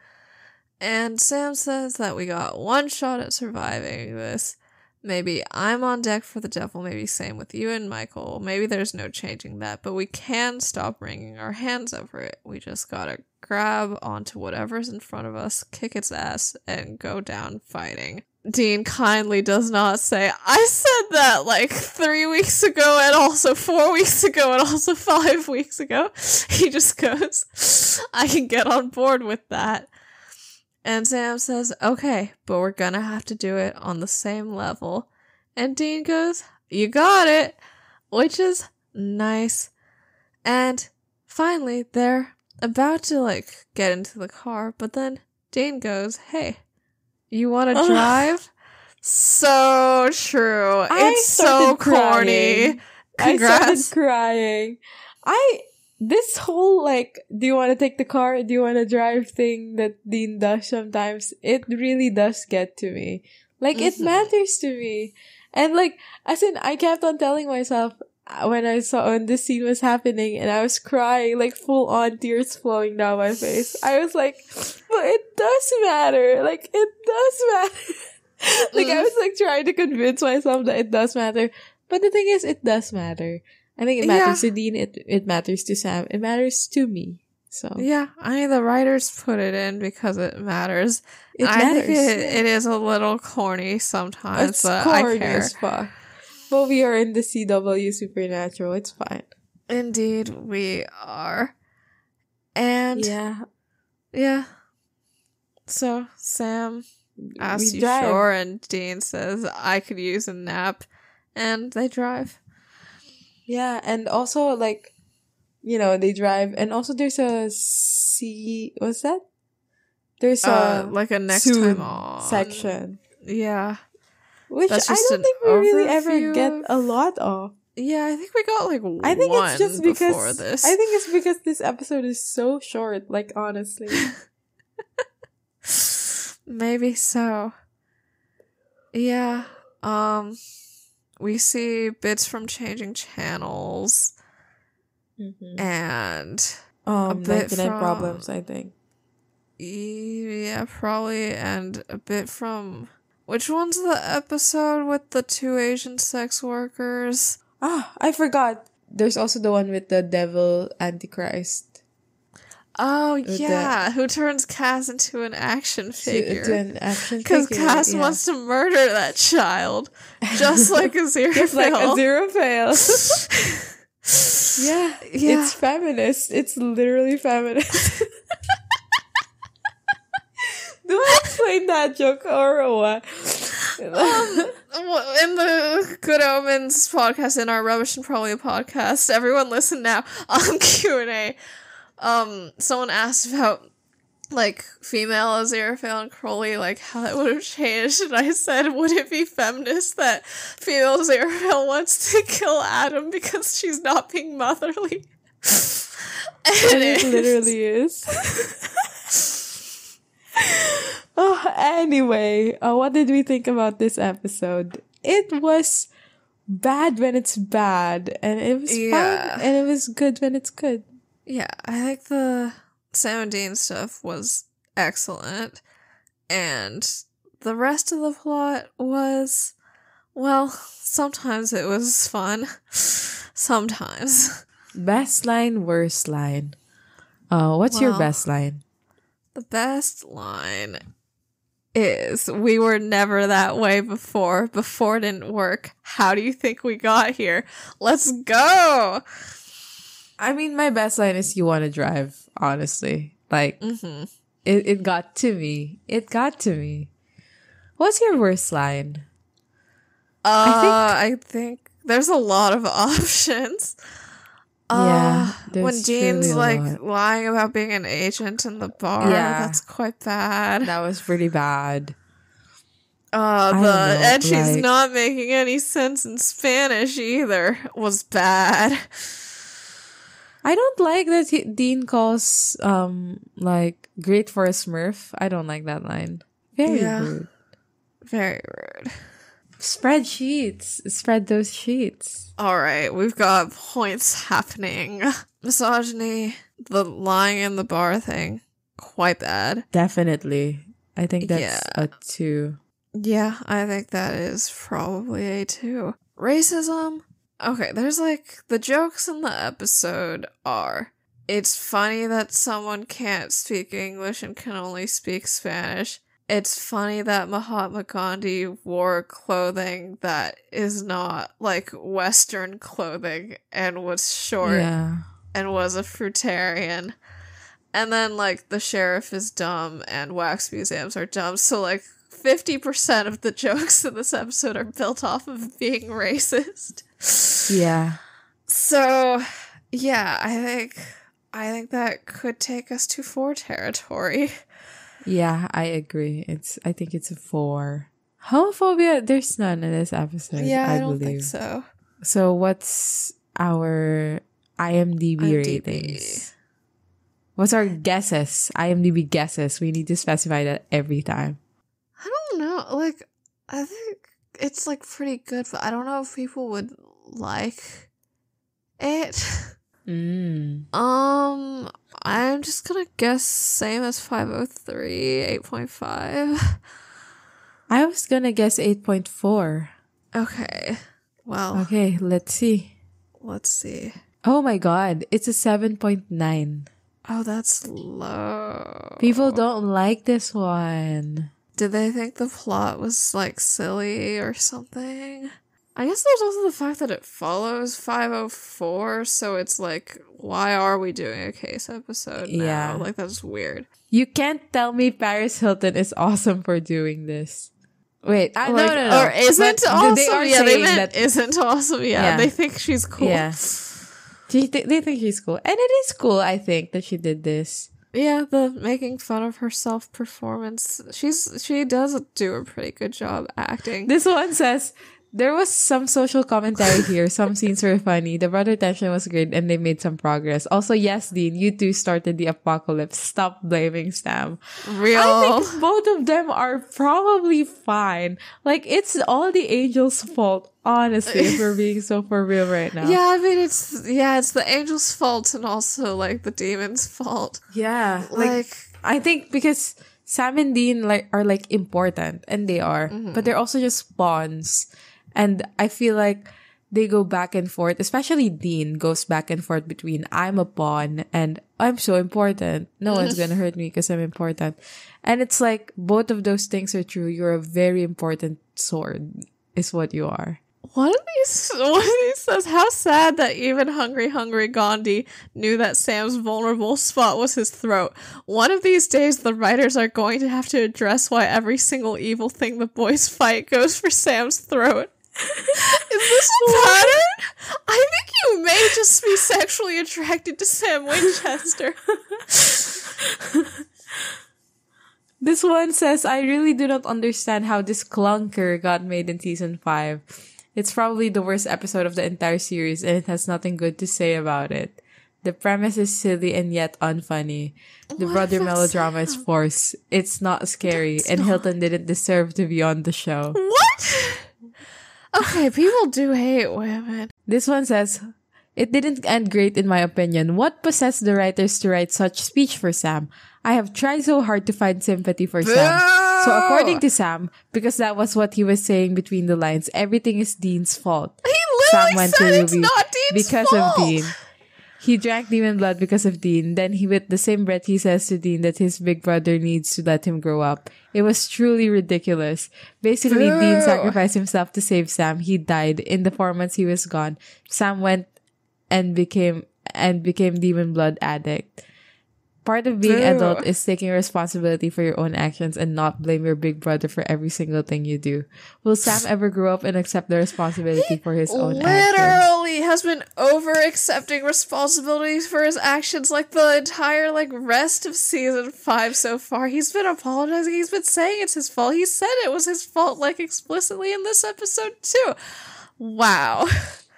And Sam says that we got one shot at surviving this. Maybe I'm on deck for the devil, maybe same with you and Michael. Maybe there's no changing that, but we can stop wringing our hands over it. We just gotta grab onto whatever's in front of us, kick its ass, and go down fighting. Dean kindly does not say, I said that like three weeks ago, and also four weeks ago, and also five weeks ago. He just goes, I can get on board with that. And Sam says, okay, but we're gonna have to do it on the same level. And Dean goes, you got it, which is nice. And finally, they're about to like get into the car, but then Dean goes, hey, you wanna drive? So true. I it's so corny. crying. I started crying. I this whole like, do you want to take the car? Do you want to drive thing that Dean does sometimes? It really does get to me. Like it Mhm. matters to me, and like as in, I kept on telling myself uh, when I saw when this scene was happening, and I was crying, like full on tears flowing down my face. I was like, but it does matter. Like it does matter. like I Mm. was like trying to convince myself that it does matter. But the thing is, it does matter. I think it matters to Dean. It it matters to Sam. It matters to me. So Yeah, I mean the writers put it in because it matters. it I matters. think it, it is a little corny sometimes, it's but I corny care. as fuck. But we are in the CW Supernatural. It's fine. Indeed, we are. And yeah. Yeah, So Sam asks we you drive. sure, and Dean says I could use a nap, and they drive. Yeah, and also like, you know, they drive, and also there's a a C. What's that? There's Uh, a like a next time on section, Yeah, which I don't think we really ever get a lot of. yeah. I think we got like I think it's just because this. I think it's because this episode is so short. Like honestly, Maybe so. Yeah. Um we see bits from changing channels and um, bit 99 from- problems. I think. yeah, probably and a bit from which one's the episode with the two Asian sex workers? Ah, I forgot. There's also the one with the devil antichrist. Oh the- yeah, who turns Cass into an action figure? to an action Because Cass yeah. wants to murder that child, just like a zero Just like a zero fail. yeah, Yeah. it's feminist. It's literally feminist. Do I explain that joke or what? Um, in the Good Omens podcast, in our Rubbish and Probably podcast, everyone listen now. Um, Q and A. Um, someone asked about like female Aziraphale and Crowley, like how that would have changed, and I said, would it be feminist that female Aziraphale wants to kill Adam because she's not being motherly? and it is. literally is. oh, anyway, uh, what did we think about this episode? It was bad when it's bad, and it was Yeah. fun, and it was good when it's good. Yeah, I think the Sam and Dean stuff was excellent, and the rest of the plot was, well, sometimes it was fun, sometimes. Best line, worst line. Uh, what's your best line? The best line is, "We were never that way before. Before didn't work. How do you think we got here? Let's go." I mean, my best line is "You want to drive." Honestly, like hmm it, it got to me. It got to me. What's your worst line? Uh, I think, there's a lot of options. Yeah, Uh, there's when Dean's truly like lying about being an agent in the bar, Yeah. that's quite bad. That was pretty bad. Uh, I the know, and she's not making any sense in Spanish either was bad. I don't like that he, Dean calls um like great for a Smurf. I don't like that line. Very Yeah. rude. Very rude. Spread sheets. Spread those sheets. All right, we've got points happening. Misogyny, the lying in the bar thing, quite bad. Definitely. I think that's Yeah. a two. Yeah, I think that is probably a two. Racism. Okay, there's like the jokes in the episode are it's funny that someone can't speak English and can only speak Spanish. It's funny that Mahatma Gandhi wore clothing that is not like Western clothing and was short Yeah. and was a fruitarian. And then like the sheriff is dumb and wax museums are dumb. So like 50% of the jokes in this episode are built off of being racist. Yeah. So yeah, I think I think that could take us to four territory. Yeah, I agree. It's I think it's a four. Homophobia, there's none in this episode. yeah, I, I, don't believe. think so. So what's our IMDb, IMDb. ratings? What's our guesses? IMDb guesses. We need to specify that every time. I don't know. Like I think it's like pretty good, but I don't know if people would like it. Mm. Um, I'm just gonna guess same as 503, 8.5. I was gonna guess 8.4. Okay. Well, Okay, let's see. let's see. Oh my god, it's a 7.9. Oh, that's low. People don't like this one. Did they think the plot was like silly or something? I guess there's also the fact that it follows 504, so it's like, why are we doing a case episode now? Yeah. Like, that's weird. You can't tell me Paris Hilton is awesome for doing this. Wait, I, Like, no, no, no. Or isn't But awesome. They are yeah, they meant that isn't awesome. Yeah, Yeah. they think she's cool. Yeah. They think she's cool, and it is cool. I think that she did this. Yeah, the making fun of herself performance. She's she does do a pretty good job acting. This one says there was some social commentary here. Some scenes were funny. The brother tension was great, and they made some progress. Also, yes, Dean, you two started the apocalypse. Stop blaming Sam. Real. I think both of them are probably fine. Like it's all the angels' fault. Honestly, if we're being so for real right now. yeah, I mean it's yeah, it's the angel's fault and also like the demon's fault. yeah. Like, Like I think because Sam and Dean like are like important and they are, Mm-hmm. but they're also just spawns. And I feel like they go back and forth, especially Dean goes back and forth between I'm a pawn and I'm so important. No one's gonna hurt me because I'm important. And it's like both of those things are true. You're a very important sword, is what you are. One of these, one of these says, "How sad that even hungry, hungry Gandhi knew that Sam's vulnerable spot was his throat. One of these days, the writers are going to have to address why every single evil thing the boys fight goes for Sam's throat." Is this a pattern? I think you may just be sexually attracted to Sam Winchester. This one says, I really do not understand how this clunker got made in season 5. It's probably the worst episode of the entire series and it has nothing good to say about it. The premise is silly and yet unfunny. The What brother melodrama is forced. It's not scary It's and not. Hilton didn't deserve to be on the show. What? Okay, people do hate women. This one says, It didn't end great in my opinion. What possessed the writers to write such speech for Sam? I have tried so hard to find sympathy for Sam. So according to Sam, because that was what he was saying between the lines, everything is Dean's fault. He Sam literally went to said it's Ruby not Dean's because fault. of Dean. He drank demon blood because of Dean. Then he, with the same breath, he says to Dean that his big brother needs to let him grow up. It was truly ridiculous. Basically, Dean sacrificed himself to save Sam. He died in the four months he was gone. Sam went and became and became demon blood addict. Part of being Boo. adult is taking responsibility for your own actions and not blame your big brother for every single thing you do. Will Sam ever grow up and accept the responsibility for his own actions? literally has been over accepting responsibilities for his actions like the entire like rest of season five so far. He's been apologizing. He's been saying it's his fault. He said it was his fault like explicitly in this episode too. Wow.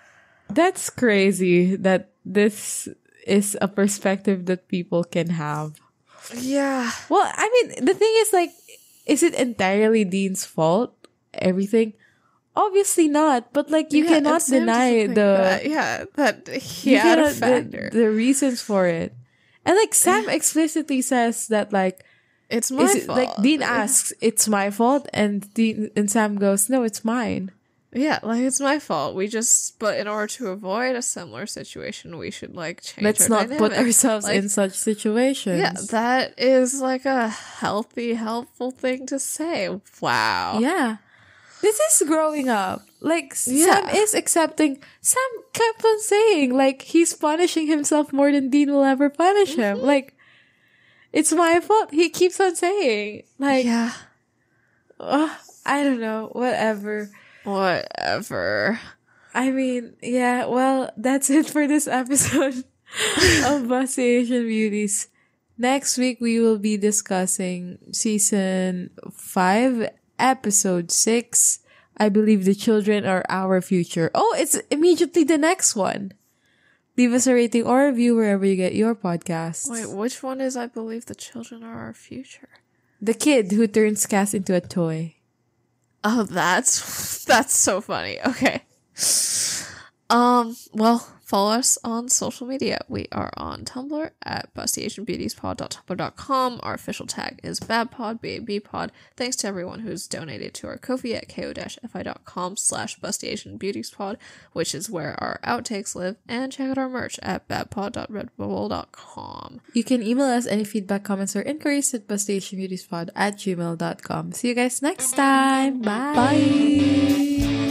That's crazy that this is a perspective that people can have. Yeah. Well, I mean, the thing is like, is it entirely Dean's fault? Everything? Obviously not, but like you Yeah, cannot deny the that- yeah that he had a factor. the, the reasons for it. And like Sam explicitly says that like it's my it, fault. like Dean asks, "It's my fault," and Dean and Sam goes, "No, it's mine." Yeah, like it's my fault. We just, but in order to avoid a similar situation, we should like change. Let's not put ourselves Like, in such situations. Yeah, that is like a healthy, helpful thing to say. Wow. Yeah. This is growing up. Like Sam is accepting. Sam kept on saying like he's punishing himself more than Dean will ever punish him. Mm-hmm. Like it's my fault. He keeps on saying like Yeah. ugh, I don't know, whatever. Whatever. I mean, yeah, well, that's it for this episode of Busty Asian Beauties. Next week, we will be discussing season 5, episode 6. I believe the children are our future. Oh, it's immediately the next one. Leave us a rating or review wherever you get your podcasts. Wait, which one is I believe the children are our future? The kid who turns Cass into a toy. Oh, that's that's so funny. Okay. Um, well, follow us on social media. We are on Tumblr at bustyasianbeautiespod.tumblr.com. Our official tag is babpod, B-A-B-pod. Thanks to everyone who's donated to our Ko-fi at ko-fi.com slash bustyasianbeautiespod, which is where our outtakes live. And check out our merch at babpod.redbubble.com. You can email us any feedback, comments, or inquiries at bustyasianbeautiespod at gmail.com. See you guys next time. Bye. Bye!